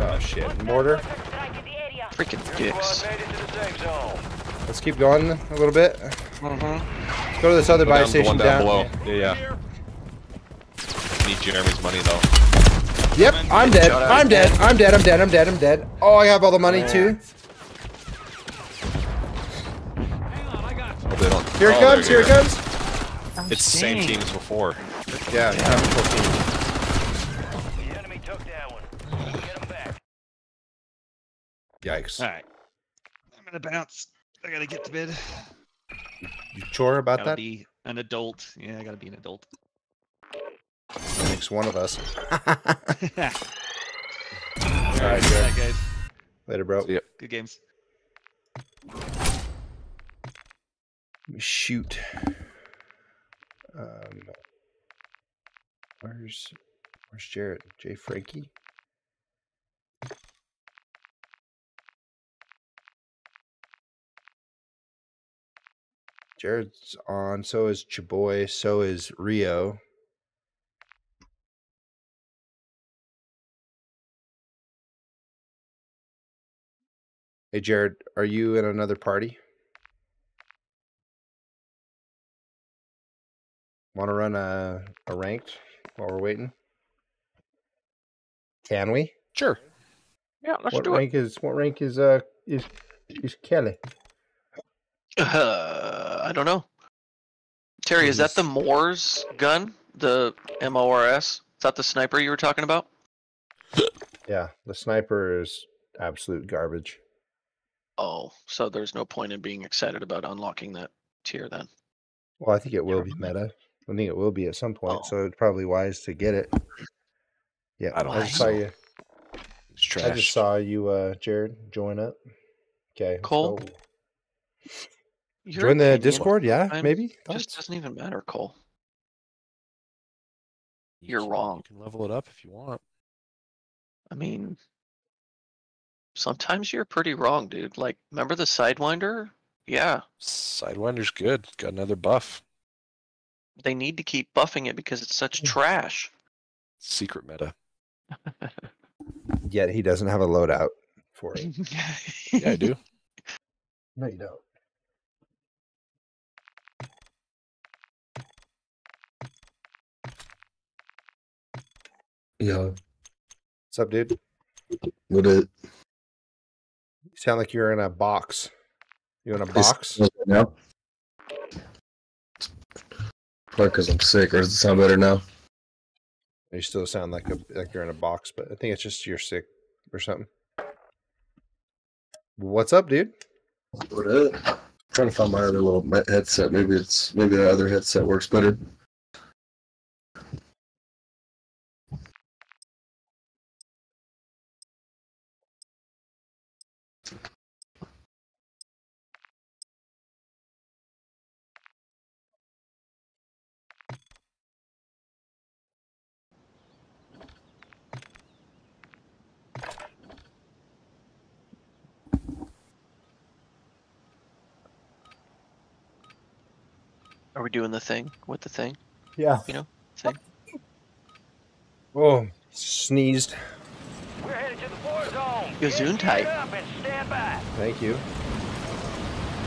Oh shit, mortar. Strike in the area. Freaking dicks. squad made it to the safe zone. Let's keep going a little bit. Mm-hmm. Let's go to this other Go buy down the station one down, down. below. Yeah, yeah. Need Jeremy's money though. Yep, I'm dead. I'm dead. I'm dead. I'm dead. I'm dead. I'm dead. Oh, I have all the money too. Oh, they don't. Here it oh, comes. Here it comes. It's the same team as before. Yeah, chemical team. The enemy took that one. Get them back. Yikes. All right. I'm gonna bounce. I gotta get to bed. You sure about Gotta that? be an adult. Yeah, I gotta be an adult. That Makes one of us. [LAUGHS] [LAUGHS] All right, right, guys. Later, bro. Yep. Good games. Shoot. Um, where's where's Jared? Jay Frankie? Jared's on. So is Chaboy. So is Rio. Hey, Jared, are you in another party? Want to run a, a ranked while we're waiting? Can we? Sure. Yeah, let's what do it. rank is what rank is uh is is Kelly? Uh, [SIGHS] I don't know. Terry, is that the MORS gun? The M O R S? Is that the sniper you were talking about? Yeah, the sniper is absolute garbage. Oh, so there's no point in being excited about unlocking that tier then. Well, I think it will be meta. I think it will be at some point, Oh. so it's probably wise to get it. Yeah, I don't I just saw you. It's I just saw you, uh, Jared, join up. Okay, let's Cole? go. Your Join the Discord, yeah, sometimes maybe. Just doesn't even matter, Cole. You You're can- wrong. You can level it up if you want. I mean, sometimes you're pretty wrong, dude. Like, remember the Sidewinder? Yeah, Sidewinder's good. Got another buff they need to keep buffing it because it's such trash. Secret meta. Yet he doesn't have a loadout for it. [LAUGHS] yeah, I do. No, you don't. Yo. What's up, dude? What is? it? You sound like you're in a box. You in a box? No. Probably because I'm sick, or does it sound better now? You still sound like a like you're in a box, but I think it's just you're sick or something. What's up, dude? What it? trying to find my other little headset. Maybe it's maybe the other headset works better. We doing the thing with the thing? Yeah. You know, thing. Oh, sneezed. We're headed to the war zone. Gesundheit. Up and. Thank you.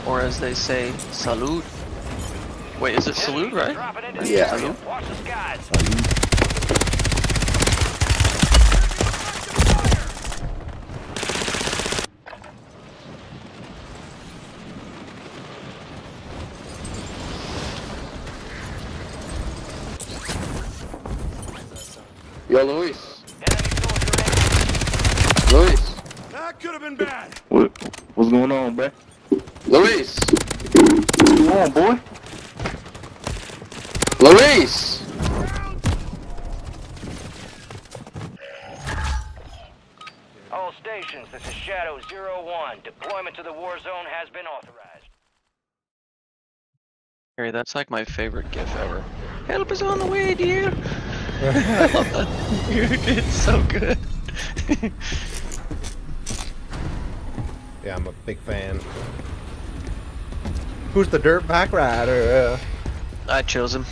Or as they say, salute. Wait, is it salute, right? Dropping into Right? the Yeah. area. Watch the skies. Yo, Luis. Luis. That could have been bad. What, what's going on, bruh? Luis. What's going on, boy? Luis. All stations, this is Shadow Zero One. Deployment to the war zone has been authorized. Harry, that's like my favorite gif ever. Help is on the way, dear. I love that. Dude, it's [LAUGHS] so good. Yeah, I'm a big fan. Who's the dirt bike rider? I chose him.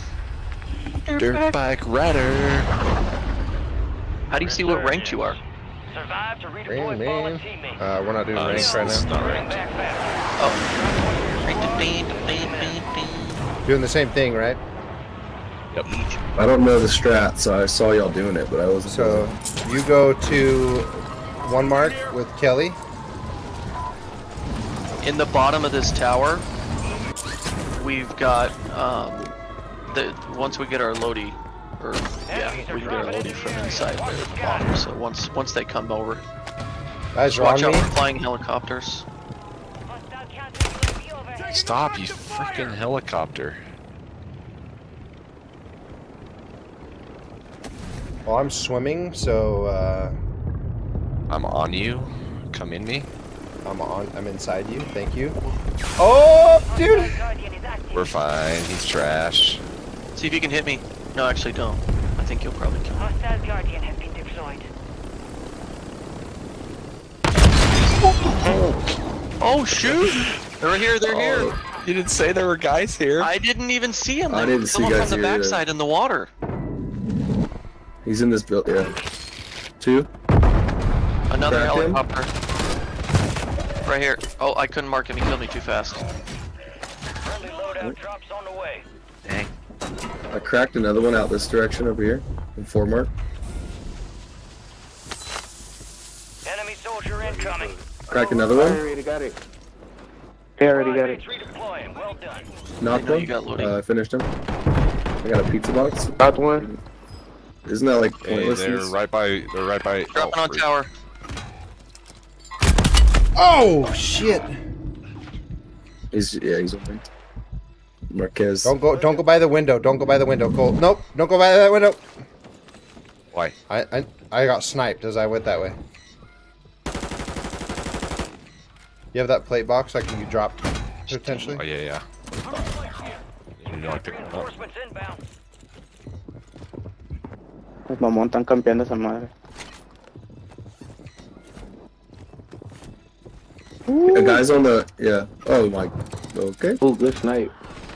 Dirt bike rider. How do you see what ranked you are? Survive to redeploy fallen man. Uh, we're not doing Uh, rank right now. not ranked. Oh. Doing the same thing, right? Yep. I don't know the strat, so I saw y'all doing it, but I wasn't. So you go to one mark with Kelly. In the bottom of this tower, we've got um, the once we get our Lodi, or yeah, we can get our Lodi from inside there at the bottom. So once once they come over, Guys, just watch out me. for flying helicopters. Stop, you freaking helicopter. Well, I'm swimming, so uh, I'm on you. Come in me. I'm on. I'm inside you. Thank you. Oh, dude! We're fine. He's trash. See if you can hit me. No, actually, don't. I think you'll probably kill me. Hostile Guardian has been deployed. Oh shoot! They're here. They're here. You didn't say there were guys here. I didn't even see him. I didn't see someone guys on the here either. backside in the water. He's in this build. Yeah. Two. Another Cracked him? helicopter. Right here. Oh, I couldn't mark him. He killed me too fast. Friendly loadout drops on the way. Dang. I cracked another one out this direction over here in four mark. Enemy soldier incoming. Crack another one. I already got it. I already got it. Mates. Well done. Knocked one. you. Uh, I finished him. I got a pizza box. Got one. Isn't that like Hey, pointless? they're These- right by. They're right by. Dropping oh, on freak. tower. Oh shit! He's yeah, he's on me. Marquez. Don't go. Don't go by the window. Don't go by the window, Cole. Nope. Don't go by that window. Why? I I, I got sniped as I went that way. You have that plate box I can you drop potentially? Oh yeah, yeah. You know I picked one up. Reinforcements. Los mamón están campeando esa madre. The guys on the yeah. Oh my. Okay. Oh, good snipe.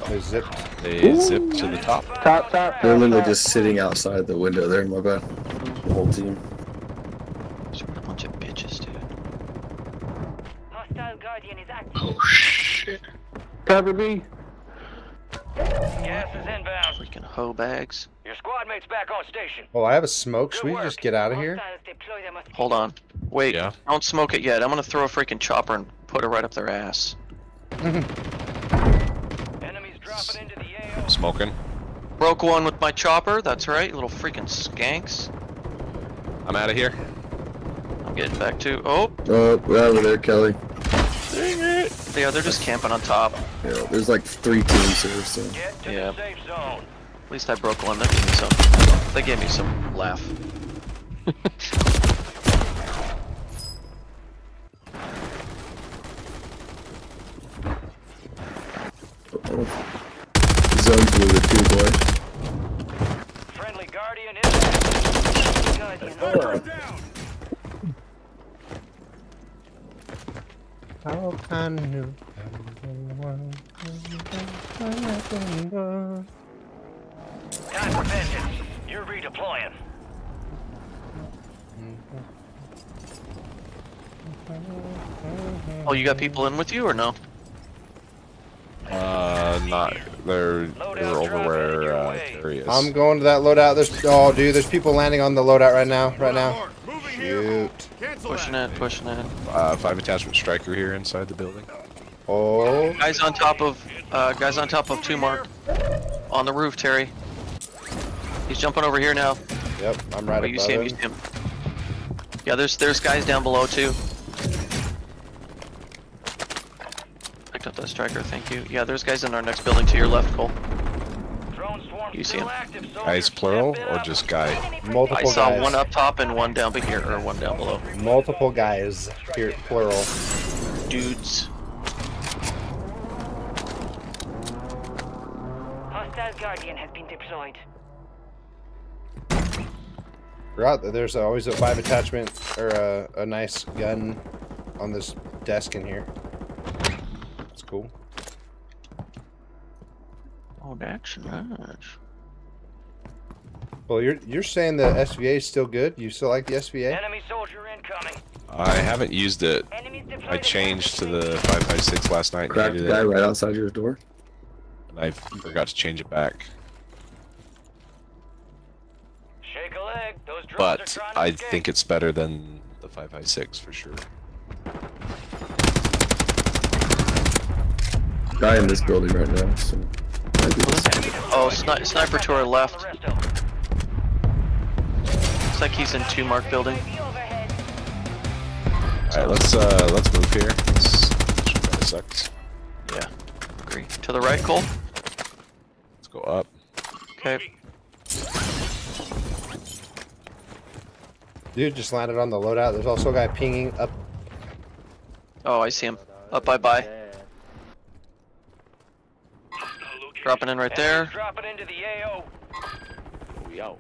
They zipped. They zip to the top. Top, top. They're literally just sitting outside the window there. My bad. The whole team. Just a bunch of bitches, dude. Hostile Guardian is active. Oh shit. Cover B. Gas is inbound. Freaking hoe bags. Your squad mate's back on station. Well, I have a smoke. Should we just get out of here? Hold on. Wait. Don't smoke it yet. I'm gonna throw a freaking chopper and put it right up their ass. [LAUGHS] Enemies dropping into the AO. Smoking. Broke one with my chopper. That's right. Little freaking skanks. I'm out of here. I'm getting back to. Oh. Oh, right over there, Kelly. Dang it. Yeah, they're just camping on top. Yeah, there's like three teams here, so. Yeah. At least I broke one. That gave me some. They gave me some laugh. [LAUGHS] Zone's moving too, boy. Friendly Guardian How can you? Time for vengeance. You're redeploying. Oh, you got people in with you or no? Uh, not. They're, they're over where uh, Terry is. I'm going to that loadout. There's oh, dude, there's people landing on the loadout right now. Right now. Shoot. Pushing it, pushing it. Uh, five attachment striker here inside the building. Oh. Guys on top of, uh, guys on top of two mark. On the roof, Terry. He's jumping over here now. Yep, I'm right Oh, you see him, him. you see him. Yeah, there's there's guys down below too. Picked up that striker, thank you. Yeah, there's guys in our next building to your left, Cole. You see him? Guys plural or just guy? Multiple guys. I saw guys. one up top and one down here, or one down below. Multiple guys. Here, plural. Dudes. Hostile Guardian has been deployed. Forgot that there's always a five attachment or a, a nice gun on this desk in here. It's cool. Oh, that's nice. Well, you're you're saying the SVA is still good? You still like the SVA? Enemy soldier incoming. I haven't used it. I changed to the 556 last night. and Cracked the guy it, right outside your door. And I forgot to change it back. Shake a leg. Those drones are But trying to I escape. think it's better than the 556 for sure. Guy in this building right now, so. Might be this- Oh, sni sniper to our left. Looks like he's in two mark building. Alright, let's uh let's move here. This kinda sucks. Yeah, agree. To the right, Cole. Let's go up. Okay. Dude just landed on the loadout. There's also a guy pinging up. Oh, I see him. Up by by. Dropping in right there. Dropping into the AO. We out.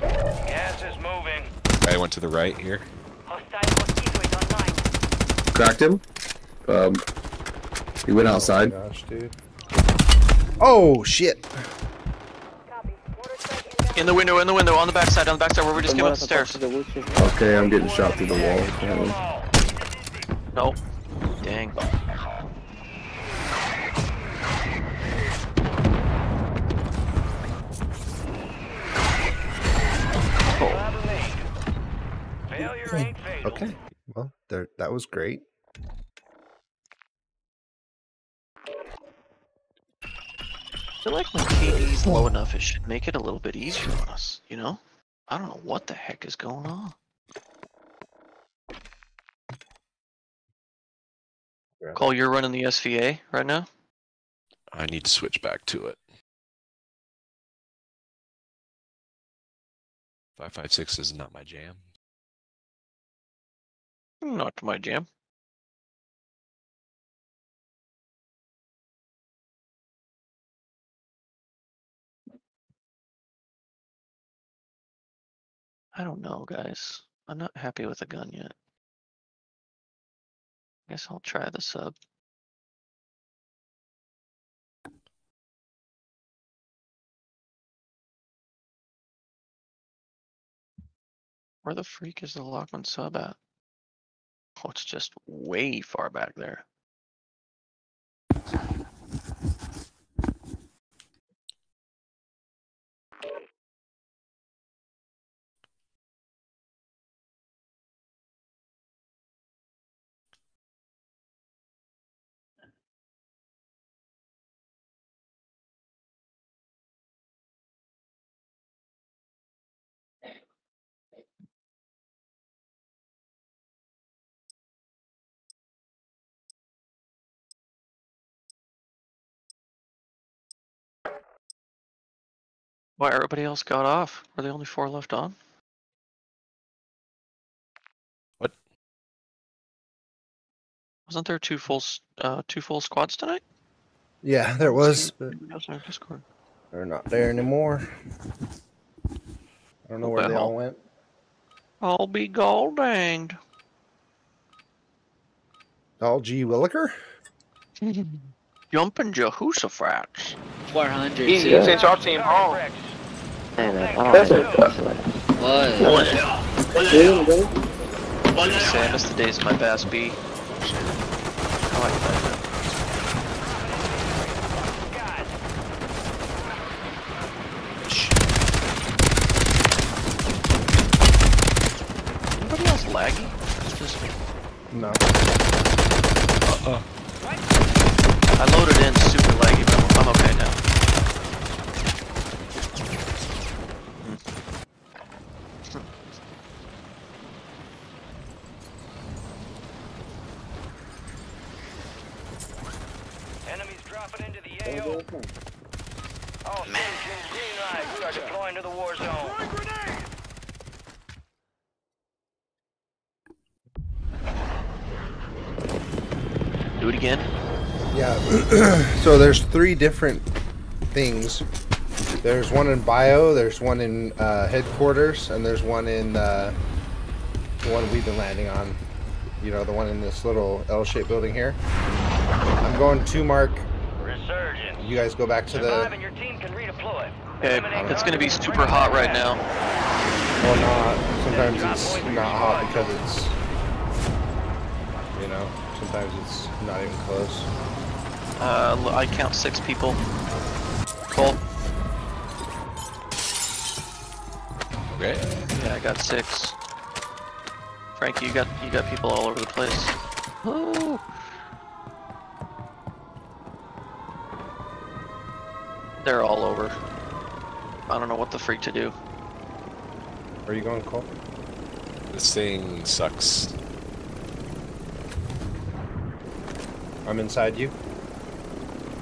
Gas is moving. Guy went to the right here. Cracked him. Um, he went outside. Gosh, dude. Oh shit! In the window, in the window, on the backside, on the backside where we just came up the stairs. Okay, I'm getting shot through the wall. apparently. No. Dang. Failure ain't fatal. Okay. Well, there. That was great. I feel like when KD's low enough, it should make it a little bit easier on us, you know? I don't know what the heck is going on. Cole, you're running the SVA right now? I need to switch back to it. 556 is not my jam. Not my jam. I don't know, guys. I'm not happy with the gun yet. Guess I'll try the sub. Where the freak is the Lachmann sub at? Oh, it's just way far back there. Why everybody else got off? Are there only four left on? What? Wasn't there two full uh two full squads tonight? Yeah, there was, but our Discord. they're not there anymore. I don't know where they all went. I'll be gall danged. All G Williker? [LAUGHS] Jumping Jehoshaphat. 400. Easy, too. since y'all team home. What? I miss the days my BAS-B. Anybody else laggy? It's just No. Uh-oh. I loaded in super laggy, but I'm okay now. Enemies dropping into the AO. All stations green light. We are deploying to the war zone. Do it again. Yeah. [CLEARS THROAT] so there's three different things. There's one in bio, there's one in uh, headquarters, and there's one in uh, the one we've been landing on. You know, the one in this little L-shaped building here. I'm going to mark. Resurgence. You guys go back to the. Survive and your team can redeploy. Okay, it's gonna be super hot right now. Or not. Sometimes it's not hot because it's. You sometimes it's not even close. Uh, l- I count six people. Cole. Okay. Yeah, I got six. Frankie, you got you got people all over the place. They're all over. I don't know what the freak to do. Where are you going, Cole? This thing sucks. I'm inside you.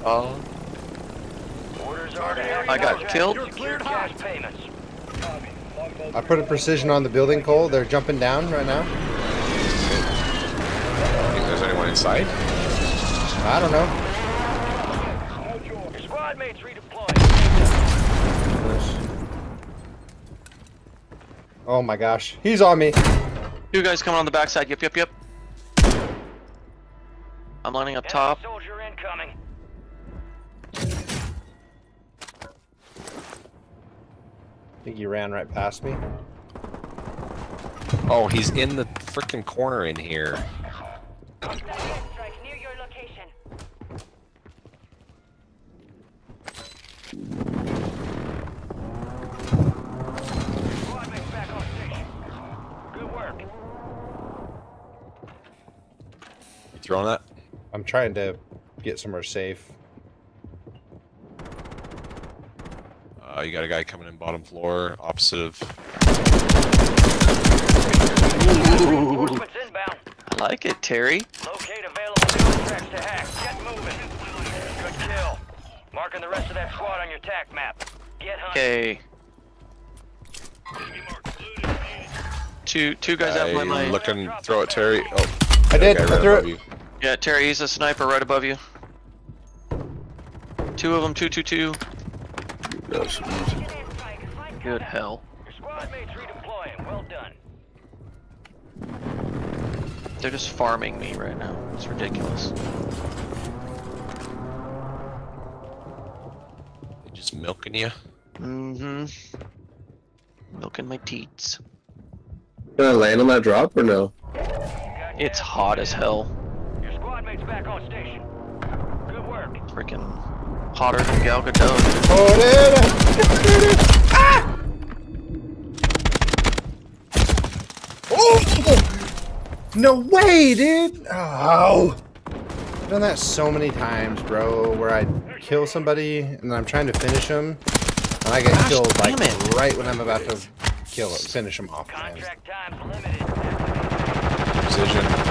Oh. Orders are to I got killed. Secure cash payments. I put a precision on the building, Cole. They're jumping down right now. Think there's anyone inside? I don't know. Your squad mates redeploy. Oh my gosh, he's on me. Two guys coming on the backside. Yep, yep, yep. I'm lining up top. Soldier incoming. I think he ran right past me. Oh, he's in the freaking corner in here. Trying to get somewhere safe. Uh, you got a guy coming in bottom floor, opposite of. I like it, Terry. Locate available contracts to hack. Get moving. Good kill. Marking the rest of that squad on your tac map. Get hunting. Okay. Two two guys out by I'm my. looking. Throw it, Terry. Oh, I did. I threw above it. You. Yeah, Terry, he's a sniper right above you. Two of them, two, two, two. Good hell. Your squad mates redeploying. Well done. They're just farming me right now. It's ridiculous. They're just milking you. Mm-hmm. Milking my teats. Can I land on that drop or no? It's hot as hell. Your squad mates back on station. Good work. Freaking hotter than Gal Gadot. Oh, dude. Ah! Oh! No way, dude! Oh! I've done that so many times, bro, where I kill somebody and then I'm trying to finish them, and I get Gosh, killed like damn it. right when I'm about to kill it, finish them off. man. Contract time's limited. Precision.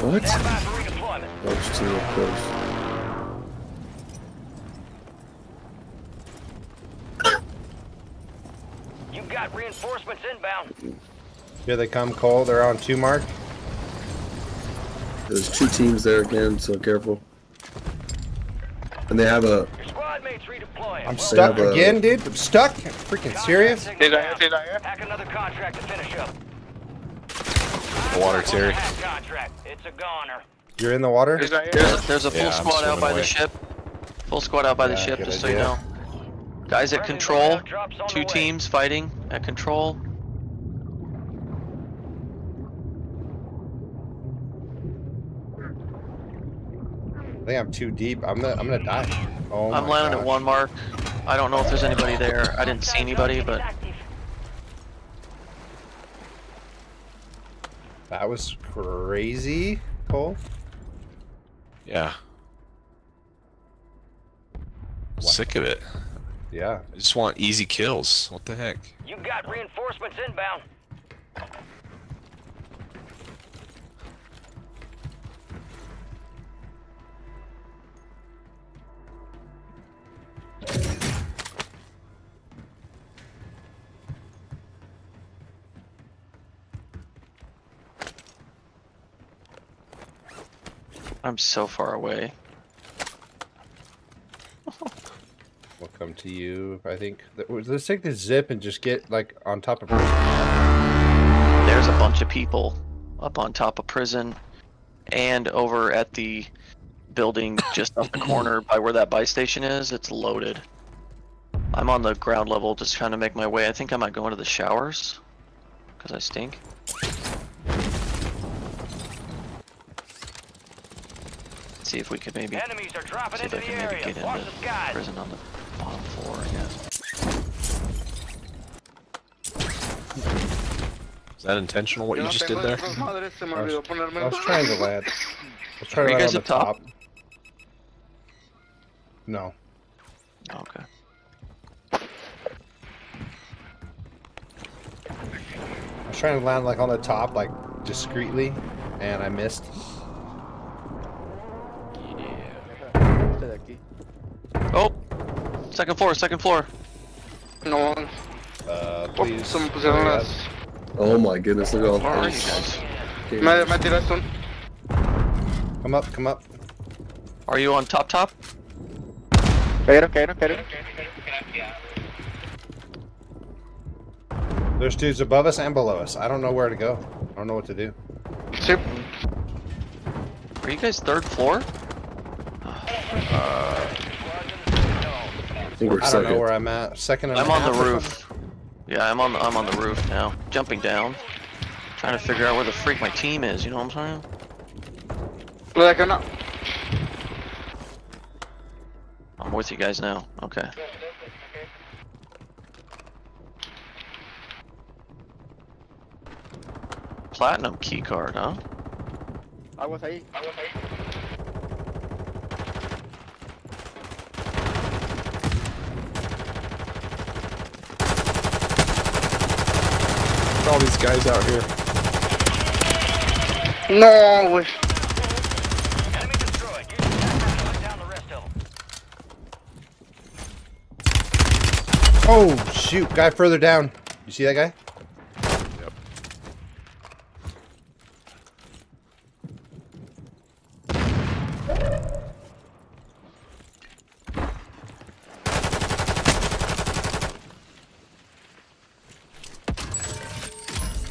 What? Stand by for. Those two of course. You've got reinforcements inbound. Here they come, Cole. They're on two mark. There's two teams there again, so careful. And they have a. Squad mates redeploying. I'm stuck have a- again, dude. I'm stuck. I'm Freaking serious? Hack another contract to finish up. The water, Terry. It's a goner. You're in the water? There's a, there's a full Yeah, squad out by away. the ship. Full squad out by the ship, good just so you know. Guys at control, two teams fighting at control. I think I'm too deep. I'm gonna, I'm gonna die. Oh I'm landing gosh. at one mark. I don't know if there's anybody there. I didn't see anybody, but That was crazy, Cole. Yeah. Sick of it. Yeah. I just want easy kills. What the heck? You got reinforcements inbound. I'm so far away. We'll come to you. I think. Let's take the zip and just get like on top of. There's a bunch of people up on top of prison and over at the building just up the corner [COUGHS] by where that buy station is. It's loaded. I'm on the ground level just trying to make my way. I think I might go into the showers because I stink. See if we could maybe Enemies are dropping see if I into the can maybe area. get Watch into the skies. prison on the bottom floor, I guess. Is that intentional what you just did there? I was, I was trying to land. I was trying Are to land guys on the top? top. No. Okay. I was trying to land like on the top, like discreetly, and I missed. Oh! Second floor, second floor. No one. Uh, Oh, please. se me pusieron hurry up. las. Oh my goodness, look at all Where are you those. guys? Me, me tiraste un. Come up, come up. Are you on top top? Cayeron, cayeron, cayeron. There's dudes above us and below us. I don't know where to go. I don't know what to do. Sí. Are you guys third floor? I think we're I don't know where I'm at. Second and a I'm on half the or roof. Yeah, I'm on the I'm on the roof now. Jumping down. Trying to figure out where the freak my team is, you know what I'm saying? Lo de acá no. I'm with you guys now. Okay. Platinum keycard, huh? Aguas ahí, aguas ahí. All these guys out here. No, güey. Enemy destroyed. Use the attack to hunt down the rest of them. Oh shoot! Guy further down. You see that guy? Yep.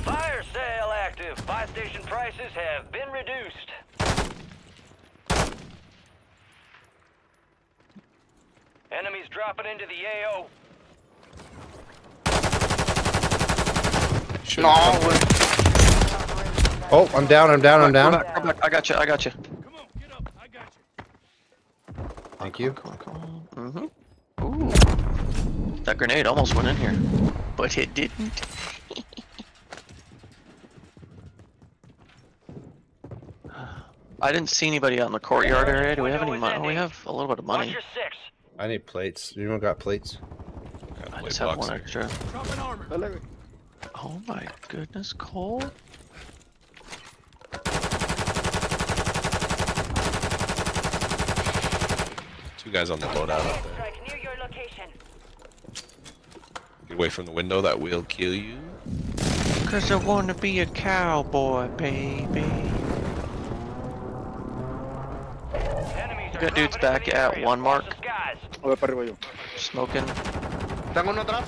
Fire sale active. Buy station prices have been reduced. Enemies dropping into the AO. Should No. Oh, I'm down. I'm down. I'm Come down. back, come back. I got you. I got you. Thank you. Come on, come on. Mm-hmm. Ooh. That grenade almost went in here, but it didn't. [LAUGHS] I didn't see anybody out in the courtyard area. Do we have any money? Oh, we have a little bit of Watch money. Your six. I need plates. Anyone got plates? I play just have boxing. one extra. Dale, güey. Oh my goodness, Cole. Two guys on the loadout out there. Near your location. Get away from the window, that will kill you. Cause I wanna be a cowboy, baby. You got dudes back at one mark, Voy para arriba yo. smoking. Tengo uno atrás.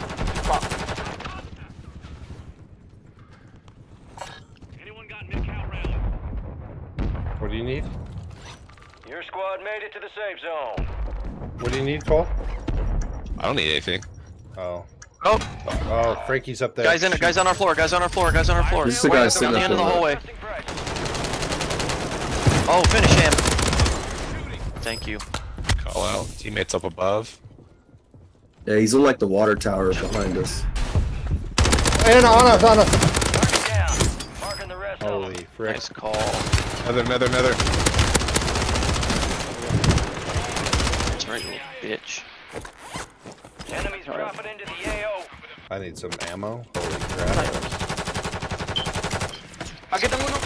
What do you need? Your squad made it to the safe zone. What do you need, Cole? I don't need anything. Oh. Oh, Oh, Frankie's up there. guys in, guys on our floor, guys on our floor, guys on our floor. This is the guy Down sitting the up end of the hallway. Oh, finish him. Thank you. Call out. Teammates up above. Yeah, he's in like the water tower behind us. And on us, on us. Marking the rest of Holy frick. Nice call. Another, another, another. That's right, you bitch. Enemies dropping into the AO. I need some ammo. Holy crap. Aquí tengo uno.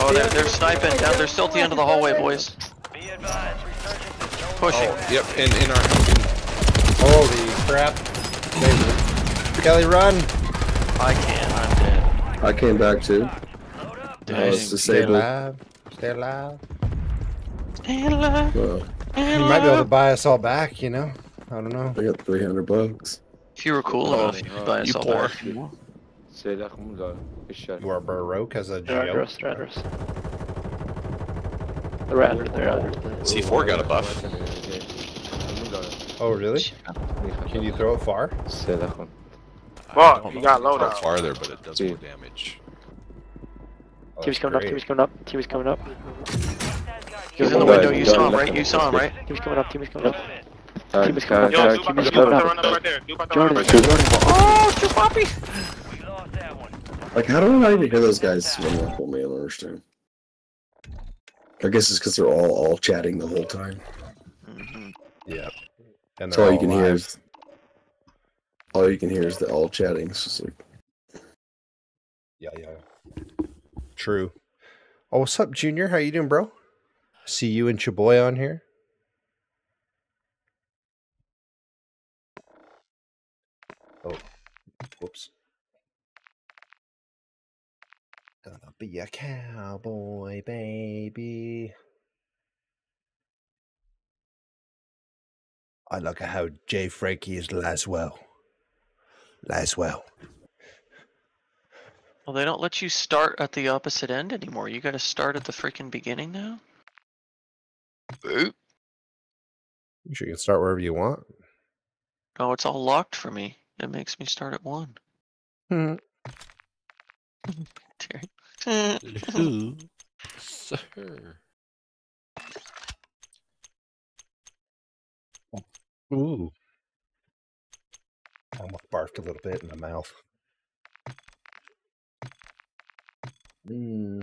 Oh, they're, they're sniping. Down, they're still at the end of the hallway, boys. Be advised, resurgence is no Pushing. Oh, yep, in, in our. Holy crap. Kelly, run. I can't, I'm dead. I came back too. I Dang. was Stay disabled. alive. Stay alive. Hello. Uh, You might be able to buy us all back, you know? I don't know. I got 300 bucks. If you were cool enough, you could buy us all poor. back. You are Baroque as a They're under geo. Us, they're under us. They're under. C4 got a buff. Oh, really? Can you throw it far? Fuck, you got low Far farther, but it does more damage. Oh, Team's that's coming up, great. team's coming up, team's coming up. He was in the window, you saw him, right? You saw him, right? Team's coming up, team's coming up. Alright, Team is coming up, Yo, team is coming up. running up right there. Duke, running Jordan, up right there. Jordan. Oh, two poppy! We lost that one. Like, how do I even hear those guys running up on me? I don't understand. I guess it's because they're all all chatting the whole time. Mm-hmm. Yeah. And That's they're all you can hear. Is, all you can hear is the all chatting. It's just like, Yeah, yeah. True. Oh, what's up, Junior? How you doing, bro? See you and Chaboy on here. Oh, whoops. Gonna be a cowboy, baby. I like how Jay Frankie is Laswell. Laswell. Well, they don't let you start at the opposite end anymore. You gotta start at the freaking beginning now? Oop. You sure you can start wherever you want. Oh, it's all locked for me. It makes me start at one. Hmm. [LAUGHS] Terry. Who? Sir. Ooh. Almost barked a little bit in the mouth. Mm.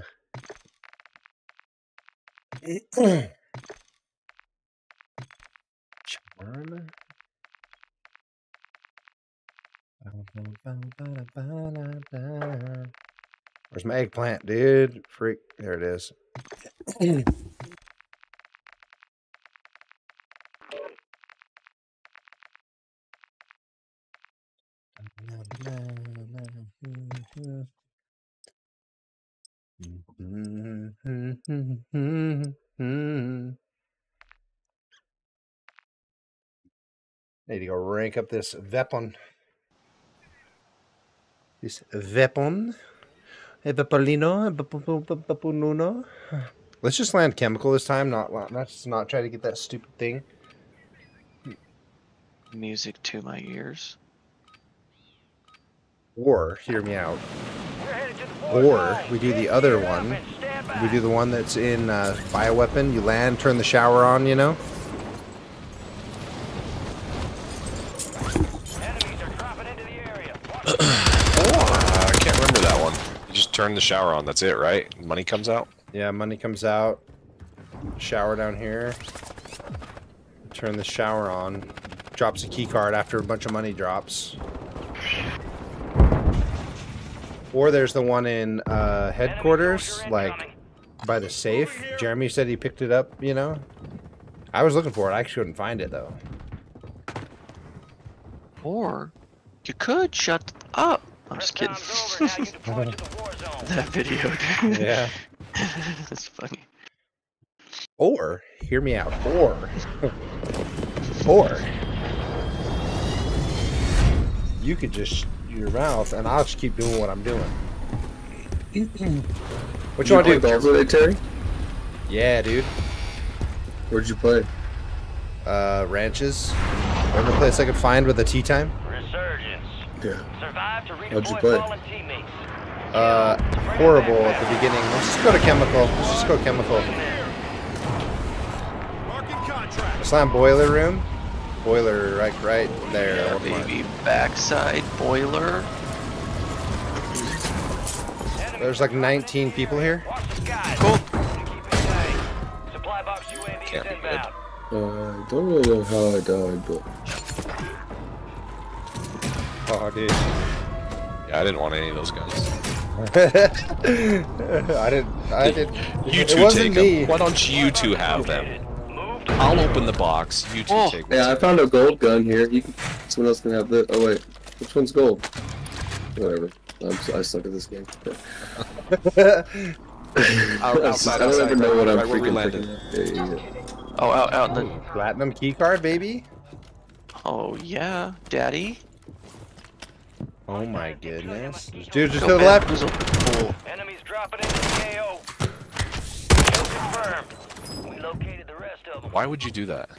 Shawarma. Where's my eggplant, dude? Freak. There it is. [LAUGHS] Need to go rank up this weapon. This weapon. Eh. Let's just land chemical this time, not not just not try to get that stupid thing. Music to my ears. Or hear me out. Or we do the other one. We do the one that's in uh, bioweapon. You land, turn the shower on. You know. Uh, I can't remember that one. You just turn the shower on. That's it, right? Money comes out. Yeah, money comes out. Shower down here. Turn the shower on. Drops a key card after a bunch of money drops. Or there's the one in uh, headquarters, like by the safe. Jeremy said he picked it up, you know? I was looking for it. I actually couldn't find it though. Or you could shut up. I'm just kidding. [LAUGHS] that video. dude. Yeah. [LAUGHS] That's funny. Or hear me out. Or or you could just your mouth and I'll just keep doing what I'm doing. What Did you want to play do? golf today, Terry? Yeah, dude. Where'd you play? Uh, ranches. Whatever place I could find with a tea time. Resurgence. Yeah. Survive to How'd you play? teammates. Uh, horrible at the beginning. Let's just go to chemical. Let's just go chemical. Slam boiler room. Boiler right, right there. Yeah, baby. Backside boiler. There's like 19 people here. Cool. Supply box Can't be good. Uh, I don't really know how I died, but Oh, dude. Yeah, I didn't want any of those guns. [LAUGHS] I didn't. I didn't. You It two wasn't take me. them. Why don't you two have them? I'll open the box. You two Oh. take them. yeah, I found a gold gun here. You can, someone else can have the. Oh wait, which one's gold? Whatever. I'm, I suck at this game. [LAUGHS] Out- [LAUGHS] I outside, I don't even know what I'm right freaking landed. picking. Yeah, yeah, yeah. Oh, out, out in the. Platinum key card, baby. Oh yeah, daddy. Oh my goodness. Dude, just Go to the left. There's a pool. Enemies dropping into the AO. Kill confirmed. We located the rest of them. Why would you do that?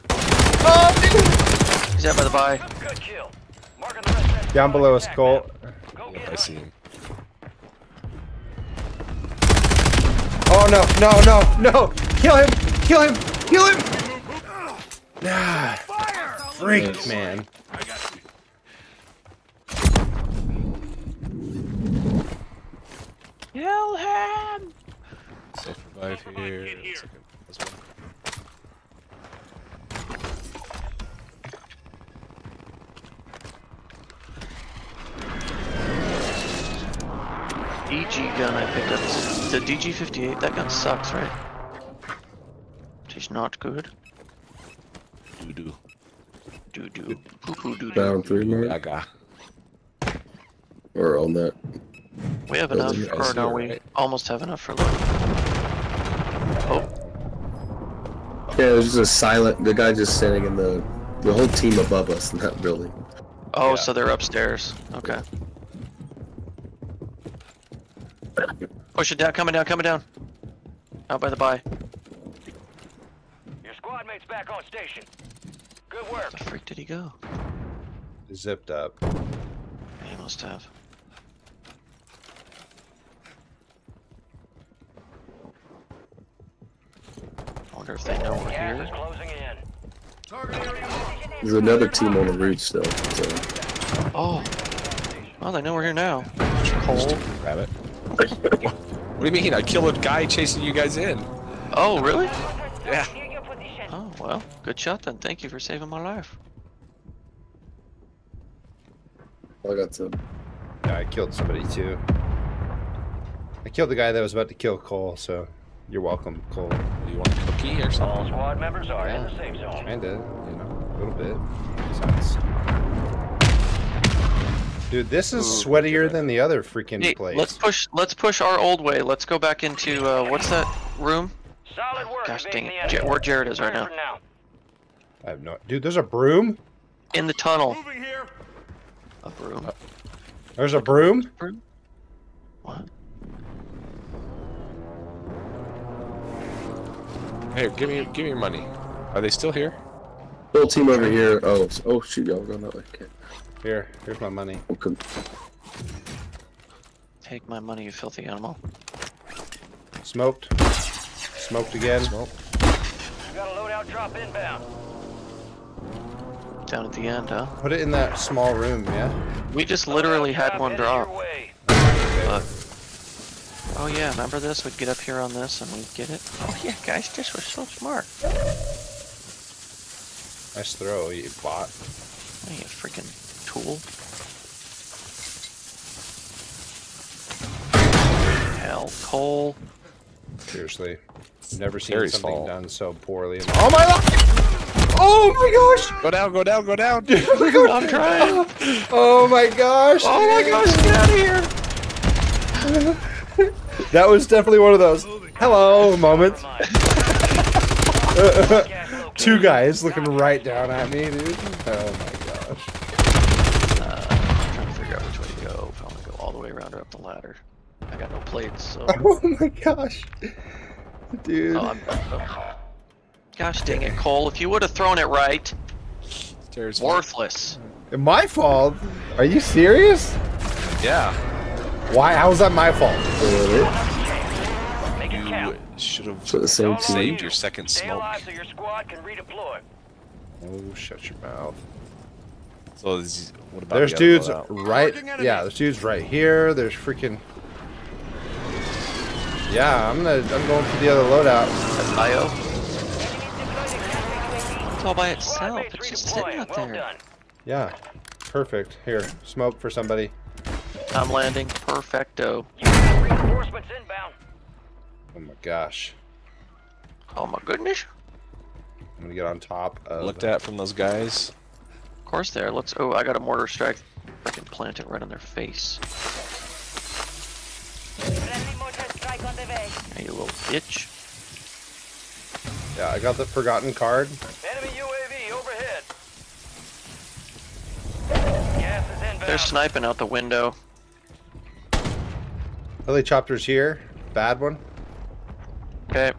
He's out by the by. Good kill. Marking the rest of that Down below us, Colt. Go I see him. Oh no, no, no, no! Kill him! Kill him! Kill him! Ah, freak, man. Kill him! Safe revive here. That's okay. That's one. EG gun I picked up. The DG58, that gun sucks, right? She's not good. Doo doo. Doo doo. Poo poo doo doo. Down three more. Gaga. Or on that. We have enough, is or no, here, we right? almost have enough for loot. Oh, Yeah, there's just a silent. The guy just standing in the. The whole team above us in that building. oh, so they're upstairs. Okay. Oh, Push it down, coming down, coming down. Out by the by. Your squad mate's back on station. Good work. The freak did he go? Zipped up. He must have. Wonder if they know we're here. There's another team on the roof still. So. Oh. Well, they know we're here now. Cole. Grab it. what do you mean? I killed a guy chasing you guys in. Oh, really? Yeah. Oh, well, good shot then. Thank you for saving my life. I got some. Yeah, I killed somebody too. I killed the guy that was about to kill Cole, so you're welcome, Cole. Do you want a cookie or something? All squad members are in the safe zone. Kinda, you know, a little bit. Besides. Dude, this is Ooh, sweatier than the other freaking Hey, place. let's push. Let's push our old way. Let's go back into uh, what's that room? Solid work. Gosh dang it! the Ja- where Jared is right now. now. I have no. Dude, there's a broom. In the tunnel. Here. A broom. There's a broom. Broom. What? Hey, give me give me your money. Are they still here? Whole team over here. Oh, oh shoot, y'all going that way. Okay. Here, here's my money. Okay. Take my money, you filthy animal. Smoked. Smoked again. Smoke. We got a loadout drop inbound. Down at the end, huh? Put it in that small room, yeah? We just literally had one headed drop. Your way. But oh yeah, remember this? We'd get up here on this and we'd get it. Oh yeah, guys, this was so smart. Nice throw, you bot. Oh, you freaking tool. Hell, Cole. Seriously. Never seen Terry's something fault. done so poorly. Oh my god! Oh my gosh! Go down, go down, go down. [LAUGHS] Oh, I'm trying. Oh my gosh! Oh my gosh, get out of here! [LAUGHS] That was definitely one of those hello moments. [LAUGHS] Two guys looking right down at me, dude. Oh my gosh. Uh, I'm trying to figure out which way to go. If I want to go all the way around or up the ladder. I got no plates, so. [LAUGHS] Oh my gosh. Dude. Oh, I'm, oh. Gosh dang it, Cole! If you would have thrown it right, Terry's worthless. My fault? Are you serious? Yeah. Why? How was that my fault? You should have So the same saved your second Stay smoke. alive so your squad can redeploy. Oh, shut your mouth. So this, what about There's the dudes right. Yeah, there's dudes right here. There's freaking. Yeah, I'm gonna. I'm going for the other loadout. IO. It's all by itself. It's just sitting out there. Yeah, perfect. Here, smoke for somebody. I'm landing perfecto. Reinforcements inbound. Oh my gosh. Oh my goodness. I'm gonna get on top of. Looked at from those guys. Of course, there. Let's. Oh, I got a mortar strike. I can plant it right on their face. Friendly mortar strike on the way. Hey, you little bitch. Yeah, I got the forgotten card. Enemy UAV overhead. Gas is inbound. They're sniping out the window. Helicopters here. Bad one. Okay.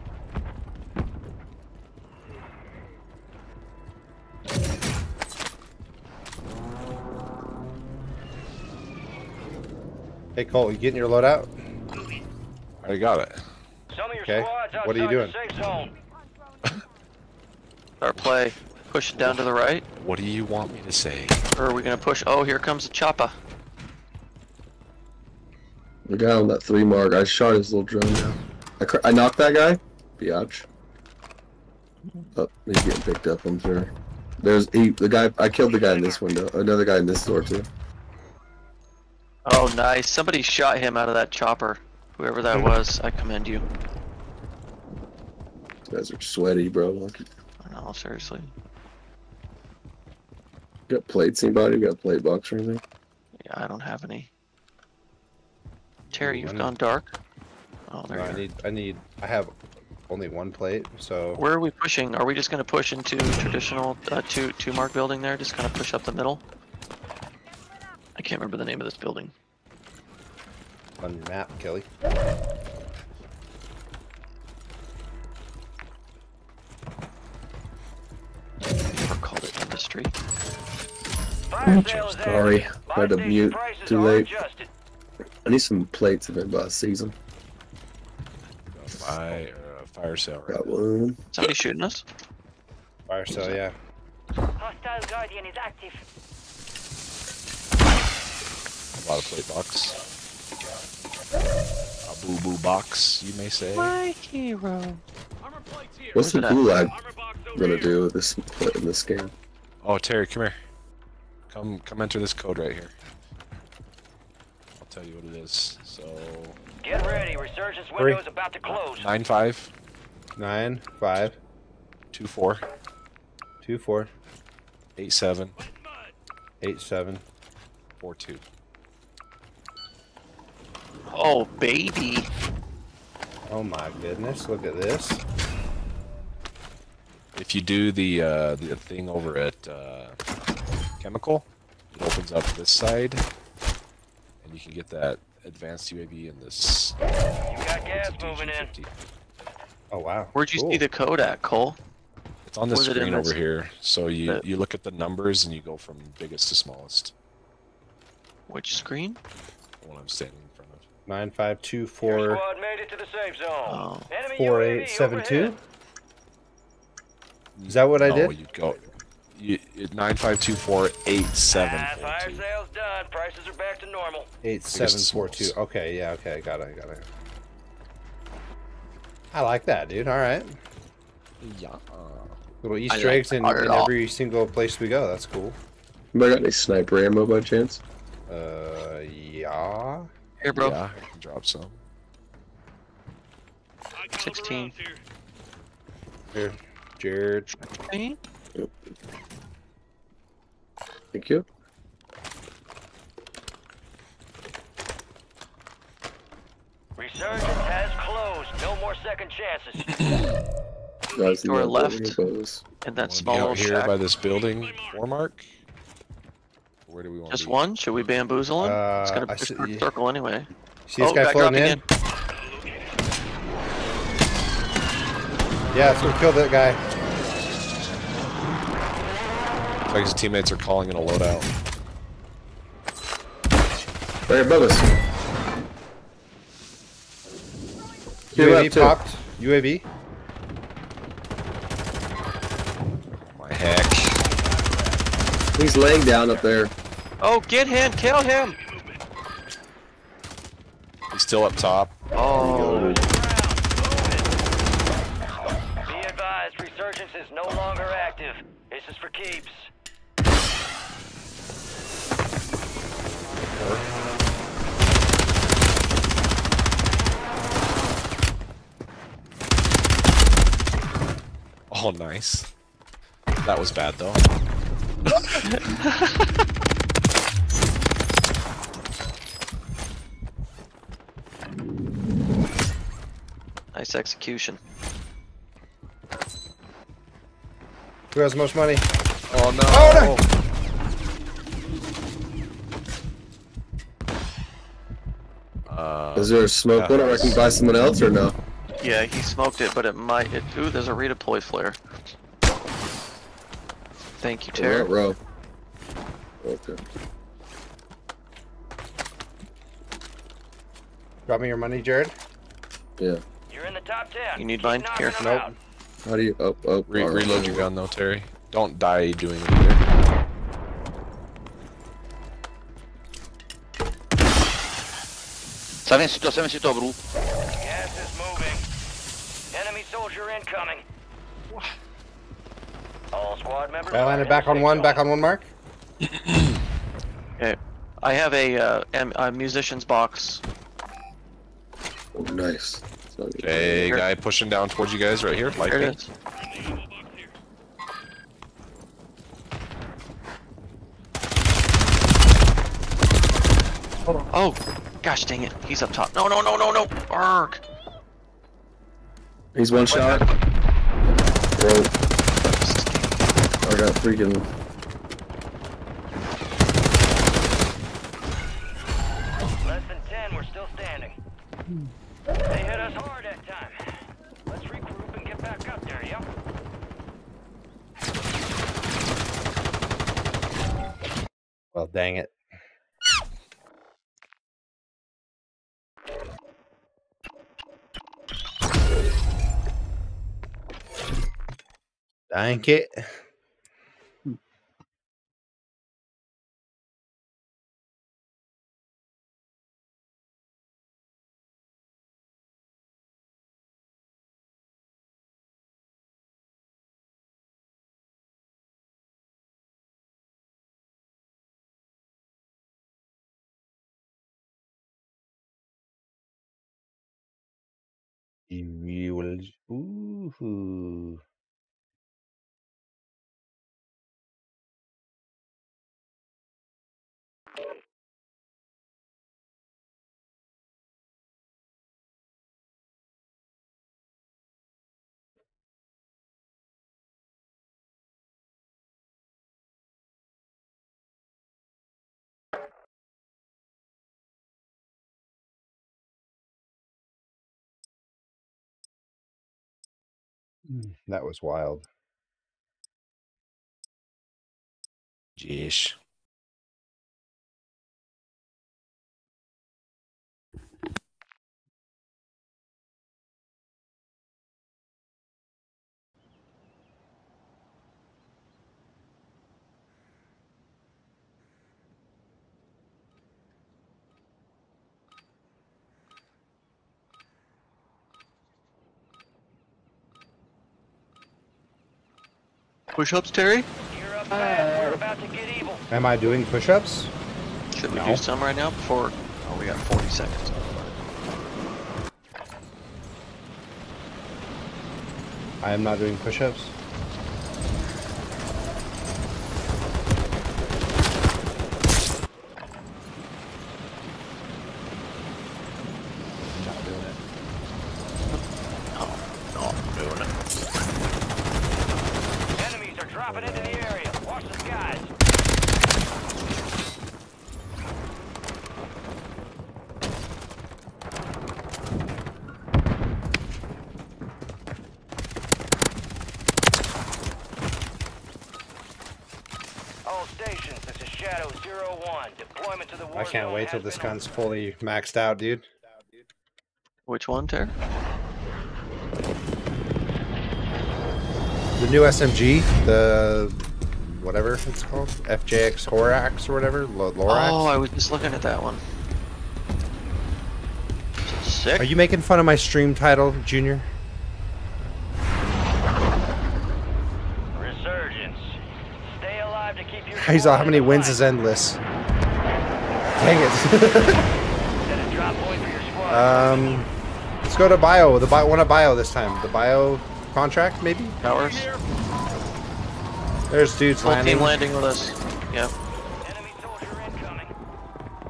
Hey Cole, you getting your loadout? I already got it. Some of your Okay, what are you doing? the safe zone. [LAUGHS] Our play. Push it down to the right. What do you want me to say? Or are we gonna push? Oh, here comes the chopper. The guy on that three mark, I shot his little drone down. I, cr- I knocked that guy. Biatch. Oh, he's getting picked up, I'm sure. There's he, the guy. I killed the guy in this window. Another guy in this door too. Oh, nice. Somebody shot him out of that chopper. Whoever that mm-hmm. was, I commend you. These guys are sweaty, bro. No, seriously. got plates? Anybody? Got plate box or anything? Yeah, I don't have any. Terry, you've gone dark. Oh, there No, you I are. need. I need. I have only one plate, so. Where are we pushing? Are we just gonna push into traditional uh, two two mark building there? Just kind of push up the middle. I can't remember the name of this building. On your map, Kelly. Never called it industry. Fire sales in. Sorry, I had to mute too late. adjusted. I need some plates if anybody sees them. Fire, uh, fire sale. right Got one. Somebody shooting us? Fire sale, yeah. Hostile Guardian is active. A lot of plate box. A boo boo box, you may say. My hero. What's the Where's gulag gonna do with this in this game? Oh, Terry, come here. Come, come enter this code right here. I'll tell you what it is. So, Get ready. Resurgence Hurry. window is about to close. nine five Nine, five, two four two, four, eight seven eight, seven. four two. Oh, baby. Oh my goodness! Look at this. If you do the uh, the thing over at uh, chemical, it opens up this side, and you can get that advanced UAV in this. You got gas moving in. Oh wow. Where'd you Cool. see the code at, Cole? It's on the Was screen over here. So you the- you look at the numbers and you go from biggest to smallest. Which screen? The one I'm standing in front of. Nine, five, two, Your squad made it to the safe zone. Oh. Enemy four, UAV eight, seven, two. overhead. Is that what I no, did? you go. You, it- nine five two four eight seven Ah, four fire two. sales done. Prices are back to normal. Eight, Biggest seven, to four, two. smallest. Okay, yeah, okay, I got it, I got it. I like that, dude. All right. Yeah. Little Easter like eggs in, in every single place we go. That's cool. Anybody got any sniper ammo by chance? Uh, yeah. Here, bro. Yeah, I can drop some. 16. Here, Jared. Me? Thank you. Resurgence has closed. No more second chances. [CLEARS THROAT] Guys, Door left. And that small be out here shack. by this building, war mark. Where do we want Just to one? Should we bamboozle him? it's Uh, gonna be see- short circle anyway. See this oh, guy guy floating dropping in? Yeah, let's go kill that guy. Looks like his teammates are calling in a loadout. Right above us. Here UAV popped. UAV. My heck. He's laying down up there. Oh, get him! Kill him! He's still up top. Oh. Be advised, resurgence is no longer active. This is for keeps. Oh, nice. That was bad though. [LAUGHS] Nice execution. Who has the most money? Oh no! Oh, Uh, Is there a smoke one or I can buy someone else or no? Yeah, he smoked it, but it might. It, ooh, there's a redeploy flare. Thank you, Right Terry. row. Okay. Drop me your money, Jared. Yeah. You're in the top 10. You need Keep mine? Here. them Nope. out. How do you? Oh, oh. Re- alright. reload your gun though, Terry. Don't die doing it either. Ça vient sur toi, ça vient sur toi, bro. Gas is moving. Enemy soldier incoming. All squad members. I landed back on one. Back on one mark. [CLEARS THROAT] Okay. I have a, uh, am- a munitions box. Oh, nice. Okay, Here. guy pushing down towards you guys right here. Light There pink. it is. Oh, gosh dang it. He's up top. No, no, no, no, no. Arg. He's one shot. Whoa. I got freaking. Less than 10, we're still standing. They hit us hard that time. Let's regroup and get back up there, yeah? Well, dang it. Dang it. You will. Ooh. Mm. That was wild. Jeez. Push-ups, Terry? Gear up fast. We're about to get evil. Am I doing push-ups? Should we No. do some right now before? Oh, we got 40 seconds. I am not doing push-ups. Not doing it. No, not doing it. Enemies are dropping into the area. Watch the skies. All stations, this is Shadow Zero One. Deployment to the war I can't zone wait till this gun's fully maxed out, dude. Which one, Ter? The new SMG, the whatever it's called, FJX Horax or whatever, Lo- Lorax. Oh, I was just looking at that one. Sick. Are you making fun of my stream title, Junior? Resurgence. Stay alive to keep your He's all, how many wins is endless? Dang it. Set a drop point for your squad. um, let's go to bio. The bio, one of bio this time. The bio contract, maybe. Towers. There's dudes Full landing. team landing with us. Yep.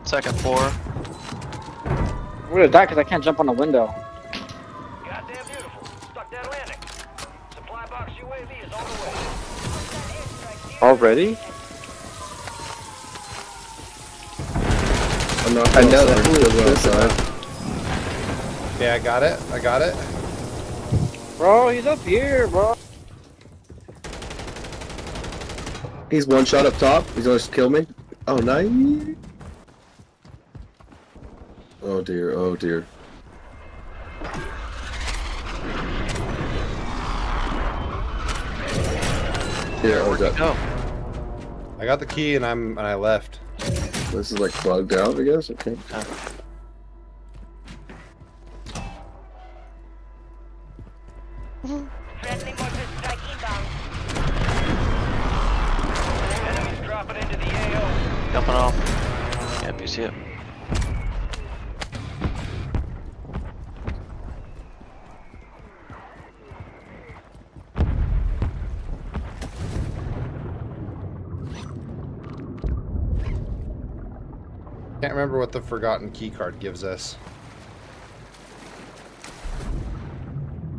Second floor. I'm gonna die because I can't jump on the window. Goddamn beautiful. Stuck that landing. Supply box UAV is on the way. Already? I know outside, that. still outside. Yeah, I got it. I got it. Bro, he's up here, bro. He's one shot up top. He's gonna kill me. Oh, nice. Oh dear. Oh dear. Here, oh, that, Go. I got the key and I'm and I left. This is like bugged out, I guess. Okay. Uh, what the forgotten key card gives us.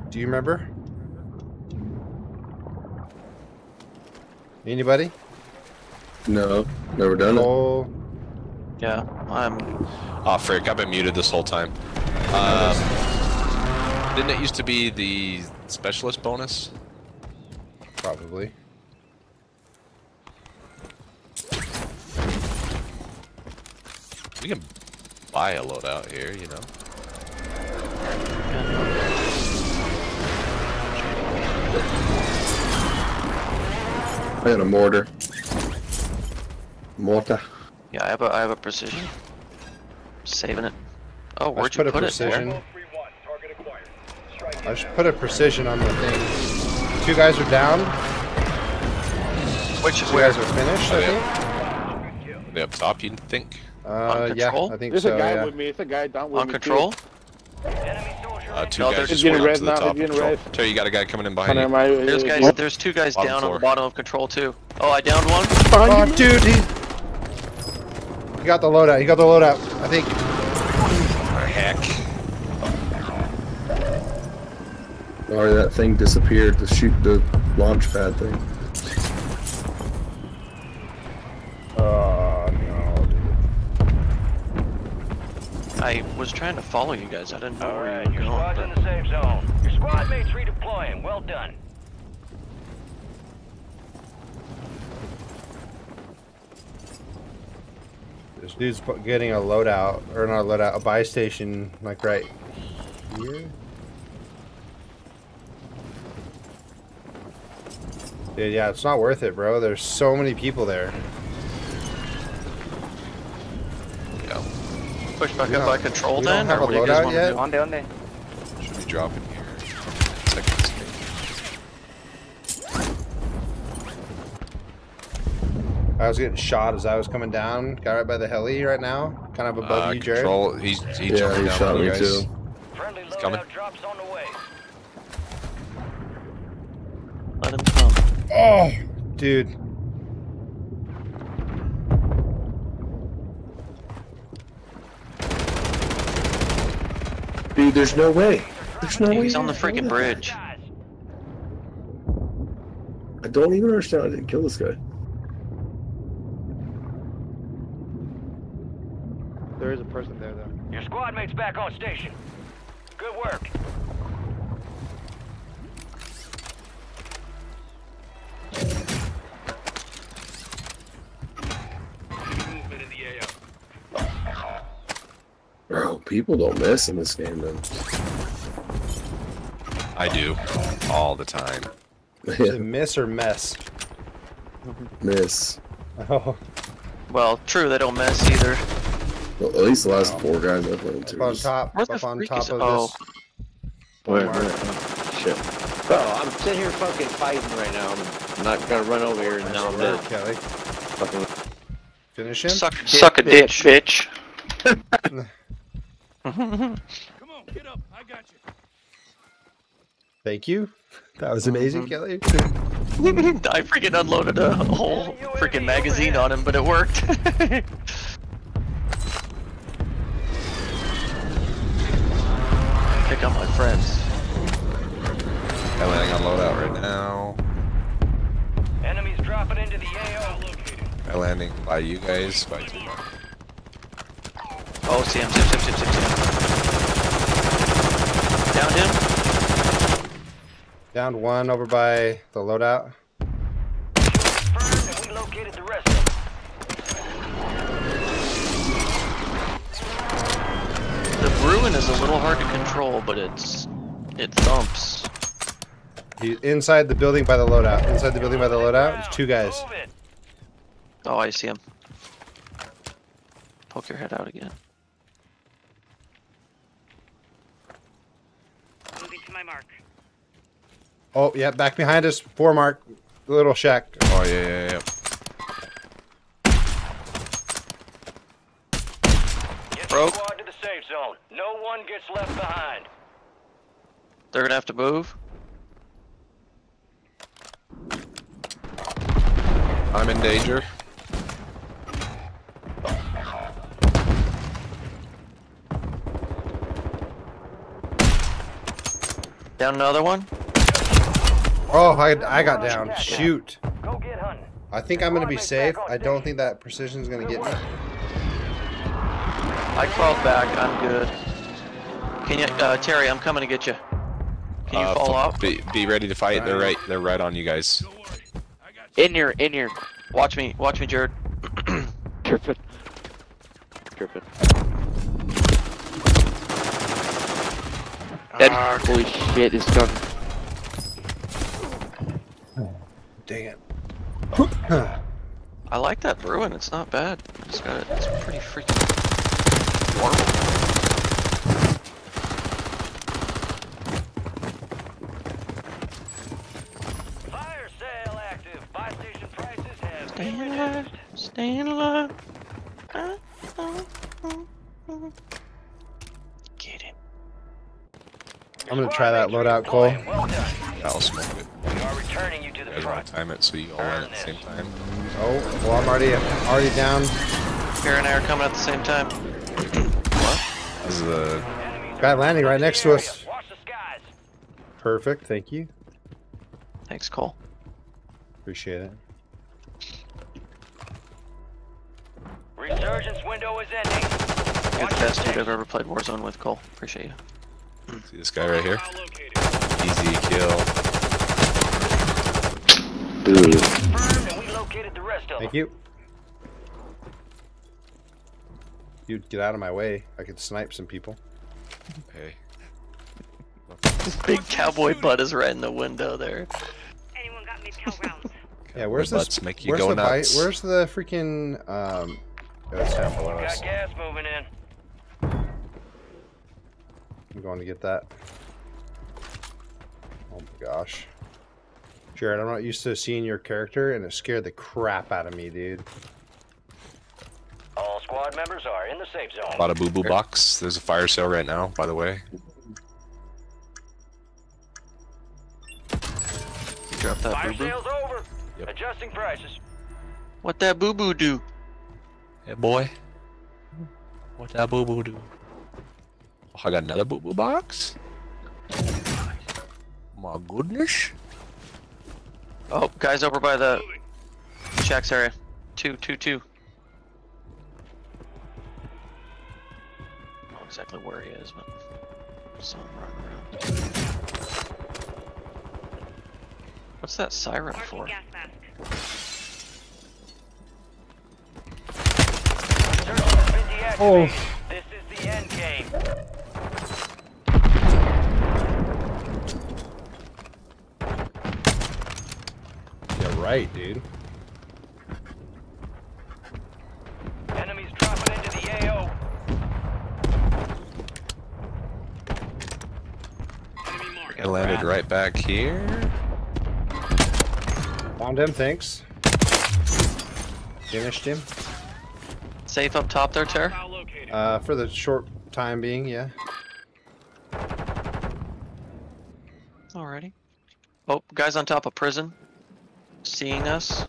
Do you remember? Anybody? No, never done it. Oh, Yeah, I'm. Oh, frick, I've been muted this whole time. Um, didn't it used to be the specialist bonus? probably. We can buy a loadout here, you know. I got a mortar. Mortar. Yeah, I have a I have a precision. Saving it. Oh, I where'd should you put a put it? Precision. I should put a precision on the thing. Two guys are down. Which Two where? guys are finished, Are I oh, they think. are they up top, you think? Uh, yeah, control? I think There's so. a guy Yeah. with me. It's a guy down with On me. control? Uh, two No, guys they're just He's getting went up red to the now, top he's control. Terry, you got a guy coming in behind Connor, you. am There's uh, guys. what? There's two guys Bottom down on the bottom of control too. Oh, I downed one. Oh, dude, he... he got the loadout. He got the loadout. I think. Heck. Or that thing disappeared. The shoot the launch pad thing. Oh, no. I was trying to follow you guys. I didn't know where Alright, you your were squad's going. in the safe zone. Your squad mates redeploying. Well done. This dude's getting a loadout, or not a loadout, a buy station, like right here. Dude, yeah, it's not worth it, bro. There's so many people there. Yeah. Push back We up by control we don't then, have or a what do you guys loadout want yet? to do? On there, on there. Should be dropping here. Second stage. I was getting shot as I was coming down. Got right by the heli right now, kind of above Uh, you, Jared. control. He's he Yeah, jumping he down shot on you me guys. too. Friendly coming. loadout drops on the way. Let him come. Oh, dude. Dude, there's no way. There's no way. He's on the freaking bridge. I don't even understand. I didn't kill this guy. There is a person there, though. Your squad mate's back on station. Good work. Bro, people don't miss in this game, man. I do. All the time. [LAUGHS] Is it miss or mess? Miss. Oh. Well, true, they don't mess either. Well, at least the last four guys I've run into. Up on top. Where the Up on freak top is- of oh. this. Where, Mark. where? Shit. Bro, I'm sitting here fucking fighting right now. I'm not gonna run over here and now I'm dead. Kelly. Fucking Finish him. Suck, dick, Suck a dick, bitch. [LAUGHS] [LAUGHS] Thank you. [LAUGHS] That was amazing, mm-hmm. Kelly. [LAUGHS] I freaking unloaded a whole freaking magazine on him, but it worked. [LAUGHS] Pick up my friends. I'm landing on loadout right now. Enemies dropping into the AO. I'm landing by you guys, by two. Oh, see him, see him, see him, see him, see him, see him. Downed. Down one over by the loadout. Confirmed and we located the rest of them. The Bruin is a little hard to control, but it's it thumps. He, inside the building by the loadout. Inside the building by the loadout. There's two guys. Oh, I see him. Poke your head out again. Moving to my mark. Oh, yeah, back behind us. Four mark. Little shack. Oh, yeah, yeah, yeah. Get Broke. squad to the safe zone. No one gets left behind. They're gonna have to move. I'm in danger. Down another one. Oh, I, I got down. Shoot. Go get hunting. I think I'm going to be safe. I don't think that precision's going to get me. I crawled back. I'm good. Can you, uh, Terry? I'm coming to get you. Can you Uh, fall off? Be, be ready to fight. They're right. They're right on you guys. In here, in here. Watch me. Watch me, Jared. [CLEARS THROAT] Tripping. Tripping. That, ah. holy shit, this gun. Dang it. I like that Bruin. It's not bad. It's got it. It's pretty freaking horrible. Fire sale active. Buy station prices have been Staying alive. reduced. Staying alive. Get I'm going to try that loadout, Cole. Well done. I'll smoke it. We are returning you to You the front. time it so you all land at the same time? Oh, well, I'm already, already down. Here and I are coming at the same time. what? This is the Guy landing right next to us. Watch the skies. Perfect. Thank you. Thanks, Cole. Appreciate it. Resurgence window is ending. You're the best dude I've ever played Warzone with, Cole. Appreciate you. See this guy right here. Easy kill. Confirmed and we located the rest of Thank you. You'd get out of my way. I could snipe some people. Hey. This big cowboy butt is right in the window there. Anyone got me rounds? [LAUGHS] Yeah, where's The this? butts make you where's go the bite? nuts. Where's the freaking um? oh, it's down below us. Got gas moving in. I'm going to get that. Oh my gosh. Jared, I'm not used to seeing your character, and it scared the crap out of me, dude. All squad members are in the safe zone. Bought a boo boo box. There's a fire sale right now, by the way. Drop that Fire boo boo. sale's over. Adjusting prices. What that boo boo do? Hey boy. What that boo boo do? Oh, I got another boo boo box? My goodness. Oh, guys over by the shacks area. Two, two, two. Not exactly where he is, but some running around. What's that siren for? Oh. This is the end game. Right, dude. Enemies dropping into the AO. I landed right back here. Found him, thanks. Finished him. Safe up top there, Ter? Uh, for the short time being, yeah. Alrighty. Oh, guys on top of prison. Seeing us.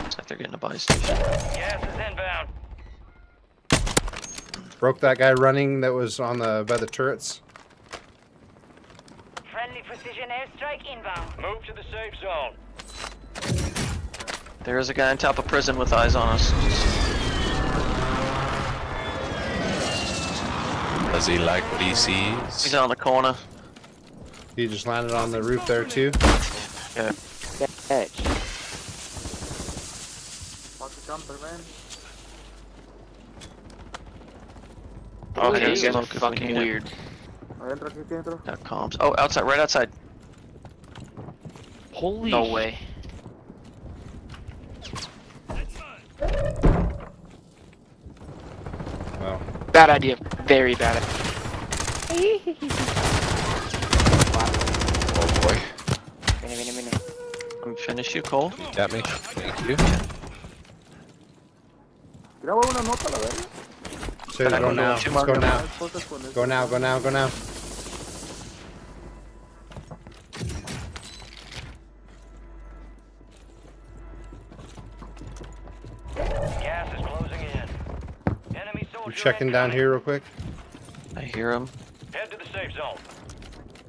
Looks like they're getting a buy station. Gas is inbound. Broke that guy running that was on the by the turrets. Friendly precision airstrike inbound. Move to the safe zone. There is a guy on top of prison with eyes on us. Does he like what he sees? He's on the corner. He just landed on the roof there too. Yeah. Oh, Okay, you guys are smoke if we fucking weird. Got comms. Oh, outside, right outside. Holy No way. Well, Bad idea. Very bad idea. Oh boy. Vini, vini, vini. Let me finish you, Cole. Got me. Thank you. so go now. Let's go now. Go now. Go now. Go now. Gas is closing in. Enemy You checking down here real quick? I hear him. Head to the safe zone.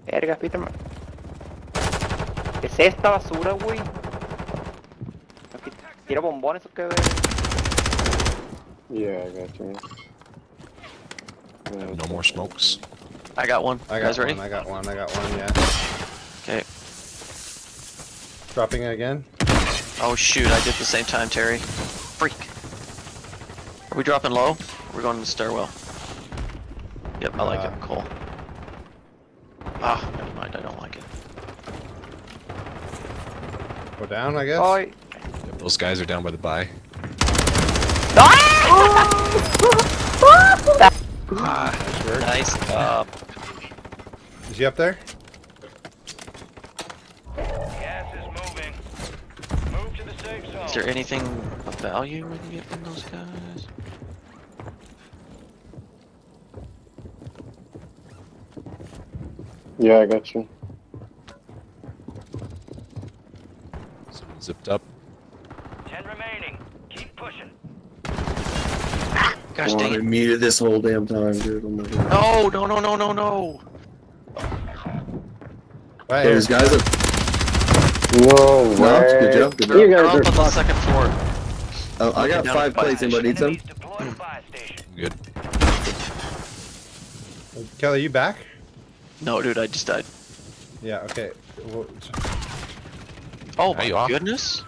Verga, Peter. ¿Qué es esta basura, güey? ¿Tira bombones o qué, güey? Yeah, I got you. No more smokes. I got one. I got guys ready? I got one. I got one. Yeah. Okay. Dropping it again. Oh shoot, I did the same time, Terry. Freak. Are we dropping low? We're going to the stairwell. Yep, I like Uh, it. Cool. Ah, never mind, I don't like it. Go down, I guess. Oh, Yep, those guys are down by the buy. Ah, nice job. Is he up there? Gas is moving. Move to the safe zone. Is there anything of value we can get from those guys? Yeah, I got you. Zipped up. Ten remaining. Keep pushing. Gosh Oh, dang I it. muted this whole damn time, dude. Oh my god. No, no, no, no, no, no. Right Hey, there's guys up. No No, way. good job, good job. You They're guys up are on the fucked. second floor. Oh, I got five at the plates. Anybody need some? Enemies deploy to station. Good. Kelly, you back? No, dude, I just died. Yeah. Okay. Well, Oh my you goodness.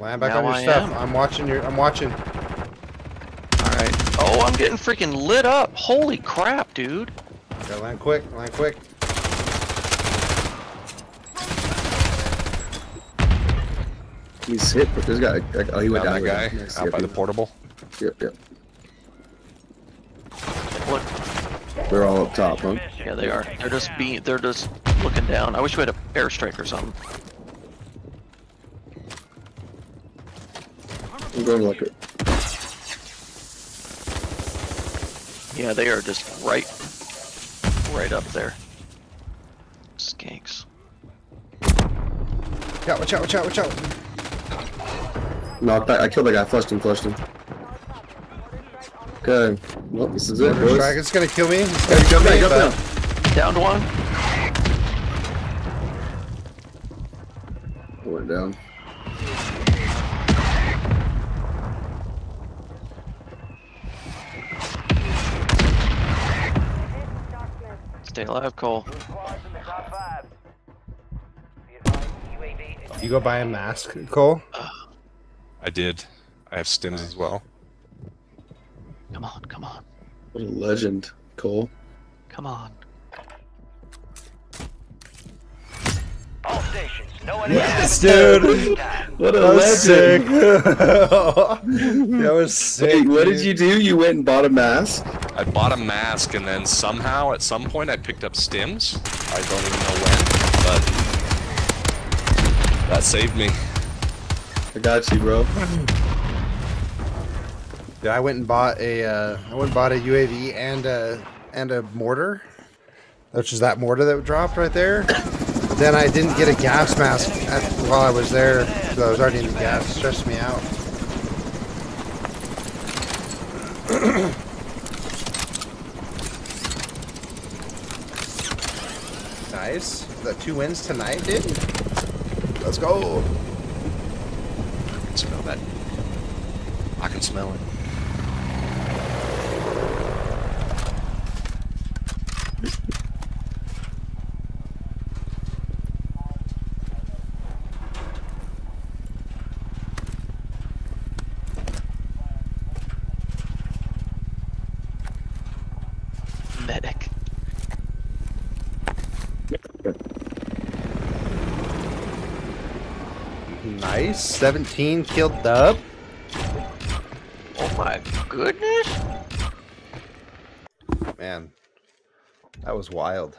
land back Now on your I stuff. am. I'm watching your. I'm watching. Alright. Oh, I'm getting freaking lit up. Holy crap, dude. Gotta land quick. Land quick. He's hit, but there's got. Oh, he went Found down. that guy Nice, out yep, by the portable. Yep, yep. What? They're all up top, huh? Yeah, they are. They're just being. They're just looking down. I wish we had an airstrike or something. I'm going to look at. Yeah, they are just right, right up there. Skanks. Watch out, watch out, watch out, watch out. Knocked that. I killed that guy. Flushed him. Flushed him. Okay. Well, this is it, Mortar boys. strike, it's gonna kill me. It's gonna kill jump me, down, jump but- down. Downed one. Went down. Stay alive, Cole. You go buy a mask, Cole? I did. I have stims as well. Come on, come on, What a legend, Cole. come on. Yes, dude. What a That was sick. legend. [LAUGHS] that was sick. Wait, what did you do? You went and bought a mask? I bought a mask and then somehow at some point I picked up stims. I don't even know when, but that saved me. I got you, bro. Yeah, I went and bought a uh, I went and bought a UAV and a and a mortar, which is that mortar that dropped right there. Then I didn't get a gas mask at, while I was there, so I was already in the gas. It stressed me out. [COUGHS] nice. The two wins tonight, dude. Let's go. I can smell that. I can smell it. Medic. Nice. 17 killed Dub. Oh my goodness. Man, that was wild.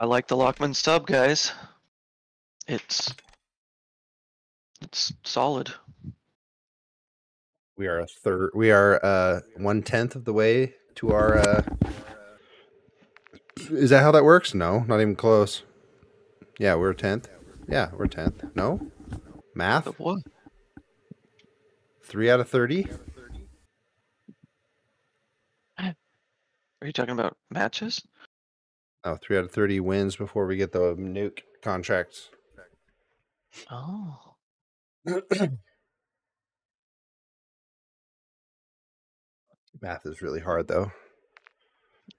I like the Lachmann sub, guys. It's it's solid. We are a third. We are uh one tenth of the way to our. uh Is that how that works? No, not even close. Yeah, we're tenth. Yeah, we're tenth. No, math. What? Three out of thirty. Are you talking about matches? Oh, three out of thirty wins before we get the nuke contracts. Oh. [CLEARS THROAT] Math is really hard though.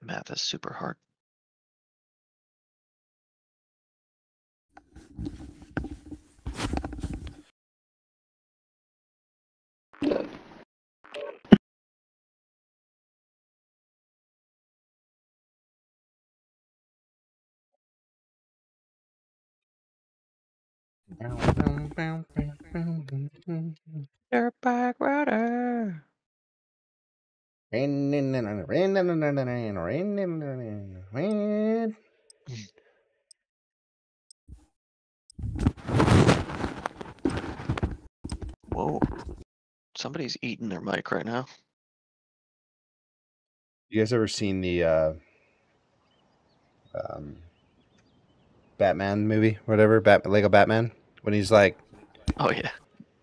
Math is super hard. Dirtbag rider. Whoa. Somebody's eating their mic right now. You guys ever seen the uh, um, Batman movie, whatever, Bat- Lego Batman? When he's like, Oh yeah.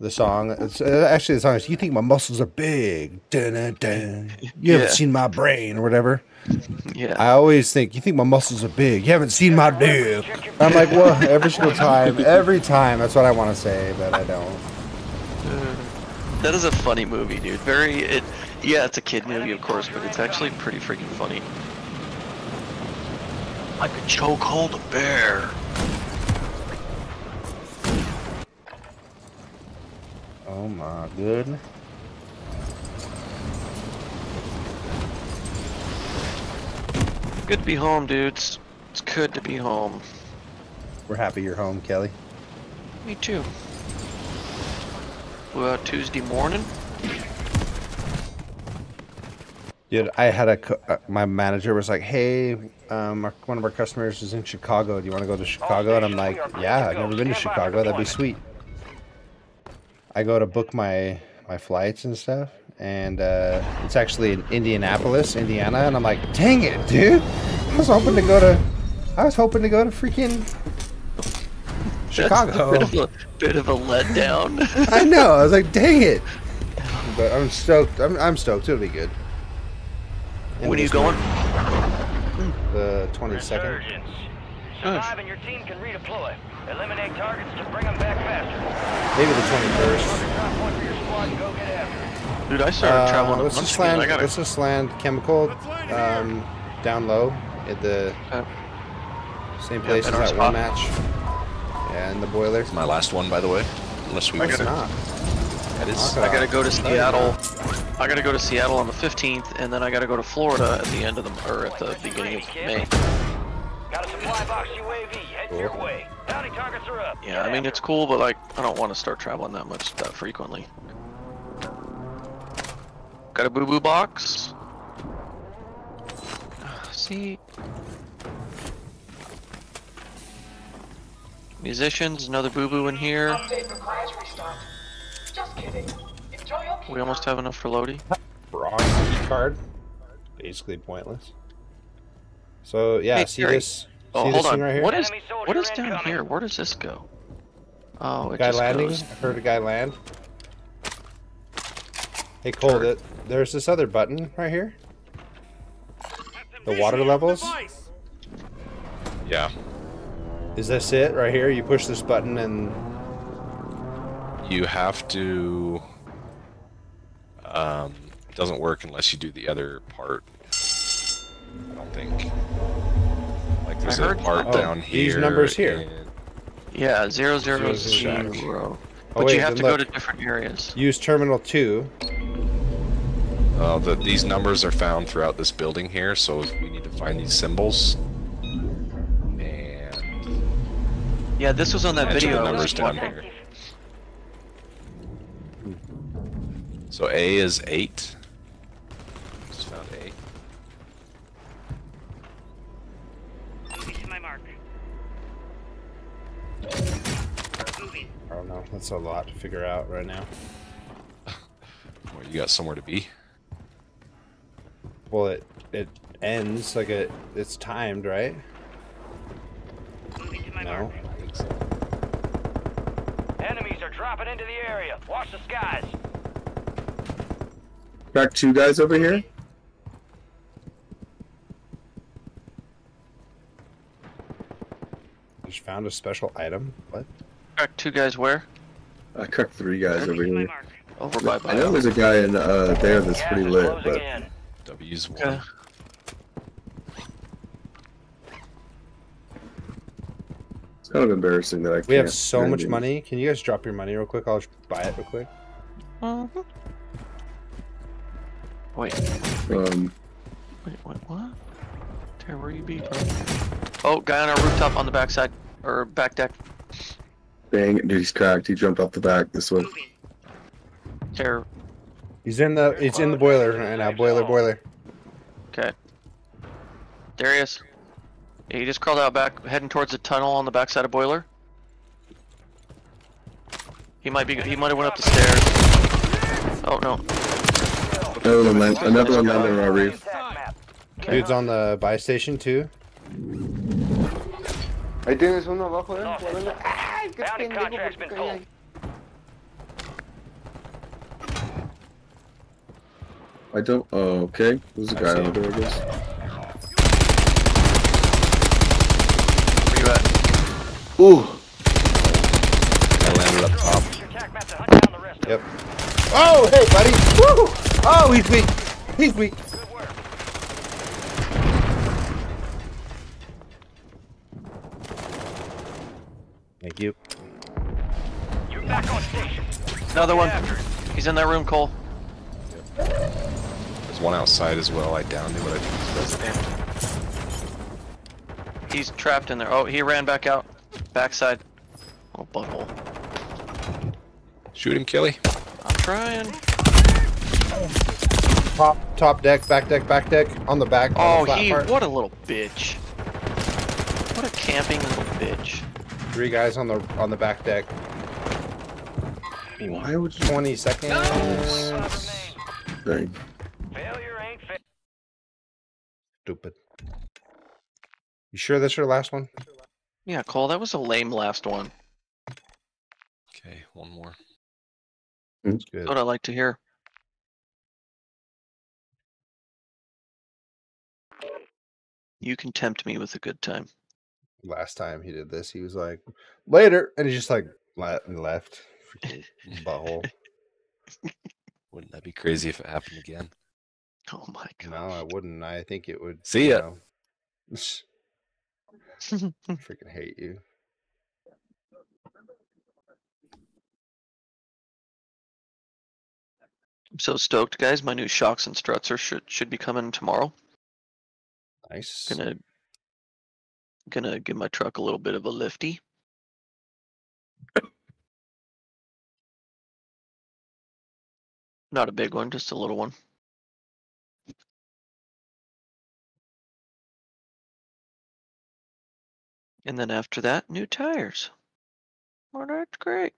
The song. It's uh, actually the song is "You think my muscles are big? Dun, dun, dun. You Yeah. haven't seen my brain or whatever." Yeah. I always think, "You think my muscles are big? You haven't seen my dick." I'm like, "Well, every single time, every time." That's what I want to say, but I don't. That is a funny movie, dude. Very it yeah, it's a kid movie of course, but it's actually pretty freaking funny. I could choke hold a bear. Oh my good. Good to be home, dudes. It's good to be home. We're happy you're home, Kelly. Me too. Flew out Tuesday morning. Dude, I had a uh, my manager was like, "Hey, um, our, one of our customers is in Chicago. Do you want to go to Chicago?" And I'm like, "Yeah, I've never been to Chicago. That'd be sweet." I go to book my my flights and stuff, and uh, it's actually in Indianapolis, Indiana, and I'm like, dang it, dude! I was hoping to go to, I was hoping to go to freaking Chicago. That's a bit of a, bit of a letdown. [LAUGHS] I know. I was like, dang it! [LAUGHS] But I'm stoked. I'm, I'm stoked. It'll be good. When are you going? The 22nd. Resurgence. Survive and your team can redeploy. Eliminate targets to bring them back faster. Maybe the 21st. Drop one for your squad and go get after it. Dude, I started Uh, traveling. let's a just land. Gotta, Let's just land chemical um, down low at the same place in as our that one match. Yeah, in the boiler. It's my last one, by the way. Unless we I win. gotta- Not. That is. I gotta go to Seattle. I gotta go to Seattle on the 15th, and then I gotta go to Florida at the end of the or at the beginning of May. Got a supply box UAV heading your way. Bounty targets are up. Yeah, I mean it's cool, but like I don't want to start traveling that much that frequently. Got a boo boo box. [SIGHS] See. Munitions, another boo boo in here. We almost have enough for Lodi. Bronze key card. Basically pointless. So yeah, Hey, see Gary. this? Oh, see hold this on. right here? what is what is down incoming. here? Where does this go? Oh, it guy just landing? goes. I heard a guy land. Hey Cole, th- there's this other button right here. The water levels. Yeah. Is this it right here? You push this button and You have to. Um, it doesn't work unless you do the other part. I don't think. Like there's I a heard- part Oh, down here. these numbers here. and- Yeah, zero zero Zero, zero. Oh, But wait, you have then to go to different areas. use terminal two. Uh, the, these numbers are found throughout this building here, so we need to find these symbols. And Yeah, this was on that video. the numbers down here. So A is eight. Just found A. Moving to my mark. Moving. I don't know. That's a lot to figure out right now. [LAUGHS] Well, you got somewhere to be. Well, it it ends like it it's timed, right? Moving to my No. mark. I think so. Enemies are dropping into the area. Watch the skies. Crack two guys over here. Just found a special item. What? Crack two guys where? I cracked three guys over Moving to my here. Over by I know there's a guy in uh, there that's Gas pretty is lit, but in. W's one. Okay. it's kind of embarrassing that I can't. We have so much him. money. Can you guys drop your money real quick? I'll just buy it real quick. Mhm. Wait, Um, wait, wait, what? Terry, where you be, bro? Oh, guy on our rooftop on the backside or back deck. Dang it, dude, he's cracked. He jumped off the back this way. Moving. He's in the he's in the boiler right now. Boiler, boiler. Okay. Darius. Yeah, he just crawled out back, heading towards the tunnel on the backside of boiler. He might be. He might have went up the stairs. Oh no. Another one, land, another one landed on our reef. Attack. Dude's on the buy station too. Ahí tienes uno abajo, eh. Lost guardando. it. ¡Ay, qué pendejo! contract's ¿por qué caí ahí? I don't. Oh, okay. There's a I guy see over him. there, I guess. Where you at? Ooh. I landed up top. Use your attack map to hunt down the rest of Yep. Oh, hey, buddy. Woo! Oh, he's weak. He's weak. Thank you. You're back on station. Another one. He's in that room, Cole. There's one outside as well. I downed him, but I think he's resident. He's trapped in there. Oh, he ran back out. Backside. Oh, butthole. Shoot him, Kelly. I'm trying. Top top deck, back deck, back deck on the back. on Oh, the flat he. part. What a little bitch. What a camping little bitch. Three guys on the on the back deck. Why would you? 20 seconds. Five remain. thing. Failure ain't fair. Stupid. You sure that's your last one? Yeah, Cole, that was a lame last one. Okay, one more. Mm. That's good. What I like to hear. You can tempt me with a good time. Last time he did this, he was like, "Later," and he just like left. Freaking butthole. Wouldn't that be crazy if it happened again? Oh my god. No, I wouldn't. I think it would. See you ya. know, [LAUGHS] freaking hate you. I'm so stoked, guys. My new shocks and struts are should should be coming tomorrow. Nice. Gonna gonna give my truck a little bit of a lifty. Not a big one, just a little one. And then after that, new tires. Oh, that's great.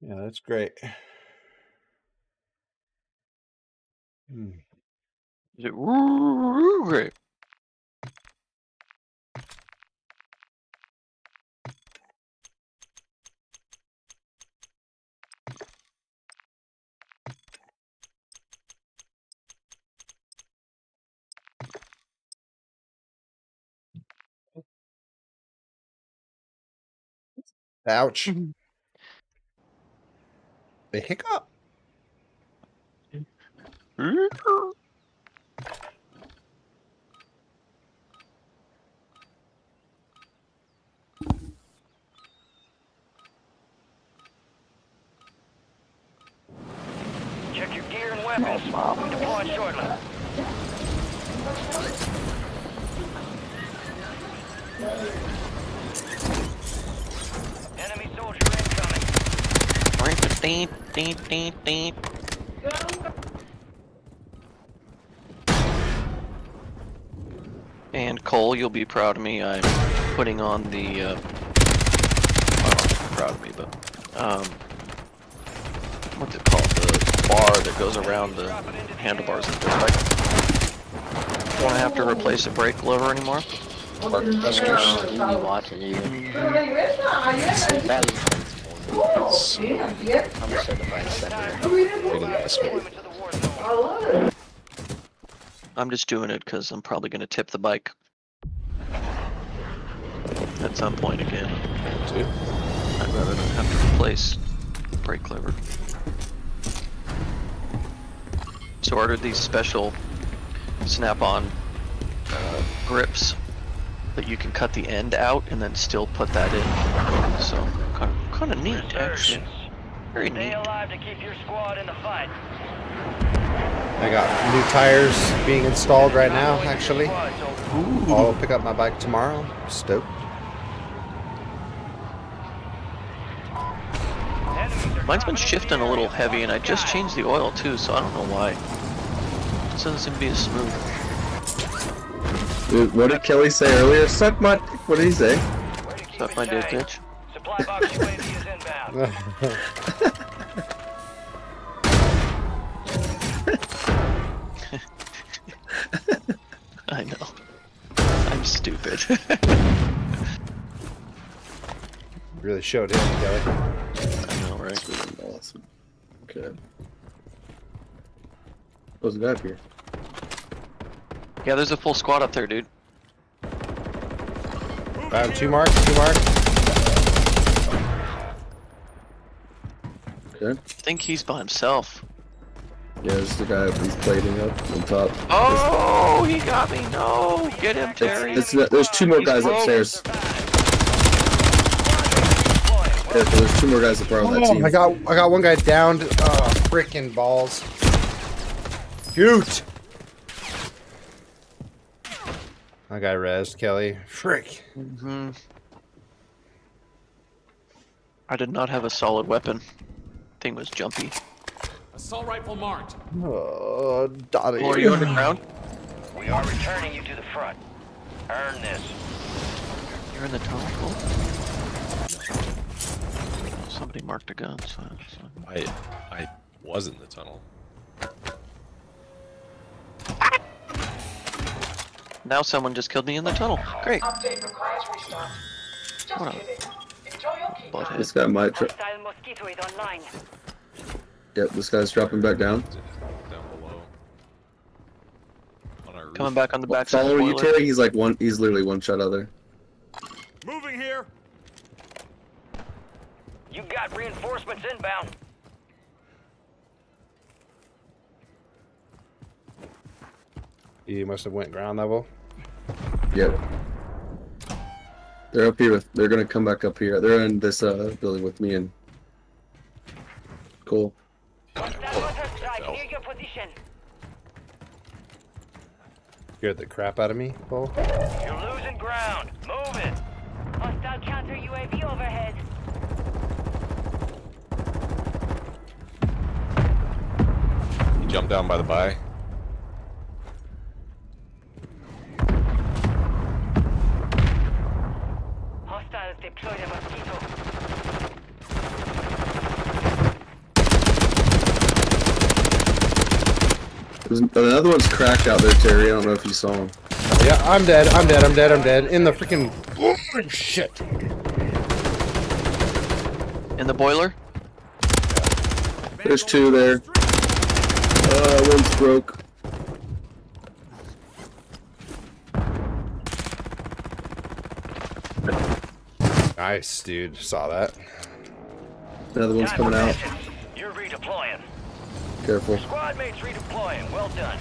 Yeah, that's great. Hmm. Is it woo- great? Ouch. The hiccup. Check your gear and weapons. Deploying shortly. Enemy soldier incoming. Ding, ding, ding, ding. And Cole, you'll be proud of me. I'm putting on the. Uh, well, proud of me, but um, what's it called? The bar that goes around the handlebars of the bike. Don't have to replace a brake lever anymore. I'm just doing it because I'm probably going to tip the bike at some point again. I'd rather not have to replace brake lever. So I ordered these special snap-on uh, grips that you can cut the end out and then still put that in. So kind of, kind of neat actually. Very Stay neat. alive to keep your squad in the fight. I got new tires being installed right now, actually. I'll pick up my bike tomorrow. Stoked. Mine's been shifting a little heavy and I just changed the oil too, so I don't know why. It doesn't seem to be as smooth. Dude, what did Kelly say earlier? Suck my. What did he say? Suck my dick, bitch. Supply box UAV is inbound. [LAUGHS] I know. I'm stupid. [LAUGHS] Really showed him, Kelly. I know, right? Awesome. Okay. Oh, What's the up here? Yeah, there's a full squad up there, dude. I have two marks, two marks. Okay. I think he's by himself. Yeah, this is the guy he's plating up on top. Oh, he got me. No, get him, Terry. It's, it's, there's two more guys upstairs. Yeah, there's two more guys that are on that Oh, team. I got I got one guy downed. Oh, freaking balls. Shoot. I got res, Kelly. Frick. hmm I did not have a solid weapon. Thing was jumpy. Assault rifle marked. Oh, Dottie. Well, are you underground? We are returning you to the front. Earn this. You're in the tunnel. Cole? Somebody marked a gun. So, so. I I was in the tunnel. Now someone just killed me in the tunnel. Great. Update requires restart. Just What a- kidding. Enjoy your keep. Butthead. This guy might. Try- mosquito is online. yep, this guy's dropping back down. Down below. On our roof. Coming back on the backside. of Follow you. Terry. He's like one. He's literally one shot out there. Moving here. You got reinforcements inbound. You must have went ground level. Yep. They're up here. With, they're gonna come back up here. They're in this uh, building with me and Cool. Hostile strike near your position. Scared the crap out of me, Cole. You're losing ground. Move it. Hostile counter UAV overhead. He jumped down by the by. Hostiles deploy the mosquito. Another one's cracked out there, Terry. I don't know if you saw him. Yeah, I'm dead. I'm dead. I'm dead. I'm dead. In the freaking oh, shit. In the boiler. There's two there. Uh, one's broke. Nice, dude. Saw that. Another one's coming out. You're redeploying. Careful. Squad mates redeploying. Well done.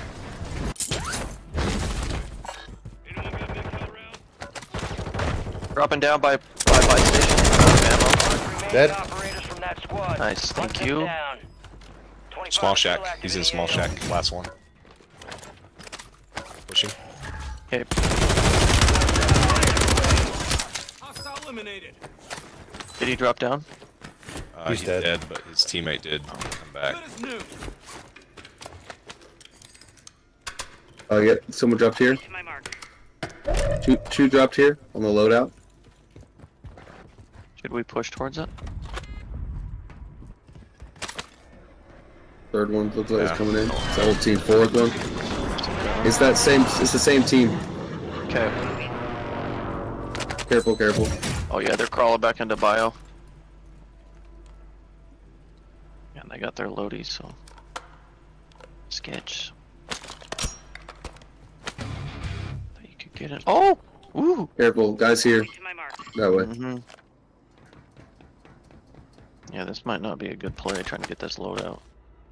Dropping down by by by station. Ammo. Dead. Operators from that squad. Nice, thank Hunt them you. Down. 25 Small shack. He's in in small shack. Last one. Pushing. Okay. Hostile eliminated. Did he drop down? Uh, He's he's, dead. dead. but his teammate did come back. Good as new. Oh, yeah. Someone dropped here. To my mark. Two, two dropped here on the loadout. Should we push towards it? Third one looks like Yeah. it's coming in. It's the whole team. Fourth one. It's that same. It's the same team. Okay. Careful, careful. Oh yeah, they're crawling back into bio. And they got their loadies, so sketch. You could get it. Oh, ooh. Careful, guys here. To my mark. That way. hmm Yeah, this might not be a good play trying to get this load out.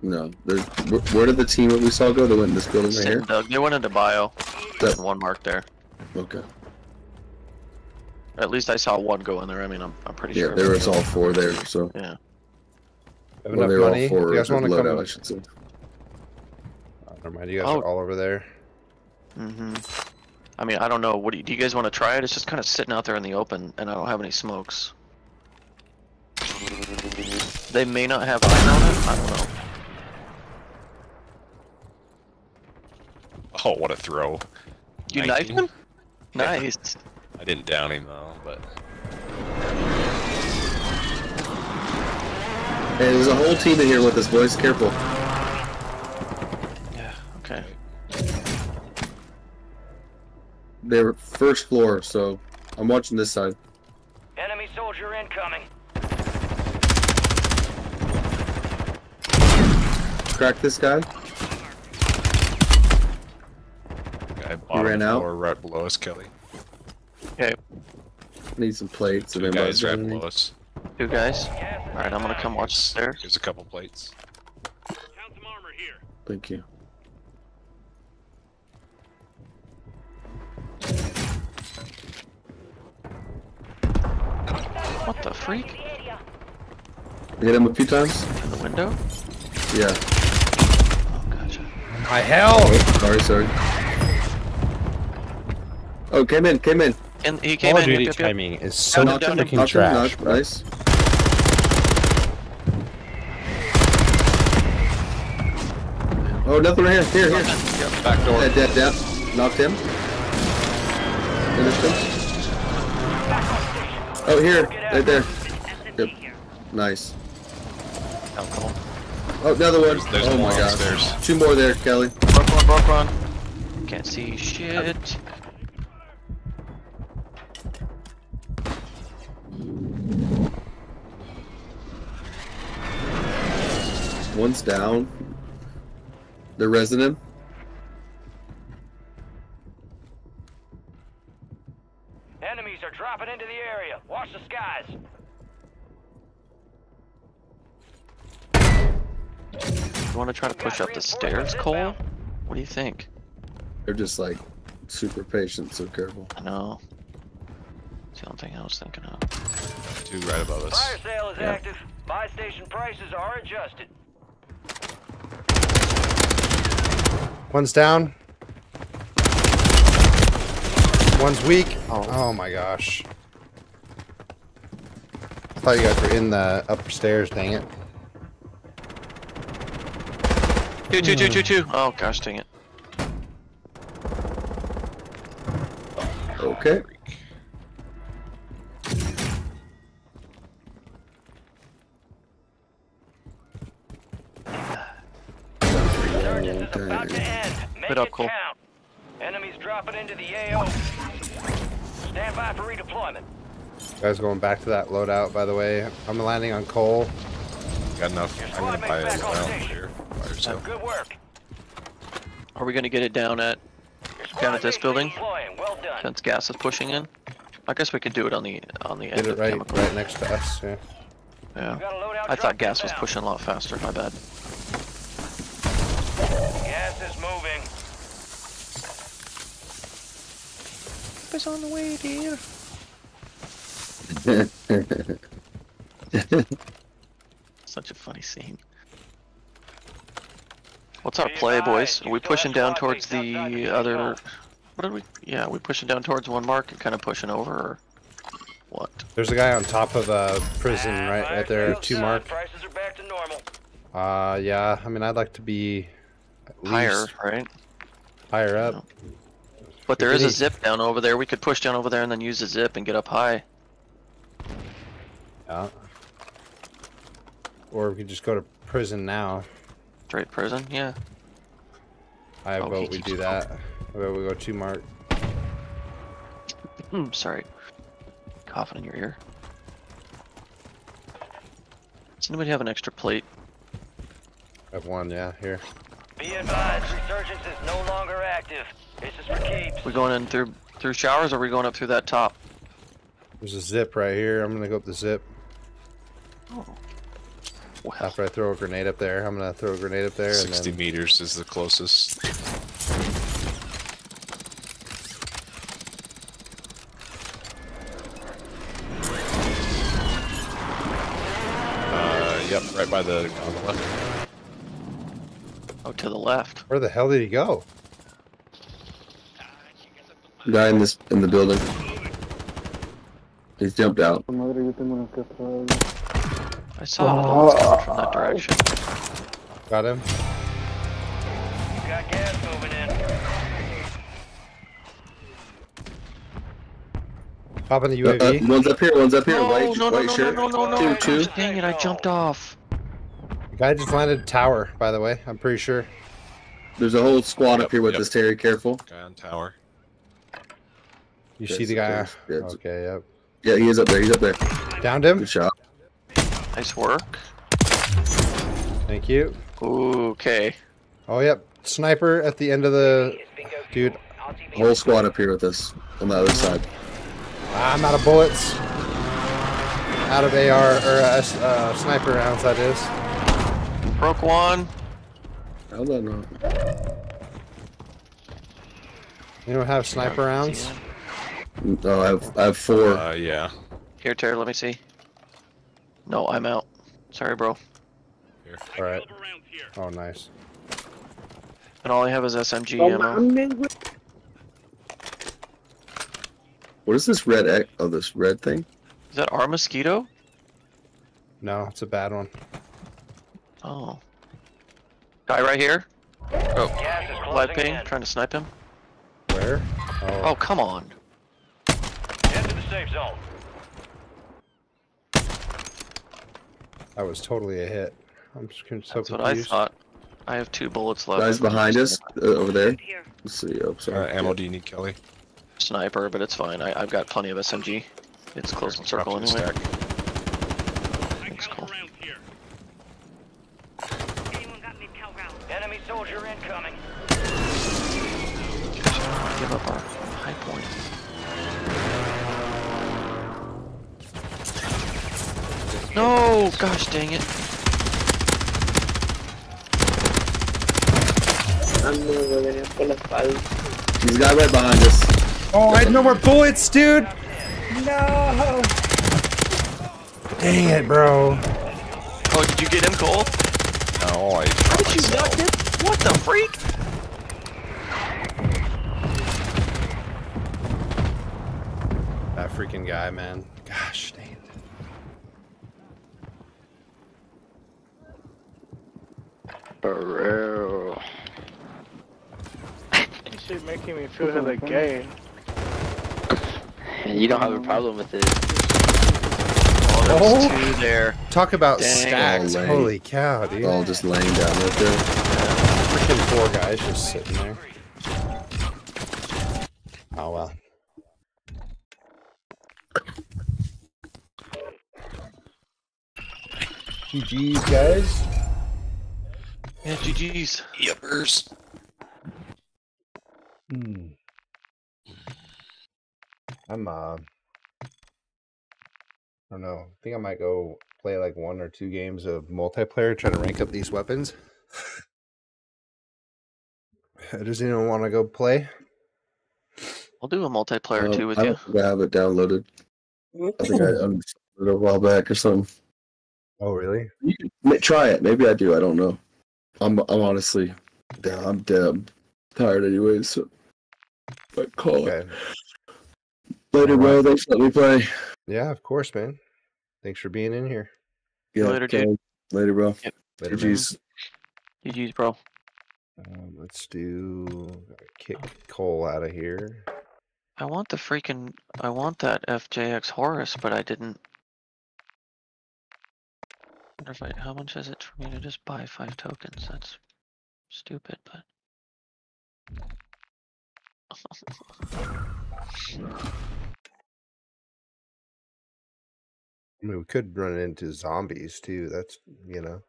No, there's. Where, where did the team that we saw go? They went in this building right Sid here. Doug, they went into bio. That- One mark there. Okay. At least I saw one go in there. I mean, I'm, I'm pretty Yeah, sure. there was all four there. So. Yeah. Have Well, enough they were all money. four you guys want to loadout, come? I should say. Oh, never mind. You guys Oh. are all over there. hmm I mean, I don't know. What do you, do you guys want to try it? It's just kind of sitting out there in the open, and I don't have any smokes. They may not have iron on it. I don't know. Oh, what a throw. You knifed him? [LAUGHS] Nice. I didn't down him though, but Hey, there's a whole team in here with us, boys. Careful. Yeah. Okay. They're first floor, so I'm watching this side. Enemy soldier incoming. Crack this guy. Guy bottom ran out. floor right below us, Kelly. Okay. Need some plates. Two if anybody's guys right got below us. Two guys. All right, I'm gonna come watch the stairs. Here's a couple plates. Count some armor here. Thank you. What the freak? I hit him a few times. In the window? Yeah. Oh, My hell! Oh, sorry, sorry. Oh, came in, came in. And he came Call of in. Duty Yep, yep, yep. timing is so Down, down, down, freaking Knocked him, trash. knocked- Nice. Oh, nothing right here. Here, here. Yep. Back door. Dead, dead, dead. Knocked him. Finished him. Oh, here. Right there. Yep. Nice. Oh, come on. Oh, another one. There's- there's oh my gosh. upstairs. Two more there, Kelly. Broke one, broke one. Can't see shit. One's down. The resident. Enemies are dropping into the area. Watch the skies. You want to try to push up the stairs, Cole? What do you think? They're just like super patient, so careful. I know. It's the only thing I was thinking of. Two right above us. Fire sale is Yeah. active. Buy station prices are adjusted. One's down. One's weak. Oh. oh, my gosh. I thought you guys were in the upstairs, dang it. Two, two, two, two, two. Oh gosh, dang it. Okay. Put up, Cole. Count. Enemies dropping into the AO. Stand by for redeployment. guys going back to that loadout, by the way. I'm landing on coal. Got enough. I'm gonna buy a well here. Fire sale. Good work. Are we gonna get it down at down at this building? Well done. Since gas is pushing in. I guess we could do it on the on the end Get it of right, chemical. right next to us. Yeah. Yeah. got a loadout I thought gas was pushing a lot faster. My bad. Gas is moving. It's on the way, dear. [LAUGHS] Such a funny scene. What's our play, boys? Are we pushing down towards the other? What are we? Yeah, we pushing down towards one mark and kind of pushing over, or what? There's a guy on top of a prison right, right there, two mark. Prices are back to normal. Uh, yeah. I mean, I'd like to be Higher, right? higher up. But there is a zip down over there. We could push down over there and then use the zip and get up high. Yeah. Or we could just go to prison now. Straight prison, yeah. I Oh, vote we do that. I vote we go two mark. Hmm, sorry. Coughing in your ear. Does anybody have an extra plate? I have one, yeah, here. Be advised, resurgence is no longer active. This is for keeps. We going in through through showers or are we going up through that top? There's a zip right here. I'm gonna go up the zip. Oh. After I throw a grenade up there, I'm gonna throw a grenade up there and 60 then meters is the closest. Uh, yep, right by the on the left. Oh, to the left. Where the hell did he go? Guy in this in the building. He's jumped out. I saw the bullets coming from that direction. Got him. You got gas moving in. Pop in the Uh, uh, UAV. one's up here. One's up here. No, white, no, no, white no, shirt. no, no, no, no. Two, two. Dang it, I jumped off. The guy just landed tower, by the way. I'm pretty sure. There's a whole squad up here with yep. this Terry. Careful. Guy on tower. You Yes, see the guy? yes, yes. Okay, yep. Yeah, he is up there. He's up there. Downed him. Good shot. Nice work. Thank you. Okay. Oh, yep. Sniper at the end of the. Dude, Whole squad up here with us on the other side. I'm out of bullets. Out of AR, or uh, uh, sniper rounds, that is. Broke one. Hold on. no. You don't have sniper rounds? No, I have I have four. Uh, yeah. Here, Terry, let me see. No, I'm out. Sorry, bro. Alright. Oh, nice. And all I have is SMG ammo. What is this red? X? Oh, this red thing. Is that our mosquito? No, it's a bad one. Oh. Guy right here. Oh, Gas live ping, in. trying to snipe him. Where? Oh, come on. Head to the safe zone. That was totally a hit. I'm just con- so That's what I thought. I have two bullets left. Guys behind us uh, over there. Let's see. Oh, Uh, sorry. ammo do you need, Kelly? Sniper, but it's fine. I, I've got plenty of SMG. It's close and circle to the anyway. stack. No! Gosh dang it. He's a guy right behind us. Oh, I had no more bullets, dude. No. Dang it, bro. Oh, did you get him, Cole? No, I How did you not myself. get? What the freak? That freaking guy, man. Gosh, dang it. For real. This shit making me feel hella gay. And You don't have a problem with it. Oh, there Oh. two there. Talk about Dang. stacked. Oh. Holy cow, dude. All just laying down right there. Freaking four guys just sitting there. Oh well. GG's, guys. Yeah, GG's. Yippers. Hmm. I'm uh I don't know. I think I might go play like one or two games of multiplayer, try to rank up these weapons. [LAUGHS] Does anyone want to go play? I'll do a multiplayer Uh, too with I you. don't think I have it downloaded. I think I [LAUGHS] uninstalled it a while back or something. Oh, really? You can try it. Maybe I do. I don't know. I'm I'm honestly, yeah, I'm dead. I'm tired anyways. So I call it Okay. later, bro. Thanks for letting me play. Yeah, of course, man. Thanks for being in here. Yeah, Later, dude. Later, bro. Later, man. GG's. GG's, bro. Um, let's do kick Cole out of here. I want the freaking. I want that FJX Horus, but I didn't. Wonder if I, how much is it for me to just buy five tokens? That's stupid, but. I mean, we could run into zombies too. That's you know.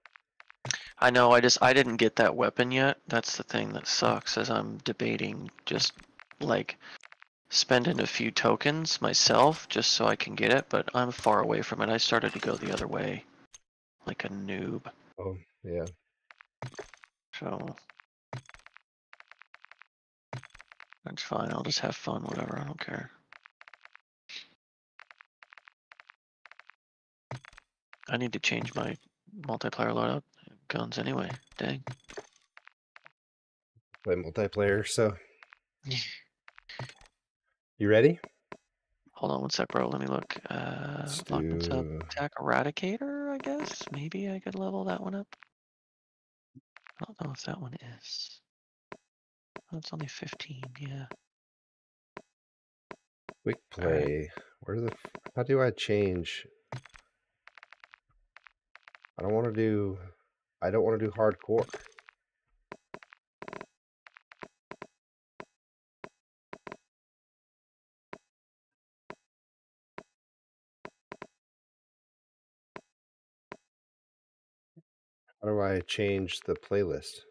I know. I just I didn't get that weapon yet. That's the thing that sucks. As I'm debating just like spending a few tokens myself just so I can get it, but I'm far away from it. I started to go the other way, like a noob. Oh yeah. So that's fine. I'll just have fun. Whatever. I don't care. I need to change my multiplayer loadout guns anyway. Dang. Play multiplayer. So. [LAUGHS] You ready? Hold on one sec, bro. Let me look. Uh, Let's Lachmann's up. Attack Eradicator, I guess. Maybe I could level that one up. I don't know if that one is. Oh, it's only 15, yeah. Quick play. Where the? f- How do I change? I don't want to do. I don't want to do hardcore. How do I change the playlist?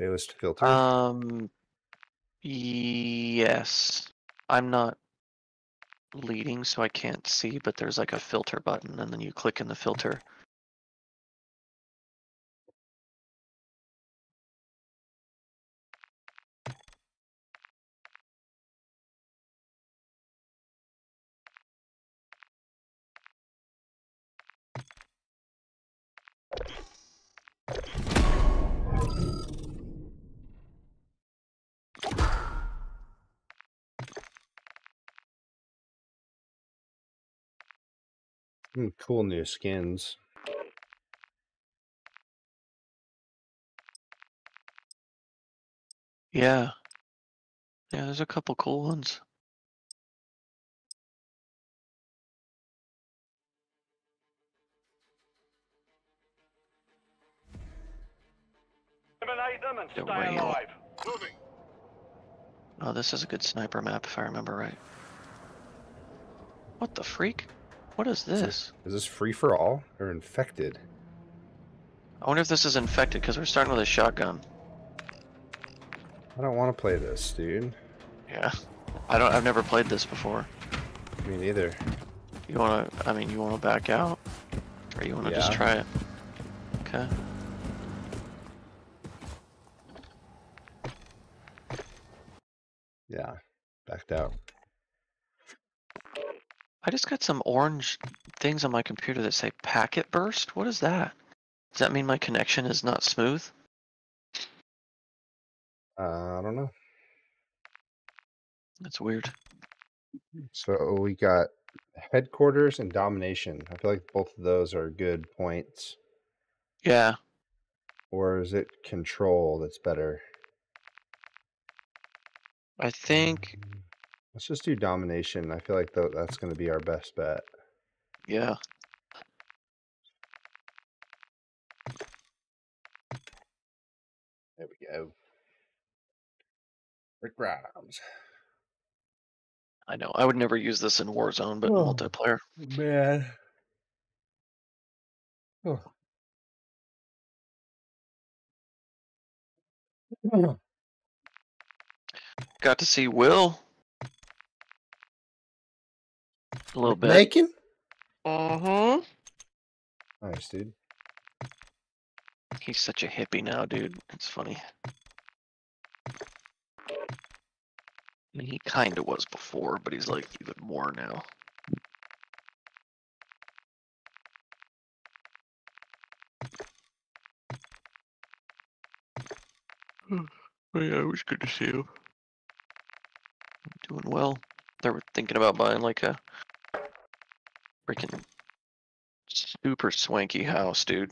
Playlist filter. Um, yes. I'm not leading, so I can't see, but there's like a filter button, and then you click in the filter. Hmm, cool new skins. Yeah. Yeah, there's a couple cool ones. Eliminate them and stay alive. Moving. Oh, this is a good sniper map if I remember right. What the freak? What is this? Is this free for all or infected? I wonder if this is infected because we're starting with a shotgun. I don't want to play this, dude. Yeah. I don't. I've never played this before. Me neither. You wanna? I mean, you wanna back out, or you wanna just try it? Okay. Yeah, backed out. I just got some orange things on my computer that say packet burst. What is that? Does that mean my connection is not smooth? Uh, I don't know. That's weird. So we got headquarters and domination. I feel like both of those are good points. Yeah. Or is it control that's better? I think. Let's just do domination. I feel like tho- that's going to be our best bet. Yeah. There we go. Rick Grimes. I know. I would never use this in Warzone, but in Oh. multiplayer. Man. Oh. Got to see Will. A little bit. Making? Uh huh. Nice, dude. He's such a hippie now, dude. It's funny. I mean, he kind of was before, but he's like even more now. Oh yeah, it was good to see you. Doing well. They were thinking about buying like a freaking super swanky house, dude.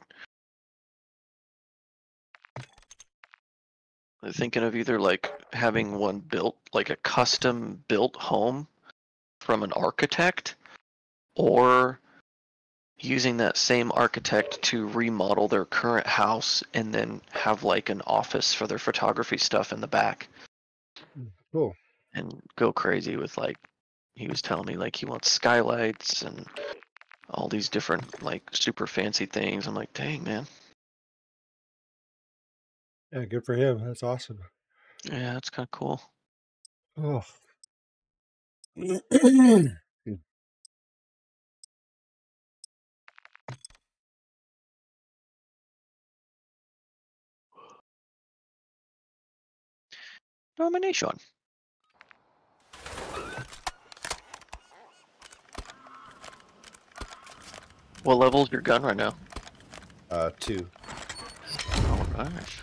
They're thinking of either like having one built, like a custom built home from an architect, or using that same architect to remodel their current house and then have like an office for their photography stuff in the back hmm, Cool. and go crazy with like he was telling me like he wants skylights and all these different like super fancy things. I'm like, dang man. Yeah, good for him. That's awesome. Yeah, that's kind of cool. Oh. Domination. What level's your gun right now? Uh, two. Oh, nice.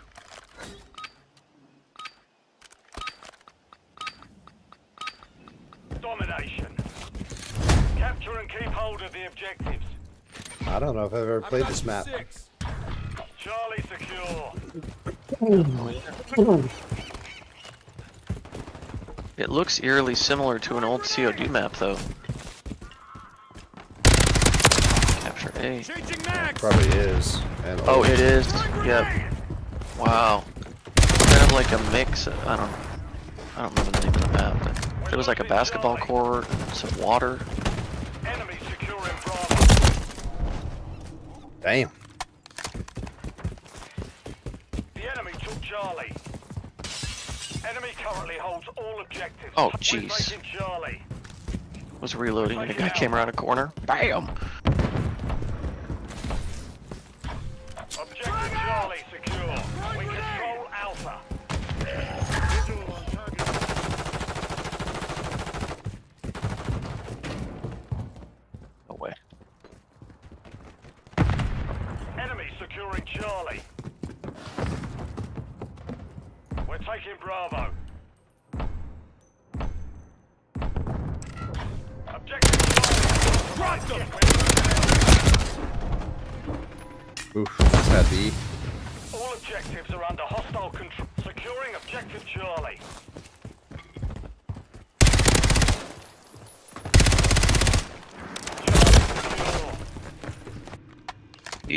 Domination. Capture and keep hold of the objectives. I don't know if I've ever played this map. Charlie secure. It looks eerily similar to an old COD map, though. Capture A. Probably is. And Oh, it is. Yep. Wow. Kind of like a mix. Of, I don't. I don't remember the name of the map, but there was like a basketball court, some water. Enemy securing Bravo. Damn. The enemy took Charlie. Enemy currently holds all objectives. Oh, We're jeez. Was reloading and a guy came around a corner. Bam!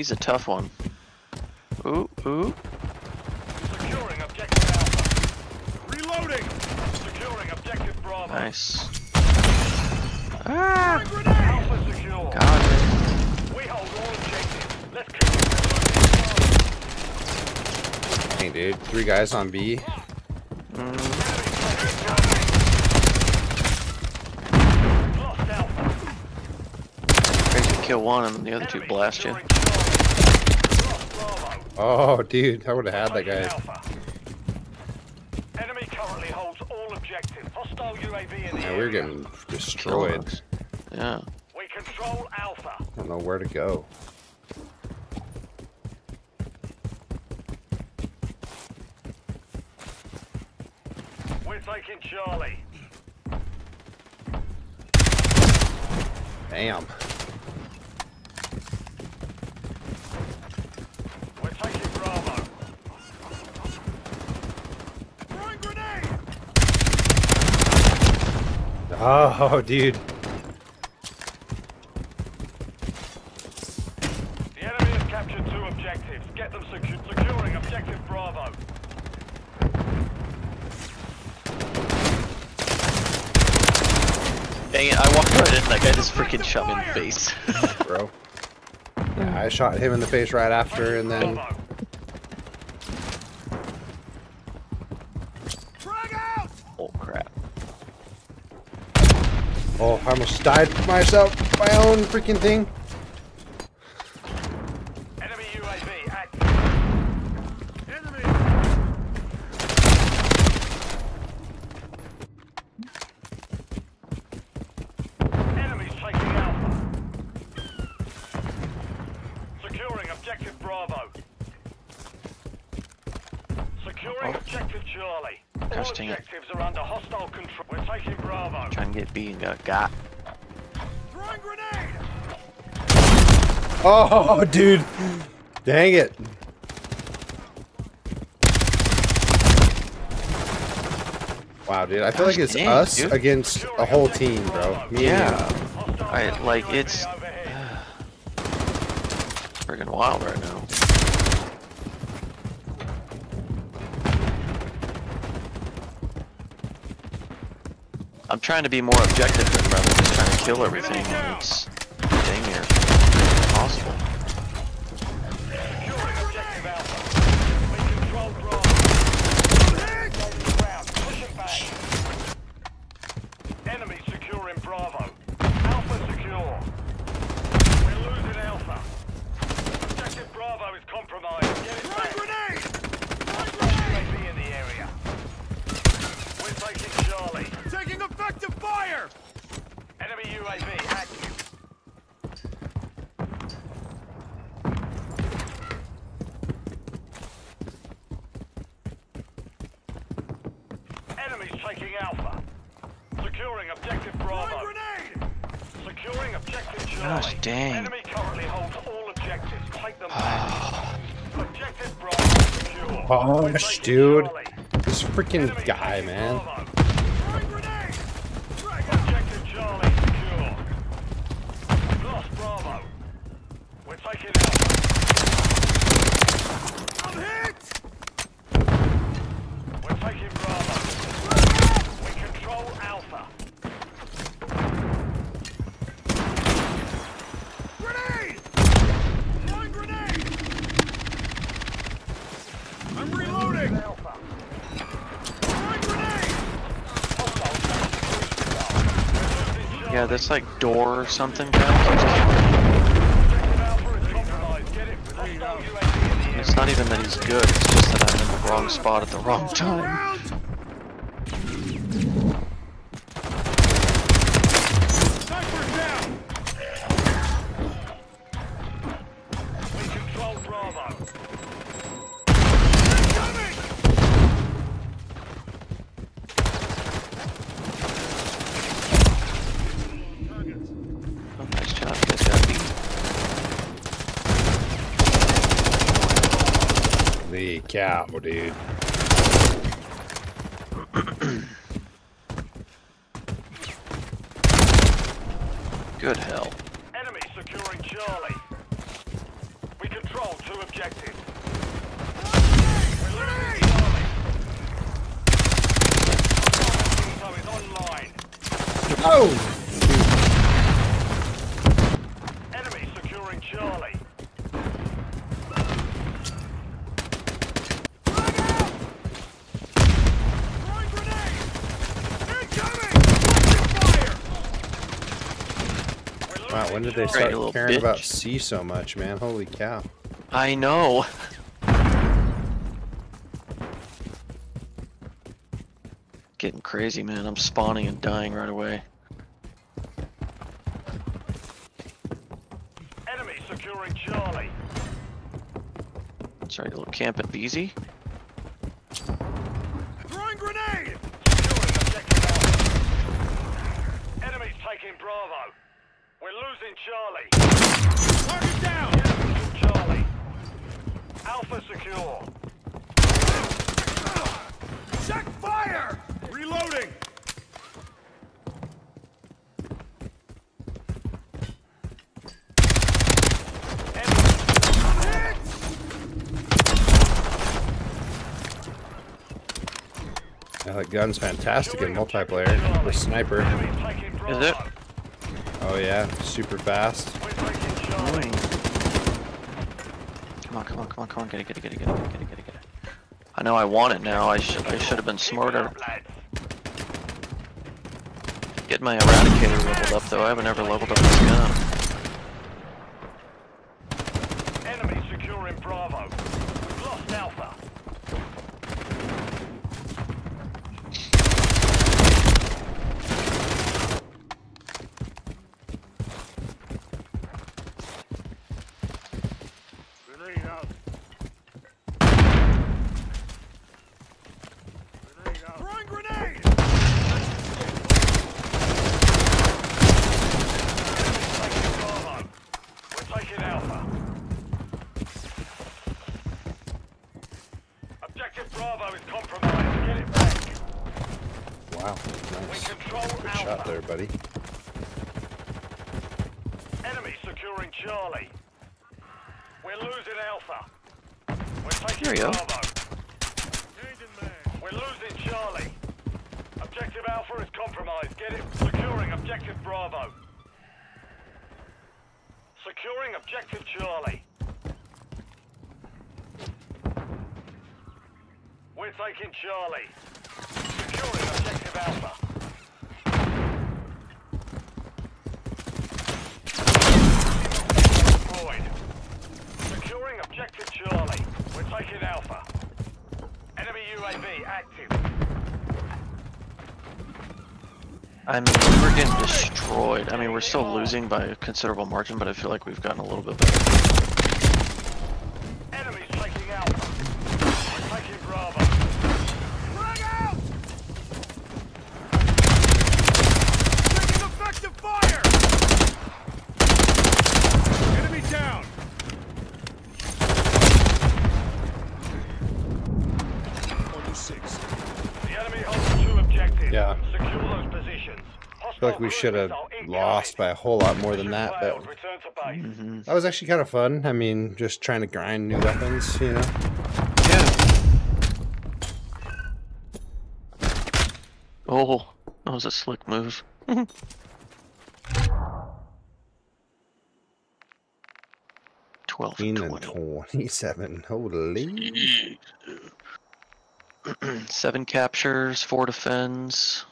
He's a tough one. Ooh, ooh. Securing objective Alpha. Reloading. Securing objective Bravo. Nice. Ah! ah! Alpha secure. We hold all objectives. Let's Hey, dude. Three guys on B. Mm. Crazy kill one and the other two blast you. Oh, dude, I would have had that guy. Enemy currently holds all objectives. Hostile UAV in the Yeah, we're getting destroyed. Yeah. We control Alpha. I don't know where to go. We're taking Charlie. Damn. We're taking Bravo. Oh, dude. The enemy has captured two objectives. Get them secu securing objective Bravo. Dang it, I walked right in, that guy just freaking shot me in the face. [LAUGHS] Bro. Yeah, I shot him in the face right after, and then oh crap. oh, I almost died myself, my own freaking thing. Oh, dude. Dang it. Wow, dude. I feel Gosh like it's dang, us dude. against a whole team, bro. Me Yeah. I like it's [SIGHS] freaking wild right now. I'm trying to be more objective than rather than just trying to kill everything. It's dude. This freaking guy, man. Objective Charlie secure. Lost Bravo. We're taking Alpha. I'm hit! We're taking Bravo. We control Alpha. Grenade! Throwing grenade! I'm reloading! Alpha. Yeah, this like door or something. It's not even that he's good, it's just that I'm in the wrong spot at the wrong time. We control Bravo. Oh, nice job, you guys got beat. The cow, dude. Good hell. Enemy securing Charlie. We control two objectives. We're losing Charlie. So is on online. Oh! Enemy securing Charlie. Wow, when did they Right, start you little caring about. C so much, man? Holy cow. I know. Getting crazy, man. I'm spawning and dying right away. Enemy securing Charlie. Sorry, a little camp at BZ. Throwing grenade! Enemies taking Bravo. We're losing Charlie. Target down! Charlie. Alpha secure. Check fire! Reloading! Yeah, that gun's fantastic in multiplayer. The sniper. Is it? Oh yeah, super fast. Come on, come on, come on, come on, get it, get it, get it, get it, get it, get it, get it. I know I want it now. I should, I should have been smarter. Get my eradicator leveled up though. I haven't ever leveled up this gun. Enemy securing Bravo. We've lost Alpha. Grenade out. Grenade out. Throwing grenade! Bravo. We're taking Alpha. Objective Bravo is compromised. Get it back. Wow, nice. Good shot there, buddy. Enemy securing Charlie. We're losing Alpha. We're taking There we go. Bravo. We're losing Charlie. Objective Alpha is compromised. Get it. Securing Objective Bravo. Securing Objective Charlie. We're taking Charlie. Securing Objective Alpha. Deployed. Securing Objective Charlie. We're taking Alpha. Enemy UAV active. I mean, we're getting destroyed. I mean, we're still losing by a considerable margin, but I feel like we've gotten a little bit better. Enemies taking Alpha. We're taking Bravo. Frag out! Taking effective fire! Enemy down! Twenty-six. The enemy holds two objectives. Yeah. Secure those positions. I feel like we should have lost by a whole lot more than that, but base. Mm-hmm. that was actually kind of fun. I mean, just trying to grind new weapons, you know? Oh, that was a slick move. [LAUGHS] Twelve and 27. Holy. [CLEARS THROAT] Seven captures, four defends.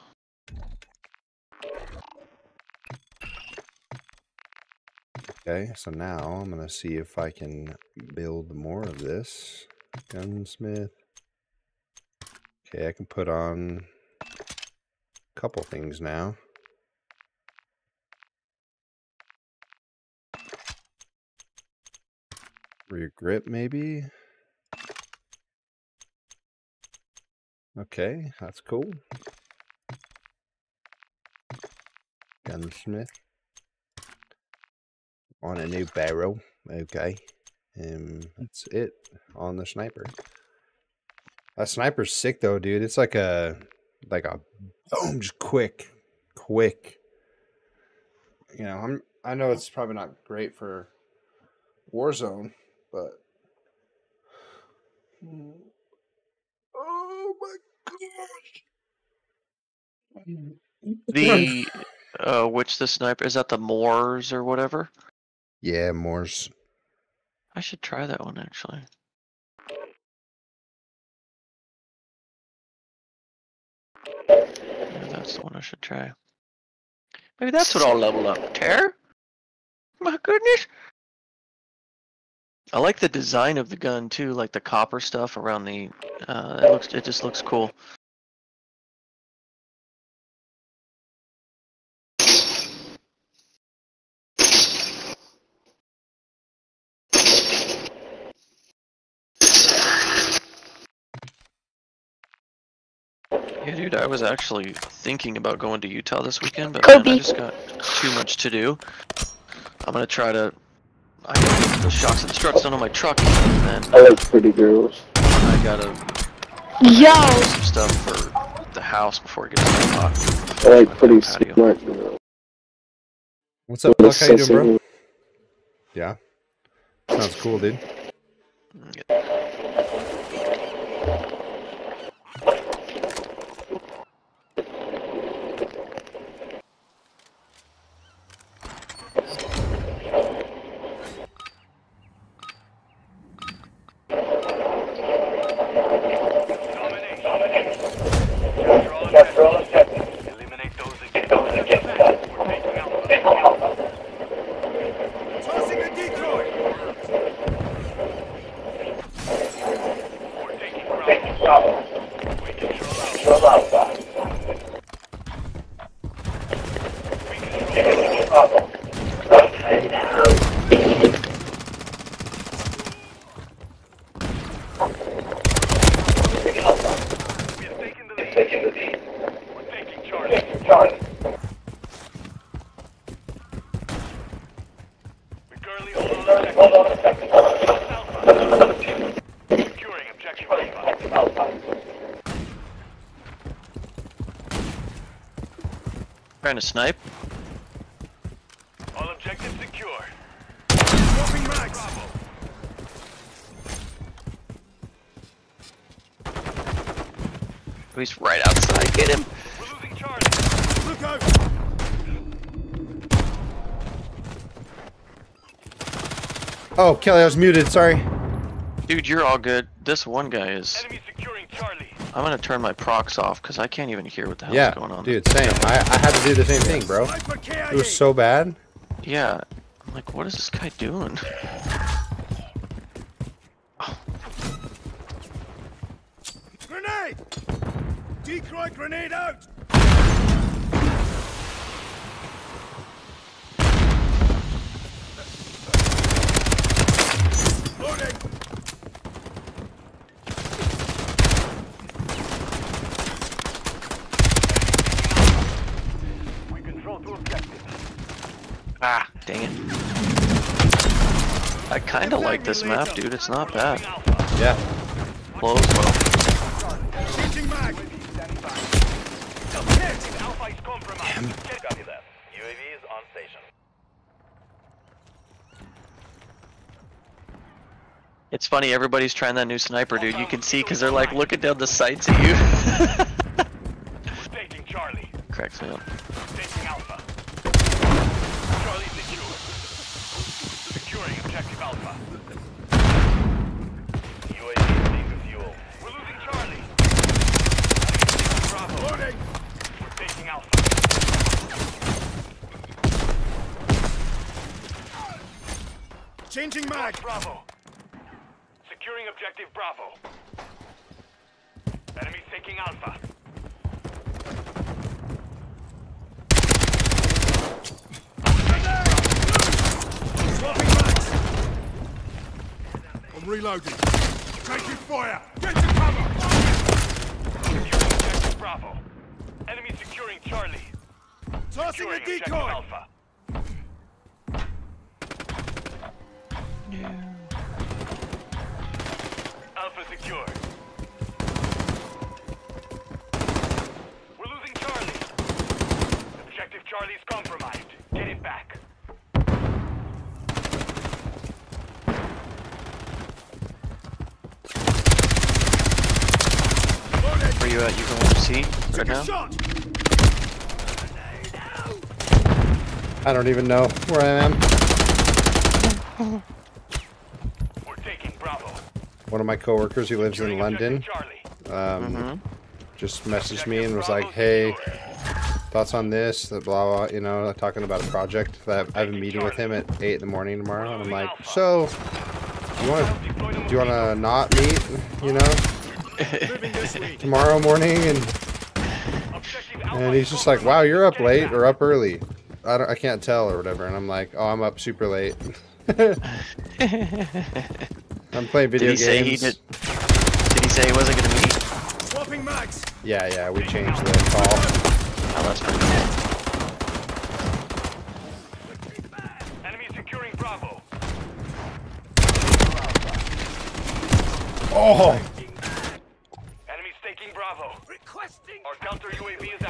Okay, so now I'm going to see if I can build more of this. Gunsmith. Okay, I can put on a couple things now. Rear grip, maybe? Okay, that's cool. Gunsmith. On a new barrel. Okay. Um, that's it on the sniper. That sniper's sick though, dude. It's like a like a boom, just quick, quick. You know, I'm I know it's probably not great for Warzone, but oh my gosh. The [LAUGHS] uh, which the sniper is that the MORS or whatever? Yeah, MORS. I should try that one actually. That's the one I should try. Maybe that's what I'll level up. Tear? My goodness. I like the design of the gun too, like the copper stuff around the. Uh, it looks. It just looks cool. Dude, I was actually thinking about going to Utah this weekend, but man, I just got too much to do. I'm gonna try to. I got the shocks and struts done on my truck, and then I like pretty girls. I gotta Yo! do some stuff for the house before it gets too hot. I like pretty Patio. smart girls. What's up, With Buck? How you doing, bro? Yeah. Sounds cool, dude. Mm, Tossing a decoy. Trying to snipe. All objectives secure. Dropping mags. He's right outside. Get him. We're losing charge. Look out. Oh, Kelly, I was muted. Sorry. Dude, you're all good. This one guy is. I'm gonna turn my procs off because I can't even hear what the hell's Yeah, going on. dude, same. I, I had to do the same thing, bro. It was so bad. Yeah. I'm like, what is this guy doing? [LAUGHS] Grenade. Decoy grenade out. Loading. Ah, dang it. I kinda like this map, dude. It's not bad. Yeah. Flows well. Changing mag. Copy that. UAV is on station. It's funny, everybody's trying that new sniper, dude. You can see because they're like looking down the sights at you. [LAUGHS] Taking Charlie. Cracks me up. Taking Alpha. Charlie secure. Securing objective Alpha. UAV is being fuel. We're losing Charlie. Bravo. Loading. We're taking Alpha. Changing mag. Bravo. Securing objective Bravo. Enemies taking Alpha. Swapping mags. I'm reloading. Taking fire. Get to cover. Securing objective Bravo. Enemy securing Charlie. Tossing a Securing objective decoy. Alpha. Alpha secure. We're losing Charlie. Objective Charlie is compromised. Get it back. Where you at? You going to C right Take a now? I don't even know where I am. We're taking Bravo. One of my coworkers who lives in London um, just messaged me and was like, "Hey, thoughts on this?" That blah blah. You know, talking about a project. That I have a meeting with him at eight in the morning tomorrow, and I'm like, "So, you wanna, do you want to not meet? You know, [LAUGHS] tomorrow morning?" And and he's just like, "Wow, you're up late or up early." I don't, I can't tell or whatever, and I'm like, "Oh, I'm up super late." [LAUGHS] I'm playing video did he say he games. did? Did he say he wasn't gonna meet? Swapping mags. Yeah, yeah, we changed the call. Oh, that's pretty cool. Enemy securing Bravo. Oh, Enemies taking Bravo. Requesting. Our counter UAV is active.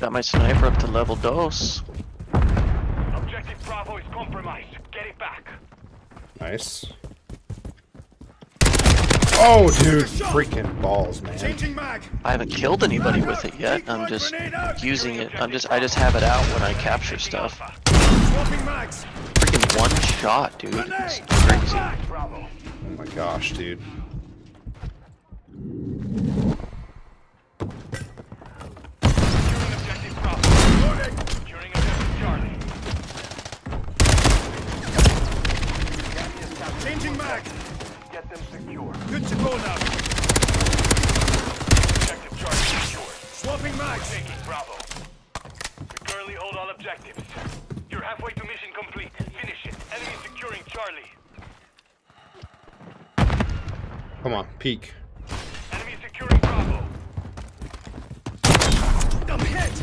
Got my sniper up to level dose. Objective Bravo is compromised. Get it back. nice. Oh, dude, freaking balls, man. I haven't killed anybody with it yet. I'm just using it. I'm just I just have it out when I capture stuff. Freaking one shot, dude. It's crazy. Oh my gosh, dude. Objective Bravo. Securing objective Charlie. Changing mag. Get them secure. Good to go now. Objective Charlie secure. Swapping mags. Taking Bravo. We currently hold all objectives. You're halfway to mission complete. Finish it. Enemy securing Charlie. Come on, peek. Enemy securing Bravo. Double hit.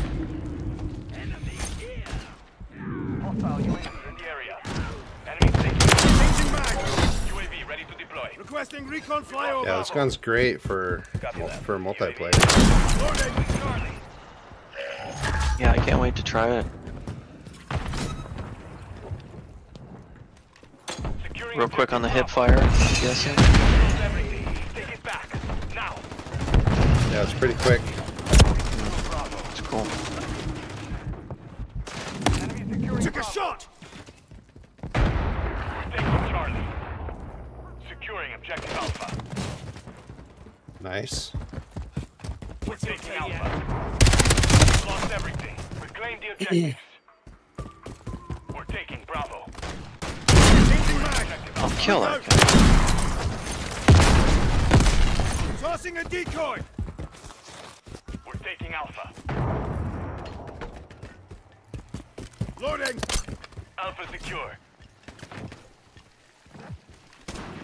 Hostile UAV in the area. Enemy taking Changing mag. UAV ready to deploy. Requesting recon flyover. Yeah, this gun's great for for multiplayer. Yeah, I can't wait to try it. Real quick on the hip fire, I'm guessing. Bravo. Everything. Take it back. Now. Yeah, it's pretty quick. It's cool. Enemy Took a Bravo. shot. Taking Charlie. Securing objective Alpha. Nice. We're taking Alpha. We Lost everything. Reclaim the objectives. We're taking Bravo. I'll kill that guy. Tossing a decoy. We're taking Alpha. Loading. Alpha secure.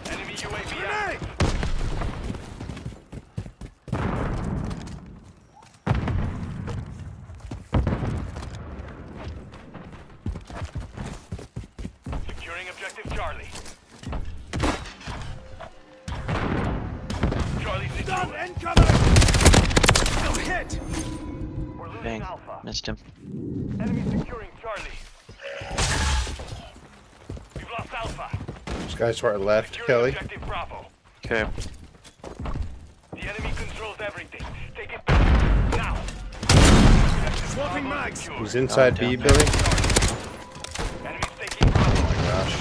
Enemy UAV Grenade. active. Securing objective Charlie. Charlie Done. secure. Incoming. Double hit. We're losing Bang. Alpha. Missed him. Enemy securing Charlie. We've lost Alpha. This guy's to our left, Securing Kelly. Bravo. Okay. The enemy controls everything. Take it back. Now. Swapping mags. secure. He's inside B, down Billy. Enemies taking Bravo. Oh gosh.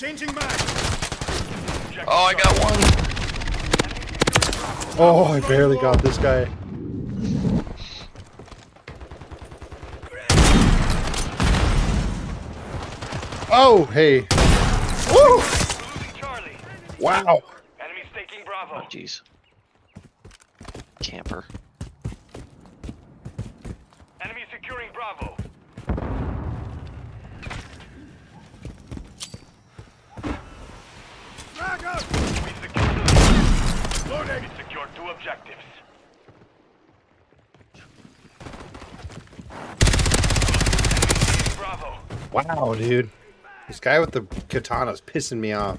Changing mag. Oh, I got one. Oh, I barely got this guy. Oh, hey. Woo! Wow. Enemies taking Bravo. Oh, jeez. Camper. Enemy securing Bravo. Frag out. We secured the Loading. We secured two objectives. Bravo. Wow, dude. This guy with the katana's pissing me off.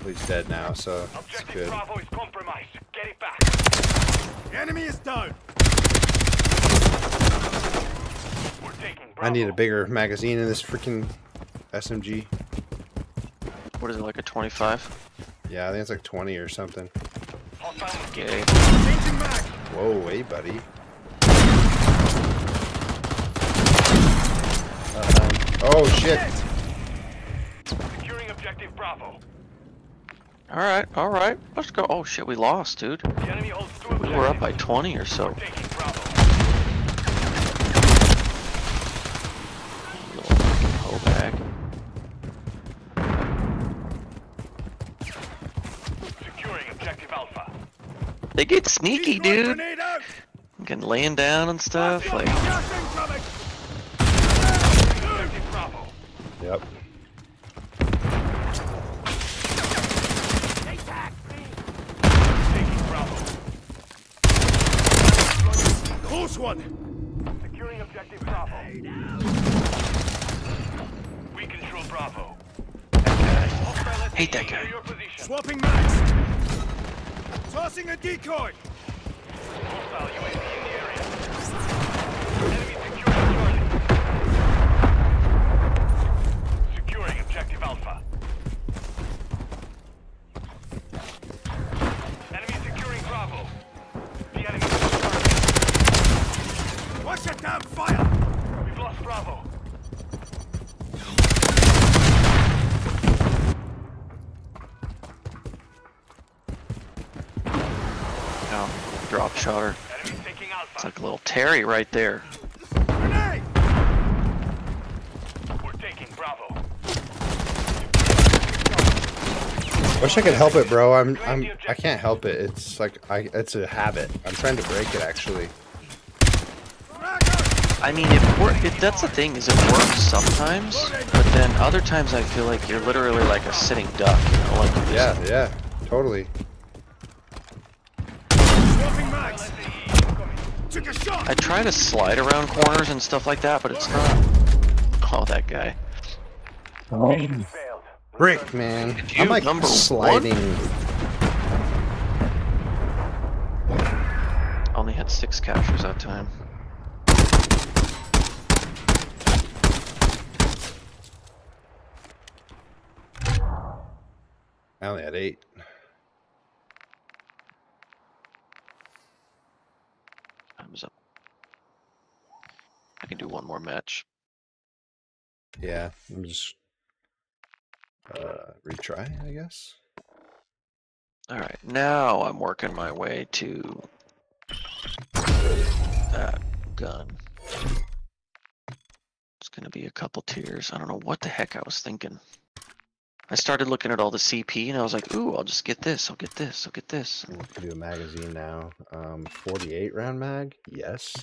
Well, he's dead now, so it's Objective good. Bravo is compromised. Get it back. The enemy is down. We're taking Bravo. I need a bigger magazine in this freaking SMG. What is it, like a 25? Yeah, I think it's like 20 or something. Okay. Whoa, hey, buddy. Oh, shit. Securing objective Bravo. All right, all right. Let's go. Oh shit, we lost, dude. The enemy holds two We were up by 20 or so. Taking Bravo. Little fucking hoe bag. Securing objective Alpha. They get sneaky, dude. Fucking laying down and stuff. Like, Objective Bravo. Yep. Taking Bravo. Close one. Securing objective Bravo. We control Bravo. hate that guy. Swapping mags. Tossing a decoy. Hostile UAV in the area. Enemy securing Charlie. Securing objective Alpha. Watch your damn fire. We've lost Bravo. oh, drop shot her. Enemy taking Alpha. It's like a little Terry right there. Grenade. We're taking Bravo. Wish I could help it, bro. I'm, I'm, I can't help it. It's like, I, it's a habit. I'm trying to break it, actually. I mean, it wor- it, that's the thing, is it works sometimes, but then other times I feel like you're literally like a sitting duck, you know, like just- Yeah, yeah, totally. Swapping mags. Took a shot. I try to slide around corners and stuff like that, but it's not. [LAUGHS] Oh, that guy. Brick, man. I'm like number one? sliding. Only had six captures that time. I only had eight. Time's up. I can do one more match. Yeah, I'm just uh, retry, I guess. Alright, now I'm working my way to that gun. It's gonna be a couple tiers. I don't know what the heck I was thinking. I started looking at all the CP and I was like, ooh, I'll just get this, I'll get this, I'll get this. We can do a magazine now. Um, 48 round mag. Yes.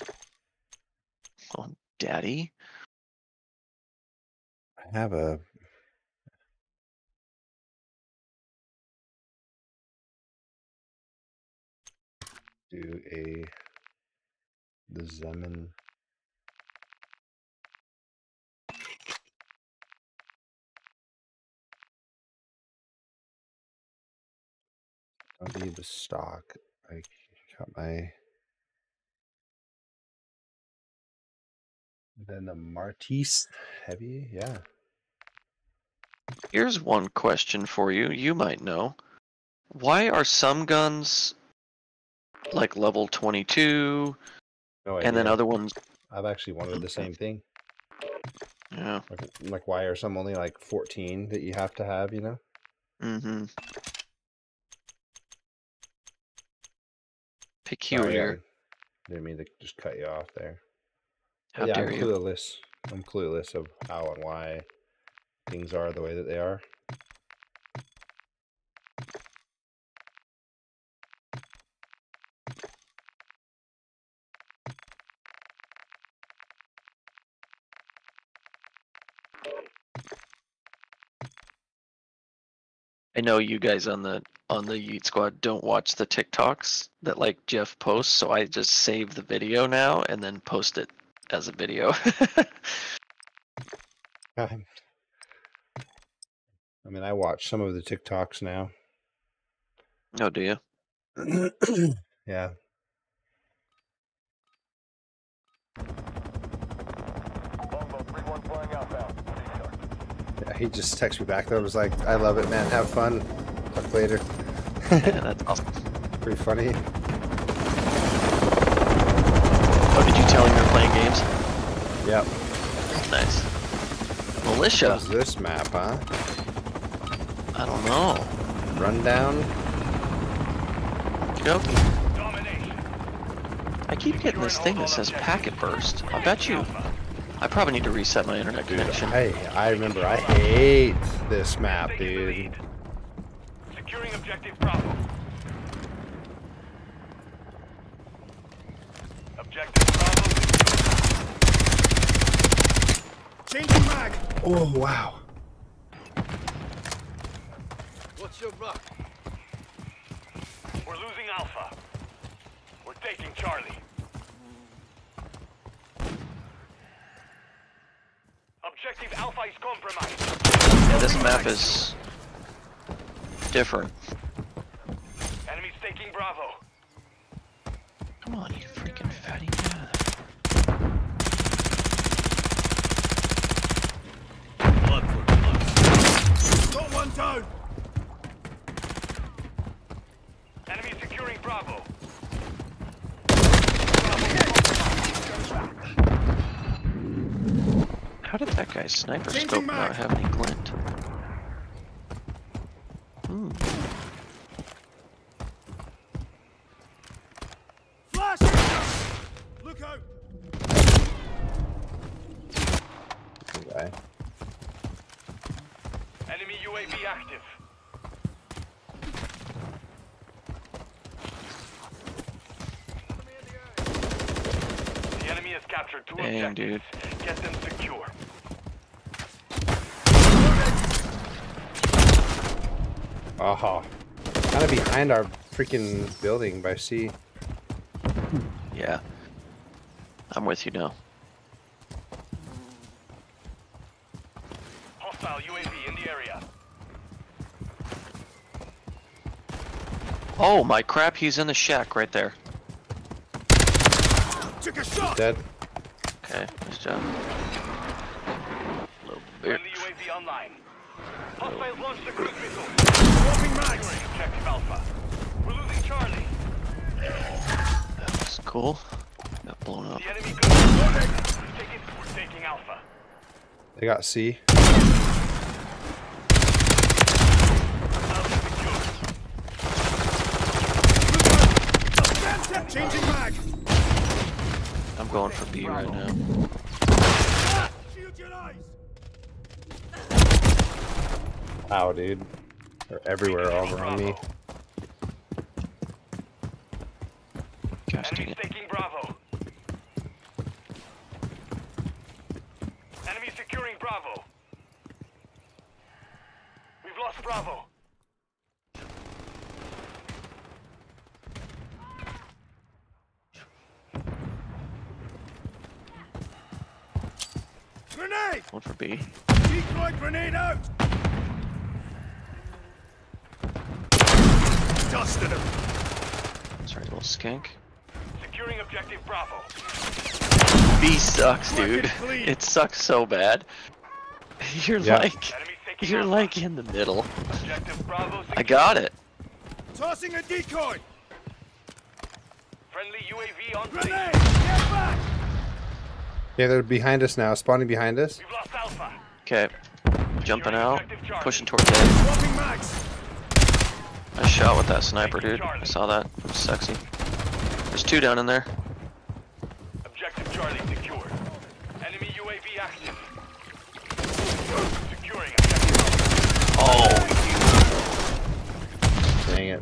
Oh, daddy. I have a. Do a the Zeman. Be the stock. I got my. Then the Martis heavy, yeah. Here's one question for you. You might know. Why are some guns like level 22 No and then other ones I've actually wanted the same thing. Yeah. Like, like why are some only like 14 that you have to have, you know? Mm-hmm. Sorry, Peculiar. Oh, Didn't mean to just cut you off there. How yeah, dare I'm you. clueless. I'm clueless of how and why things are the way that they are. I know you guys on the on the Yeet Squad don't watch the TikToks that like Jeff posts, so I just save the video now and then post it as a video. [LAUGHS] I mean, I watch some of the TikToks now. oh, do you? [CLEARS THROAT] yeah. he just texted me back though. I was like, I love it, man. Have fun. Talk later. yeah, [LAUGHS] that's awesome. Pretty funny. Oh, did you tell him you're playing games? Yep. Nice. Militia. What's this map, huh? I don't know. Rundown. Yep. I keep getting this thing that says packet burst. I bet you I probably need to reset my internet connection. Hey, I remember. I hate this map, dude. Securing objective Bravo. Objective Bravo. Changing mag. Oh wow. What's your rock? We're losing Alpha. We're taking Charlie. Objective Alpha is compromised. Yeah, this map is different. Enemies taking Bravo. Come on, you freaking fatty. Get out of. Got one down. Enemy securing Bravo. How did that guy's sniper Changing scope mag. not have any glint? Hmm. Flash! Look out! Okay. Enemy UAV active. The enemy has captured two Dang, objectives. dude. Get them secure. Aha. Kind of behind our freaking building by C. Yeah. I'm with you now. Hostile UAV in the area. Oh my crap, he's in the shack right there. Took a shot! Dead. Okay, nice job. Little Friendly bitch. UAV online. Hostiles launched the cruise missile. Swapping objective Alpha. We're losing Charlie. That was cool. Got blown up. The enemy could We're taking, we're taking Alpha. They got C. Changing mag! I'm going for B right now. Ah, Shield your eyes! Ow, dude. They're everywhere all around me. Gosh dang Enemy it. taking Bravo. Enemy securing Bravo. We've lost Bravo. Grenade! One for B. Decoy grenade out! Dusted him! Sorry, little skank. Securing objective Bravo. B sucks, dude. It sucks so bad. [LAUGHS] You're Yeah. like, you're like in the middle. Objective Bravo I got it. Tossing a decoy! Friendly UAV on Grenade! station. Get back! Yeah, they're behind us now, spawning behind us. We've lost Alpha. Okay, jumping out, pushing towards A. Swapping mags! Nice shot with that sniper, dude. I saw that. It was sexy. There's two down in there. Objective Charlie secured. Enemy UAV active. Securing objective Oh, Dang it.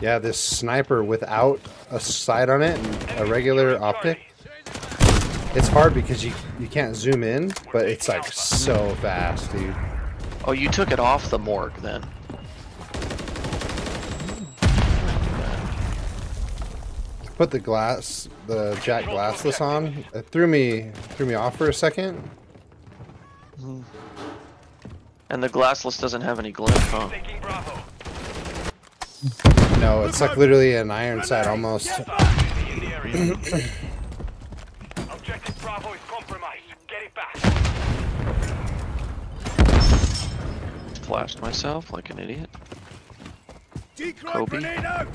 Yeah, this sniper without a sight on it and a regular optic. It's hard because you you can't zoom in, but it's like so fast, dude. oh, you took it off the morgue then. Put the glass, the JAK glassless on. It threw me threw me off for a second. Mm-hmm. And the glassless doesn't have any glint, huh? Bravo. No, it's like literally an iron sight almost. In the area. Objective Bravo is compromised. Get it back. Flashed myself like an idiot. Decoy Kobe. grenade out!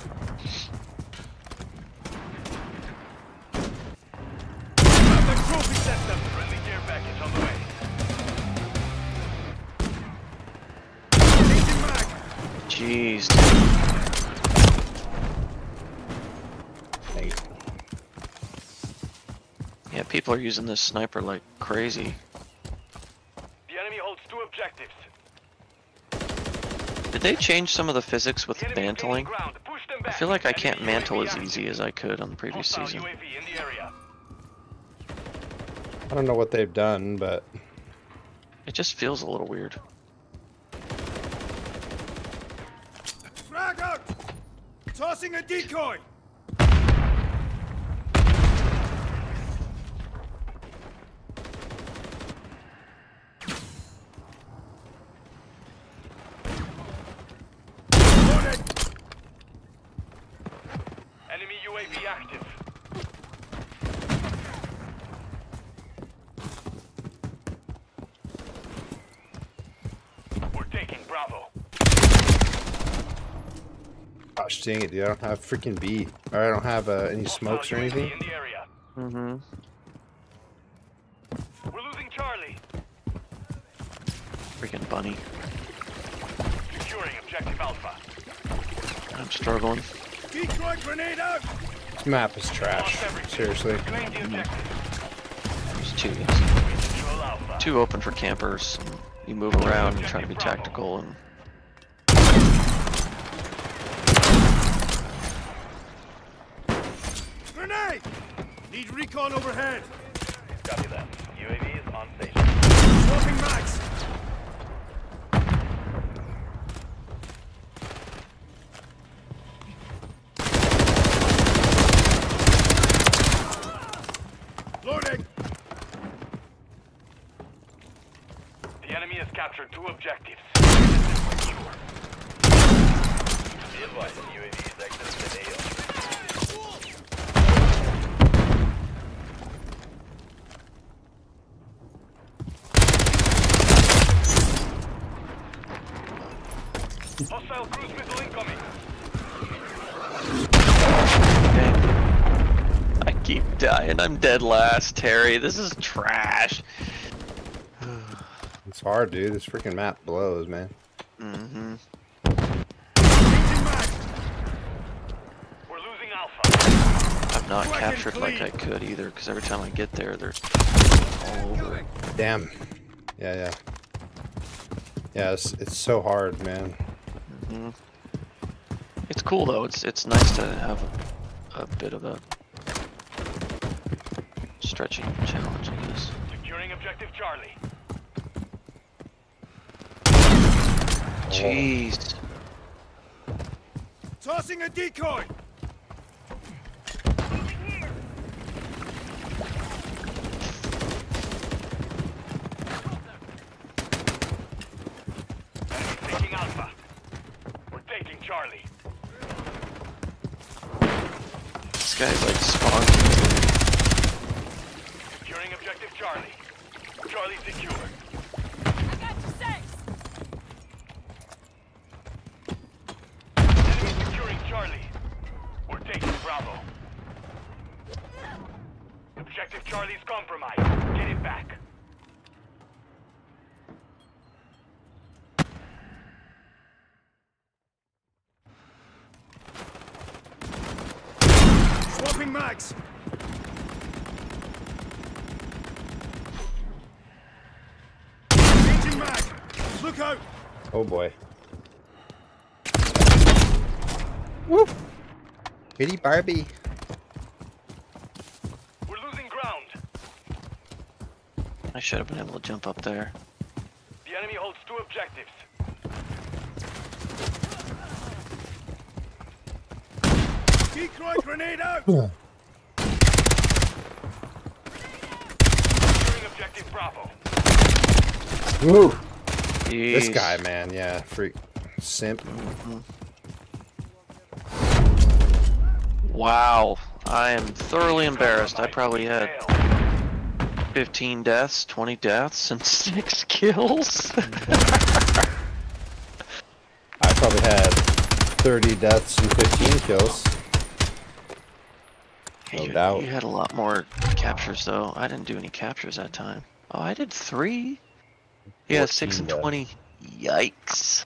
Northeast. Yeah, people are using this sniper like crazy. The enemy holds two objectives. Did they change some of the physics with the mantling? I feel like I can't mantle as easy as I could on the previous season. I don't know what they've done, but It just feels a little weird. Frag out! Tossing a decoy! Enemy UAV active. We're taking Bravo. Gosh dang it, dude! I don't have freaking B, or I don't have uh, any smokes or anything. In the area. Mm-hmm. We're losing Charlie. Freaking bunny. Securing objective Alpha. I'm struggling. Decoy grenade out! This map is trash. Seriously. There's two. Too open for campers. You move around and try to be tactical and Grenade! Need recon overhead! Copy that. UAV is on station. Swapping mags! Loading! The enemy has captured two objectives. Be advised, UAV is exiting the AO. Hostile cruise missile incoming. I keep dying. I'm dead last, Terry. This is trash. [SIGHS] It's hard, dude. This freaking map blows, man. Mm-hmm. We're losing Alpha. I'm not captured like I could either, because every time I get there, they're all over. Damn. Yeah, yeah. Yeah, it's, it's so hard, man. It's cool though. It's it's nice to have a, a bit of a stretching challenge, I guess. Securing objective Charlie. Jeez. Tossing a decoy! Enemy taking Alpha. We're taking Charlie. This guy's like spawned. Securing objective Charlie. Charlie secure. Enemy securing Charlie. We're taking Bravo. Objective Charlie's compromised. Get it back. Swapping mags! Changing mag! Look out! Oh boy. Woo! Kitty Barbie. We're losing ground. I should have been able to jump up there. The enemy holds two objectives. Decoy grenade out! Securing objective Bravo. Woo! This guy, man, yeah, freak. Simp. Wow. I am thoroughly embarrassed. I probably had 15 deaths, 20 deaths, and [LAUGHS] 6 kills. I probably had 30 deaths and 15 kills. No you, doubt. you had a lot more captures, though. I didn't do any captures that time. Oh, I did 3? Yeah, 6 and 20. Yikes.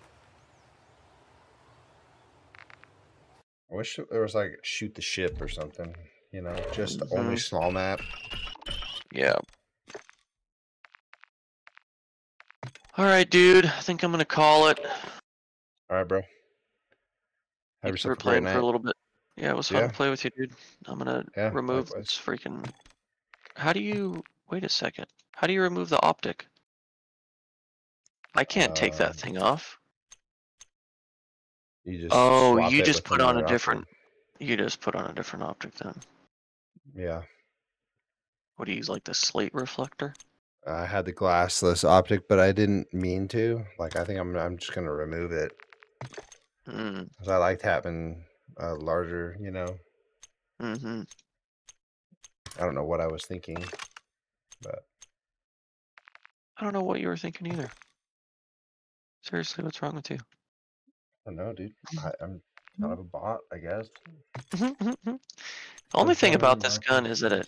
I wish there was like shoot the ship or something. You know, just only Mhm. small map. Yeah. All right, dude. I think I'm gonna call it. All right, bro. Have Thanks for yourself a great playing for a little bit. Yeah, it was fun Yeah. to play with you, dude. I'm gonna Yeah, remove this freaking. How do you? Wait a second. How do you remove the optic? I can't take Um, that thing off. You just Oh, you just put on a different. You just put on a different optic then. Yeah, What do you use, like the slate reflector? I had the glassless optic, but I didn't mean to. Like, I think I'm I'm just gonna remove it Mm. I liked having a larger. You know, Mm-hmm. I don't know what I was thinking, but I don't know what you were thinking either. Seriously, what's wrong with you? I don't know, dude. Mm-hmm. I, I'm kind mm-hmm. of a bot, I guess. Mm-hmm, the only thing about this gun is that it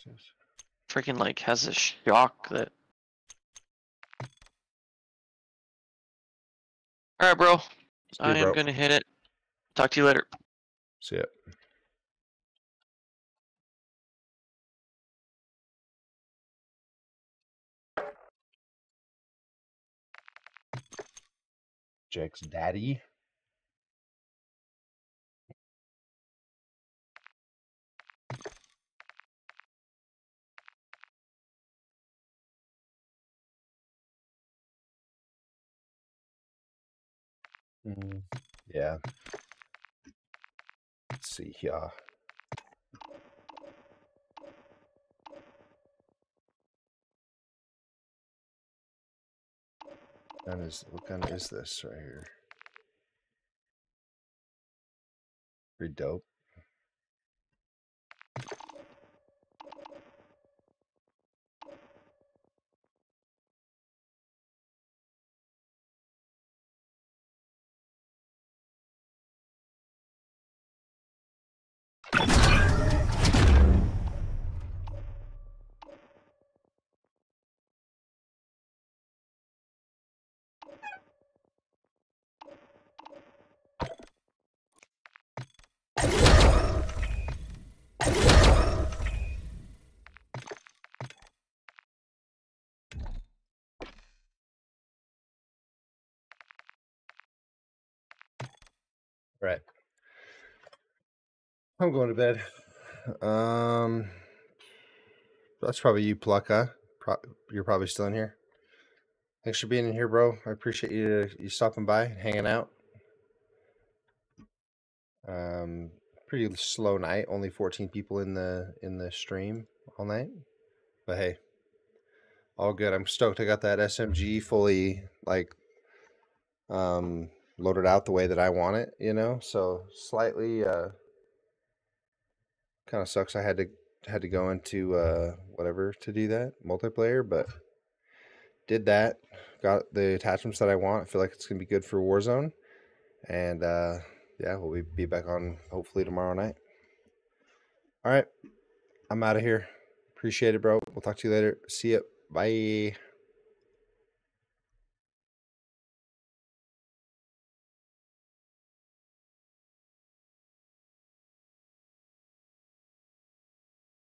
freaking like has a shock that. All right, bro. I am bro. gonna hit it. Talk to you later. See ya. Jake's daddy. Mm, yeah. Let's see here. Gun is what gun is this right here? Pretty dope. Right. I'm going to bed. Um, that's probably you, Plucka. Pro- you're probably still in here. Thanks for being in here, bro. I appreciate you you stopping by, and hanging out. Um, pretty slow night. Only 14 people in the in the stream all night, but hey, all good. I'm stoked. I got that SMG fully like um loaded out the way that I want it. You know, so slightly uh kind of sucks. I had to had to go into uh whatever to do that multiplayer, but did that. Got the attachments that I want. I feel like it's gonna be good for Warzone, and uh yeah, we'll be, be back on hopefully tomorrow night. All right, I'm out of here. Appreciate it, bro. We'll talk to you later. See ya. Bye.